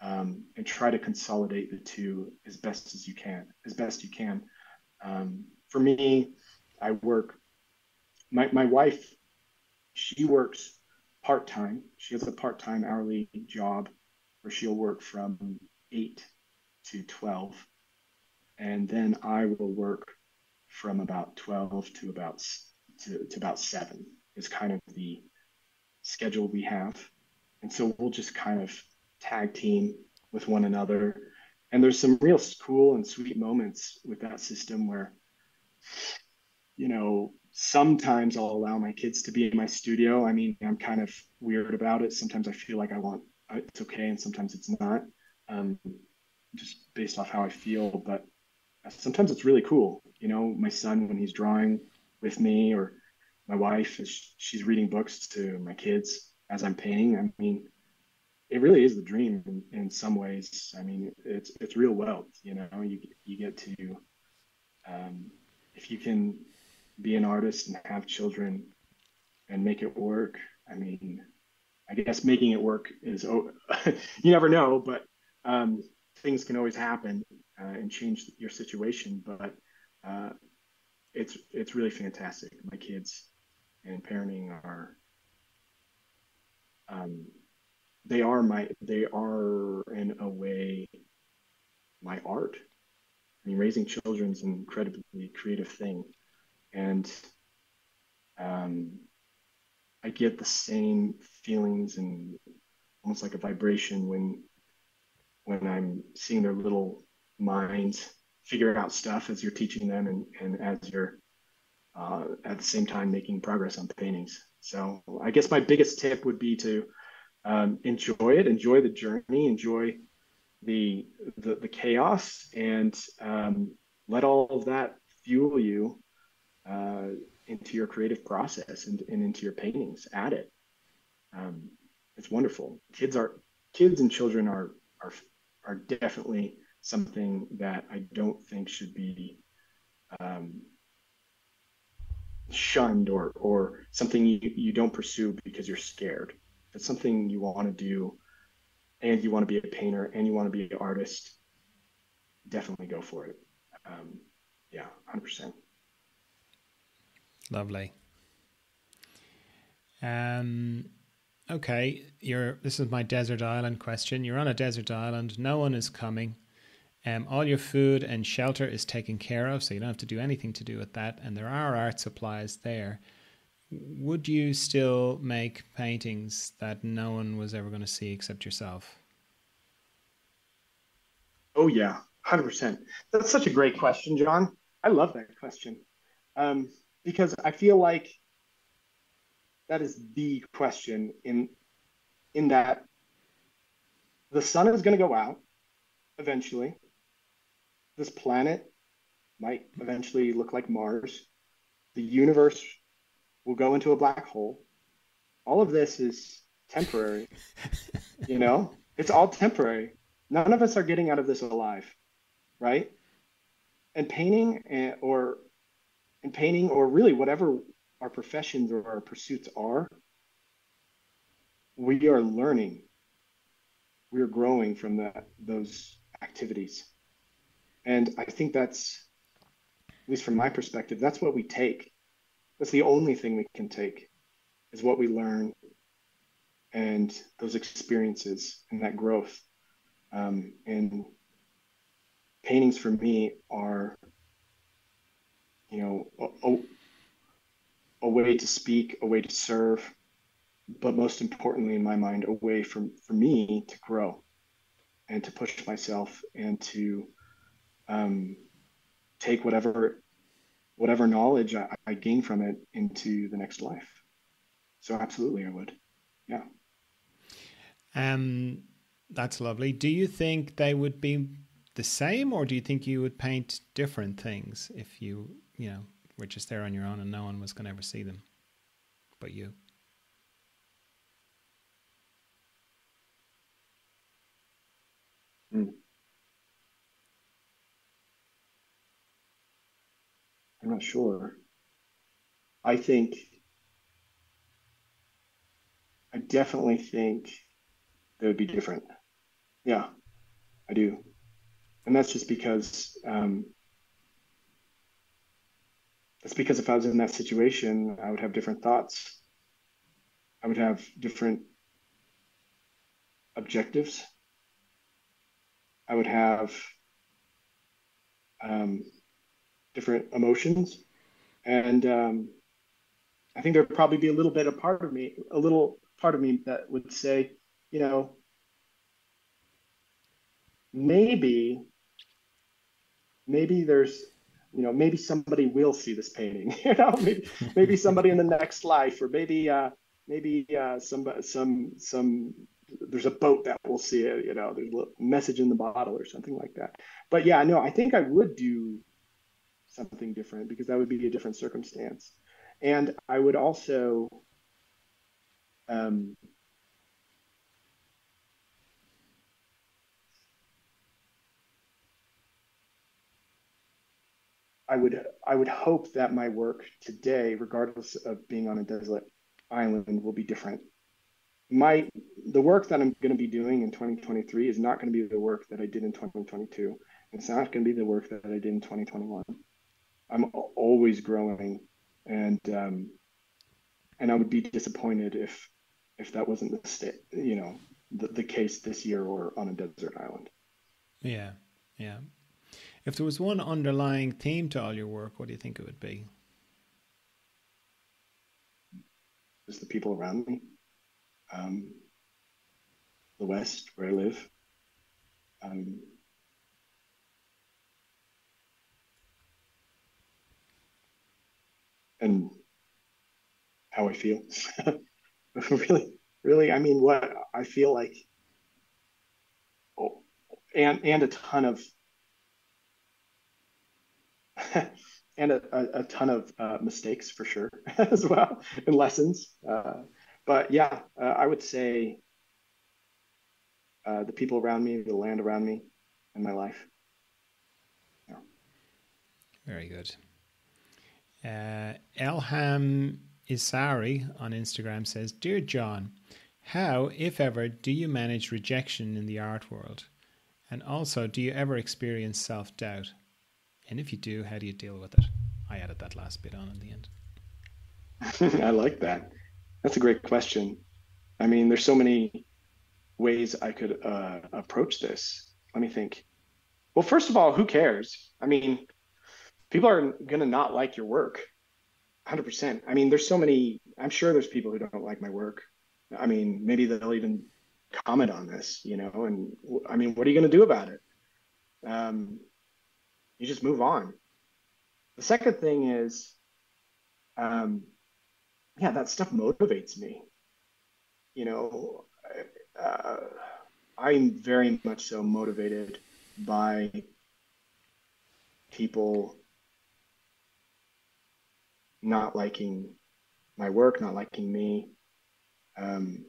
um, and try to consolidate the two as best as you can as best you can um, for me i work my, my wife she works part time. She has a part time hourly job where she'll work from eight to 12. And then I will work from about 12 to about to, to about seven is kind of the schedule we have. And so we'll just kind of tag team with one another. And there's some real cool and sweet moments with that system where, you know, sometimes I'll allow my kids to be in my studio. I mean, I'm kind of weird about it. Sometimes I feel like I want it's okay, and sometimes it's not, um, just based off how I feel. But sometimes it's really cool. You know, my son when he's drawing with me, or my wife she's reading books to my kids as I'm painting. I mean, it really is the dream in, in some ways. I mean, it's it's real wealth. You know, you you get to um, if you can be an artist and have children and make it work. I mean, I guess making it work is you never know, but um, things can always happen uh, and change your situation. But uh, it's it's really fantastic. My kids and parenting are um, they are my they are in a way my art. I mean, raising children is an incredibly creative thing and um, I get the same feelings and almost like a vibration when when I'm seeing their little minds figure out stuff as you're teaching them and, and as you're uh, at the same time making progress on paintings. So I guess my biggest tip would be to um, enjoy it, enjoy the journey, enjoy the the, the chaos, and um, let all of that fuel you uh, into your creative process and, and into your paintings. Add it. Um, it's wonderful. Kids are kids and children are are are definitely something that I don't think should be um, shunned or or something you, you don't pursue because you're scared. If it's something you want to do and you want to be a painter and you want to be an artist, definitely go for it. Um, yeah, 100%. Lovely. Um, okay, you're. This is my desert island question. You're on a desert island. No one is coming. Um, all your food and shelter is taken care of, so you don't have to do anything to do with that. And there are art supplies there. Would you still make paintings that no one was ever going to see except yourself? Oh yeah, hundred percent. That's such a great question, John. I love that question um, because I feel like that is the question in in that the sun is going to go out eventually this planet might eventually look like Mars. The universe will go into a black hole. All of this is temporary. you know, it's all temporary. None of us are getting out of this alive, right? And painting and, or and painting or really whatever our professions or our pursuits are, we are learning. We are growing from that those activities. And I think that's, at least from my perspective, that's what we take. That's the only thing we can take is what we learn and those experiences and that growth. Um, and paintings for me are, you know, a, a, way to speak, a way to serve, but most importantly, in my mind, a way for, for me to grow and to push myself and to um, take whatever whatever knowledge I, I gain from it into the next life. So absolutely, I would. Yeah. Um, that's lovely. Do you think they would be the same, or do you think you would paint different things if you, you know, were just there on your own and no one was going to ever see them, but you? Not sure. I think, I definitely think they would be different. Yeah, I do. And that's just because, um, that's because if I was in that situation, I would have different thoughts. I would have different objectives. I would have um, different emotions. And um, I think there'd probably be a little bit of part of me, a little part of me that would say, you know, maybe, maybe there's, you know, maybe somebody will see this painting, you know, maybe, maybe somebody in the next life, or maybe, uh, maybe uh, some, some, some, there's a boat that will see it, you know, there's a message in the bottle or something like that. But yeah, no, I think I would do something different because that would be a different circumstance. And I would also um, I would I would hope that my work today, regardless of being on a desolate island, will be different. My the work that I'm going to be doing in 2023 is not going to be the work that I did in 2022. It's not going to be the work that I did in 2021. I'm always growing, and um, and I would be disappointed if if that wasn't the state, you know, the, the case this year or on a desert island. Yeah, yeah. If there was one underlying theme to all your work, what do you think it would be? Just the people around me, um, the West where I live. Um, and how I feel. really, really, I mean, what I feel like, oh, and and a ton of and a, a, ton of uh, mistakes for sure as well and lessons. Uh, but yeah, uh, I would say uh, the people around me, the land around me, and my life. Yeah. Very good. Uh, Elham Isari on Instagram says, Dear John, how, if ever, do you manage rejection in the art world? And also, do you ever experience self doubt? And if you do, how do you deal with it? I added that last bit on in the end. I like that. That's a great question. I mean, there's so many ways I could uh, approach this. Let me think. Well, first of all, who cares? I mean, people are going to not like your work 100%. I mean, there's so many, I'm sure there's people who don't like my work. I mean, maybe they'll even comment on this, you know, and I mean, what are you going to do about it? Um, you just move on. The second thing is, um, yeah, that stuff motivates me. You know, uh, I'm very much so motivated by people not liking my work, not liking me. Um,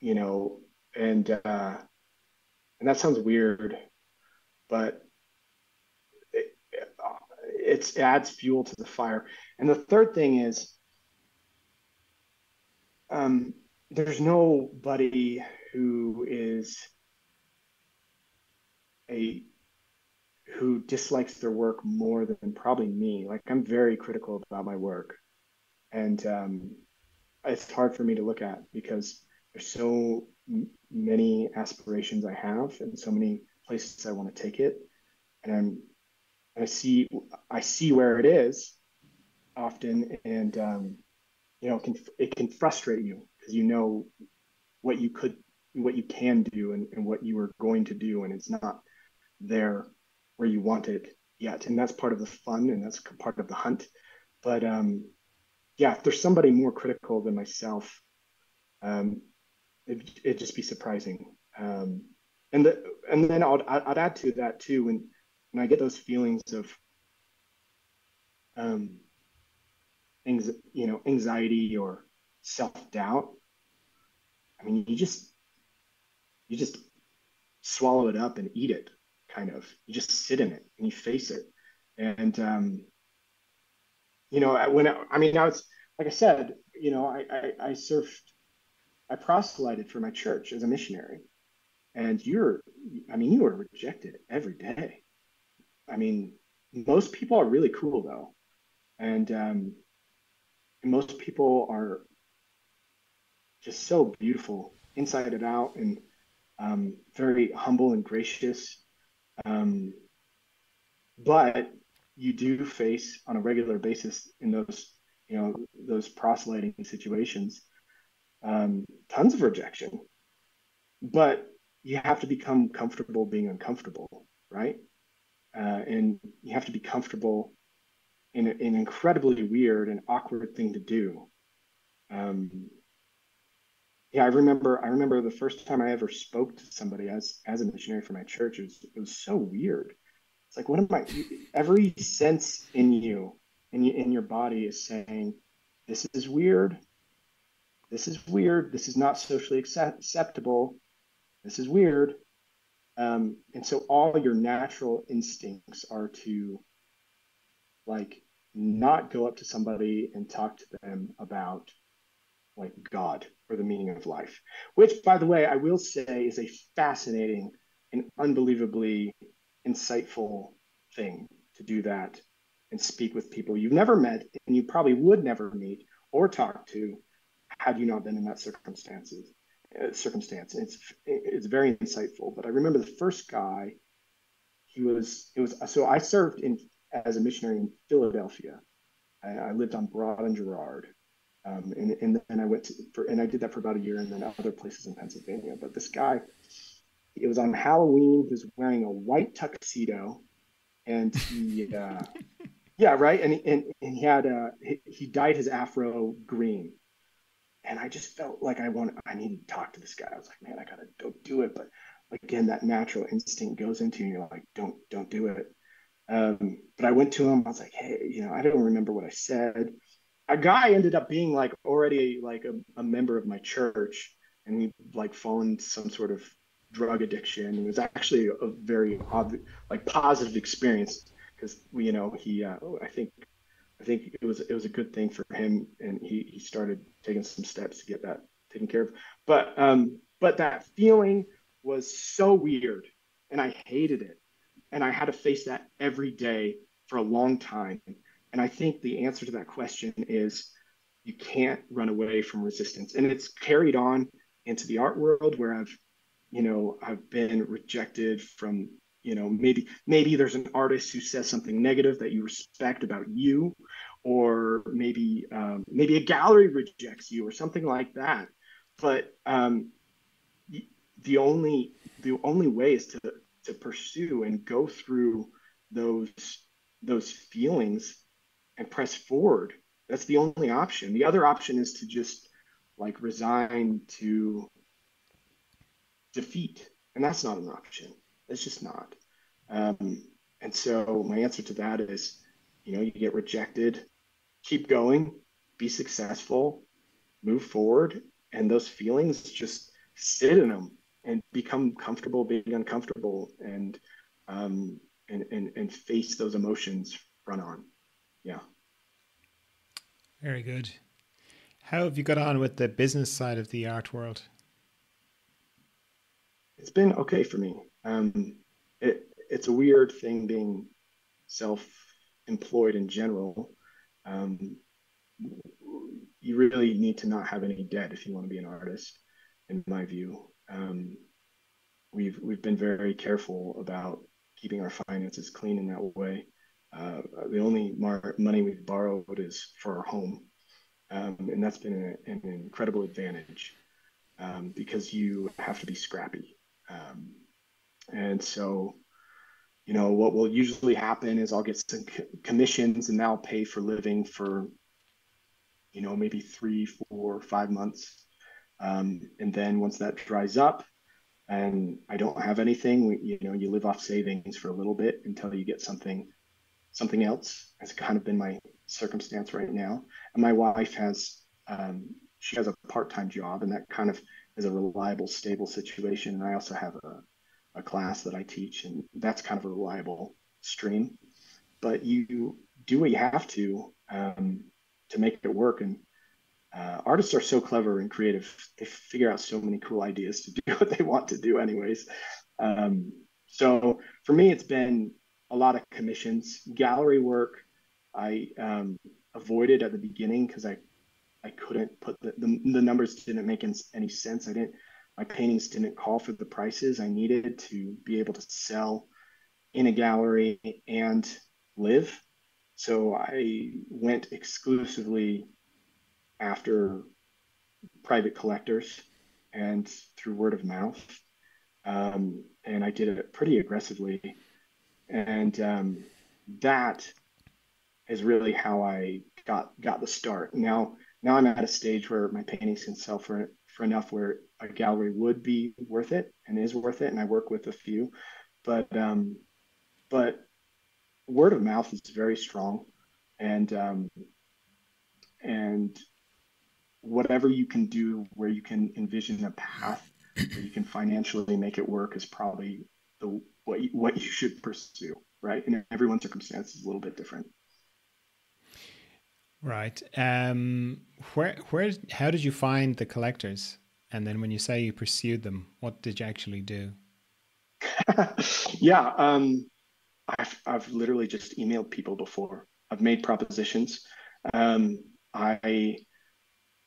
you know, and uh, and that sounds weird, but it, it adds fuel to the fire. And the third thing is, um, there's nobody who is a who dislikes their work more than probably me. Like I'm very critical about my work, and um, it's hard for me to look at because there's so m- many aspirations I have and so many places I want to take it, and I'm I see I see where it is often, and um, you know, it can it can frustrate you because you know what you could what you can do and, and what you are going to do and it's not there where you want it yet. And that's part of the fun and that's part of the hunt. But um yeah if there's somebody more critical than myself um it, it'd just be surprising. Um and the and then I'd, I'd add to that too when when i get those feelings of um you know anxiety or self-doubt i mean you just you just swallow it up and eat it kind of you just sit in it and you face it. And um, you know when I, I mean now it's like i said you know I, I i served i proselyted for my church as a missionary. And you're i mean you are rejected every day. I mean most people are really cool though. And um most people are just so beautiful inside and out and um, very humble and gracious um, but you do face on a regular basis in those, you know, those proselyting situations, um, tons of rejection. But you have to become comfortable being uncomfortable, right? Uh, and you have to be comfortable in an incredibly weird and awkward thing to do. Um, yeah, I remember. I remember the first time I ever spoke to somebody as as a missionary for my church. It was it was so weird. It's like, what am I? Every sense in you, in in your body, is saying, "This is weird. This is weird. This is not socially accept- acceptable. This is weird." Um, and so, all your natural instincts are to, like, not go up to somebody and talk to them about like God or the meaning of life, which, by the way, I will say is a fascinating and unbelievably insightful thing to do that and speak with people you've never met and you probably would never meet or talk to had you not been in that circumstances uh, circumstance. It's it's very insightful. But I remember the first guy. He was it was so I served in as a missionary in Philadelphia. I, I lived on Broad and Girard, um, and, and then I went to, for, and I did that for about a year and then other places in Pennsylvania. But this guy, it was on Halloween. He was wearing a white tuxedo and he, uh, yeah, right. And, and, and he had, uh, he, he dyed his Afro green. And I just felt like I want, I needed to talk to this guy. I was like, man, I gotta don't do it. But again, that natural instinct goes into you. You're like, don't, don't do it. Um, but I went to him. I was like, hey, you know, I don't remember what I said. A guy ended up being like already like a, a member of my church, and he like fallen some sort of drug addiction. It was actually a very like positive experience because you know he uh, I think I think it was it was a good thing for him, and he he started taking some steps to get that taken care of. But um, but that feeling was so weird, and I hated it, and I had to face that every day for a long time. And I think the answer to that question is you can't run away from resistance, and it's carried on into the art world where I've you know I've been rejected from you know maybe maybe there's an artist who says something negative that you respect about you or maybe um, maybe a gallery rejects you or something like that. But um, the only the only way is to to pursue and go through those those feelings and press forward that's the only option the other option is to just like resign to defeat and that's not an option it's just not. Um, and so my answer to that is, you know, you get rejected, keep going, be successful, move forward, and those feelings just sit in them and become comfortable being uncomfortable and um, and, and and face those emotions front on. Yeah. Very good. How have you got on with the business side of the art world? It's been okay for me um, it, it's a weird thing being self-employed in general. Um, you really need to not have any debt if you want to be an artist, in my view. Um, we've we've been very careful about keeping our finances clean in that way. Uh, the only mar- money we've borrowed is for our home, um, and that's been a, an incredible advantage um, because you have to be scrappy. Um, and so, you know, what will usually happen is I'll get some commissions and they'll pay for living for, you know, maybe three, four, five months. Um, and then once that dries up and I don't have anything, we, you know, you live off savings for a little bit until you get something, something else. Has kind of been my circumstance right now. And my wife has, um, she has a part-time job and that kind of is a reliable, stable situation. And I also have a, a class that I teach, and that's kind of a reliable stream. But you do what you have to um, to make it work. And uh, artists are so clever and creative; they figure out so many cool ideas to do what they want to do, anyways. Um, so for me, it's been a lot of commissions, gallery work. I um, avoided at the beginning because I I couldn't put the, the, the numbers didn't make any sense. I didn't my paintings didn't call for the prices I needed to be able to sell in a gallery and live. So I went exclusively after private collectors and through word of mouth. Um, and I did it pretty aggressively. And um, that is really how I got got the start. Now now I'm at a stage where my paintings can sell for for enough where a gallery would be worth it and is worth it. And I work with a few, but um, but word of mouth is very strong, and um, and whatever you can do where you can envision a path where you can financially make it work is probably the what you, what you should pursue, right? And everyone's circumstance is a little bit different. Right. Um, where, where, how did you find the collectors? And then when you say you pursued them, what did you actually do? yeah. Um, I've, I've literally just emailed people before. I've made propositions. Um, I,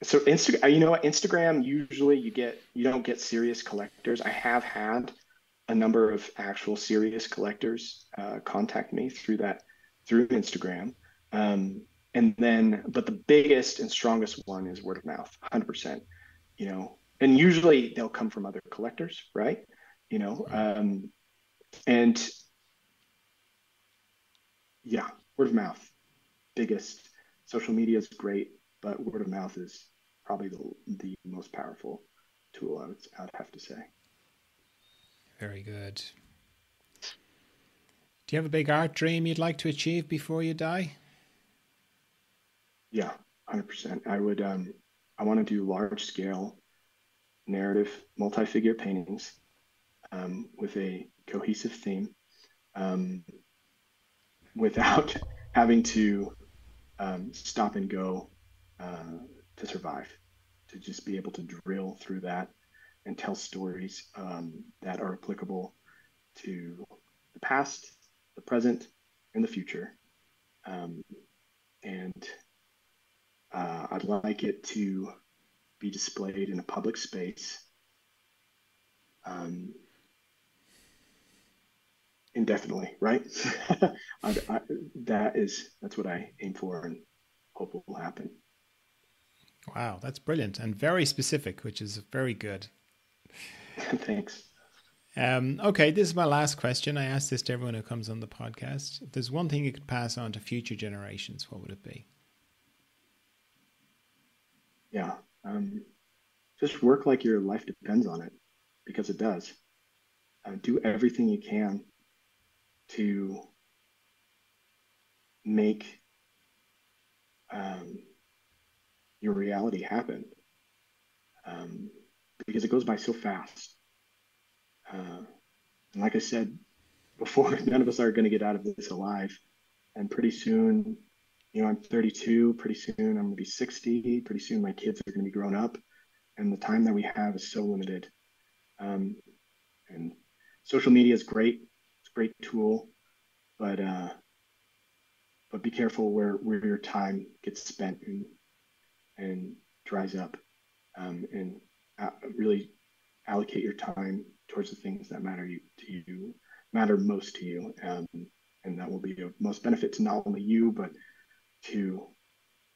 so Instagram, you know? Instagram, usually you get, you don't get serious collectors. I have had a number of actual serious collectors uh, contact me through that, through Instagram. Um, and then but the biggest and strongest one is word of mouth 100% you know. And usually they'll come from other collectors right? You know um, and yeah word of mouth biggest. Social media is great but word of mouth is probably the, the most powerful tool I would, I'd have to say very good Do you have a big art dream you'd like to achieve before you die? Yeah, hundred percent. I would. Um, I want to do large scale narrative, multi figure paintings um, with a cohesive theme, um, without having to um, stop and go uh, to survive. To just be able to drill through that and tell stories um, that are applicable to the past, the present, and the future. Um, and uh, I'd like it to be displayed in a public space um, indefinitely, right? I, I, that is that's what I aim for and hope will happen. Wow, that's brilliant and very specific, which is very good. Thanks. Um, okay, this is my last question. I ask this to everyone who comes on the podcast. If there's one thing you could pass on to future generations, what would it be? Yeah, um, just work like your life depends on it, because it does. Uh, do everything you can to make um, your reality happen, um, because it goes by so fast. Uh, and like I said before, none of us are going to get out of this alive. And pretty soon, you know, I'm 32. Pretty soon, I'm going to be 60. Pretty soon, my kids are going to be grown up. And the time that we have is so limited. Um, and social media is great. It's a great tool, but uh, but be careful where where your time gets spent and and dries up, um, and really allocate your time towards the things that matter you, to you, matter most to you, um, and that will be of most benefit to not only you but to,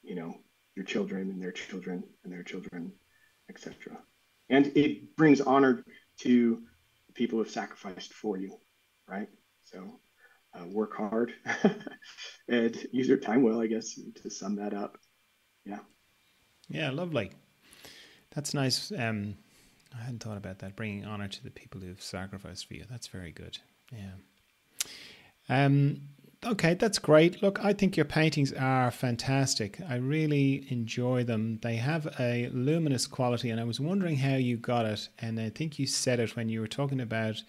you know, your children and their children and their children, etc. And it brings honor to the people who have sacrificed for you, right? So uh, work hard and use your time well, I guess, to sum that up. Yeah. Yeah, lovely. That's nice. Um, I hadn't thought about that. Bringing honor to the people who've sacrificed for you. That's very good. Yeah. Um, okay, that's great. Look, I think your paintings are fantastic. I really enjoy them. They have a luminous quality, and I was wondering how you got it. And I think you said it when you were talking about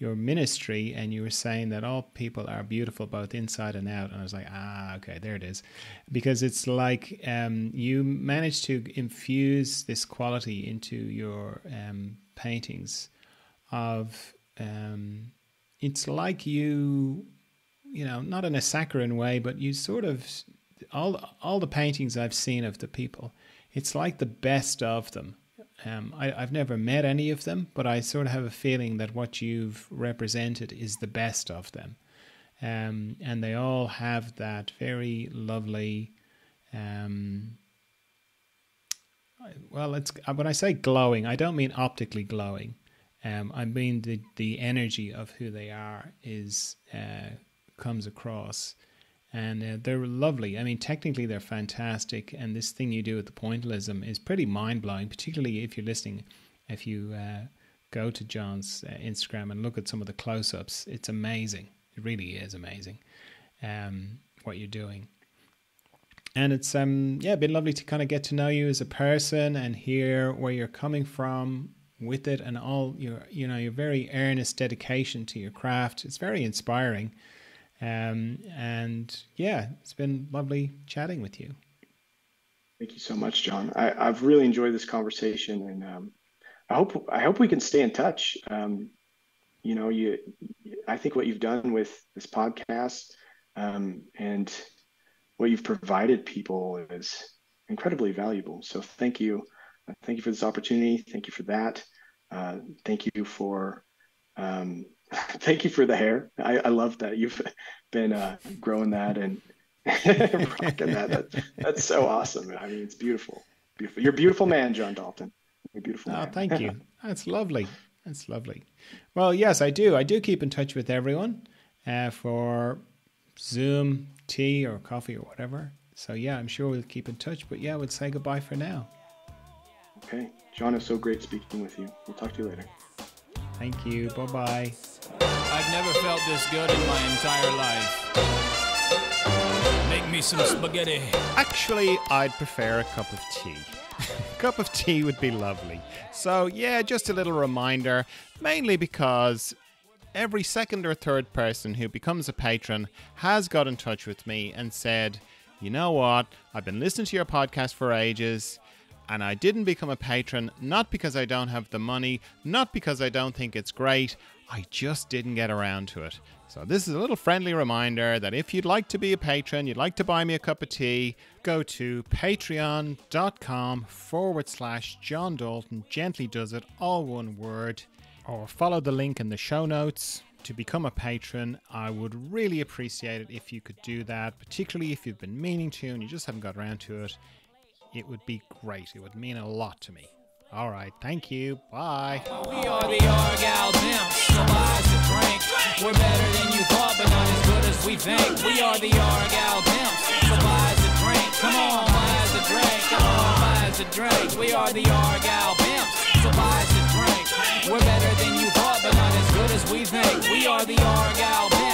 your ministry and you were saying that all people are beautiful both inside and out and i was like ah okay there it is. Because it's like um, you managed to infuse this quality into your um, paintings of um, it's like you you know not in a saccharine way but you sort of all all the paintings i've seen of the people it's like the best of them um, I, have never met any of them, but I sort of have a feeling that what you've represented is the best of them. Um, and they all have that very lovely, um, well, it's when I say glowing, I don't mean optically glowing. Um, I mean the the energy of who they are is uh, comes across and uh, they're lovely. I mean, technically they're fantastic, and this thing you do with the pointillism is pretty mind blowing. Particularly if you're listening, if you uh, go to John's uh, Instagram and look at some of the close ups, it's amazing. It really is amazing um, what you're doing. And it's um yeah, been lovely to kind of get to know you as a person and hear where you're coming from with it and all your you know your very earnest dedication to your craft. It's very inspiring. Um, and yeah, it's been lovely chatting with you. Thank you so much, John. I, have really enjoyed this conversation, and um, I hope I hope we can stay in touch. Um, you know, you, I think what you've done with this podcast um, and what you've provided people is incredibly valuable. So thank you, thank you for this opportunity. Thank you for that. Uh, thank you for um, thank you for the hair. I, I love that you've been uh, growing that and rocking that. that. That's so awesome. I mean, it's beautiful. Beautiful. You're a beautiful man, John Dalton. You're beautiful. Oh, man. thank you. That's lovely. That's lovely. Well, yes, I do. I do keep in touch with everyone uh, for Zoom, tea, or coffee, or whatever. So yeah, I'm sure we'll keep in touch. But yeah, we'll say goodbye for now. Okay, John, it's so great speaking with you. We'll talk to you later. Thank you. Bye bye. I've never felt this good in my entire life. Make me some spaghetti. Actually, I'd prefer a cup of tea. a cup of tea would be lovely. So, yeah, just a little reminder, mainly because every second or third person who becomes a patron has got in touch with me and said, you know what, I've been listening to your podcast for ages and I didn't become a patron not because I don't have the money, not because I don't think it's great, I just didn't get around to it. So, this is a little friendly reminder that if you'd like to be a patron, you'd like to buy me a cup of tea, go to patreon.com forward slash John Dalton, gently does it, all one word, or follow the link in the show notes to become a patron. I would really appreciate it if you could do that, particularly if you've been meaning to and you just haven't got around to it. It would be great. It would mean a lot to me. All right, thank you. Bye. We are the Argyle Pimps. So buy us a drink. We're better than you thought, but not as good as we think. We are the Argyle Pimps. So buy us a drink. Come on, buy us a drink. Come on, buy us a drink. We are the Argyle Pimps. So buy us a drink. We're better than you thought, but not as good as we think. We are the Argyle Pimps.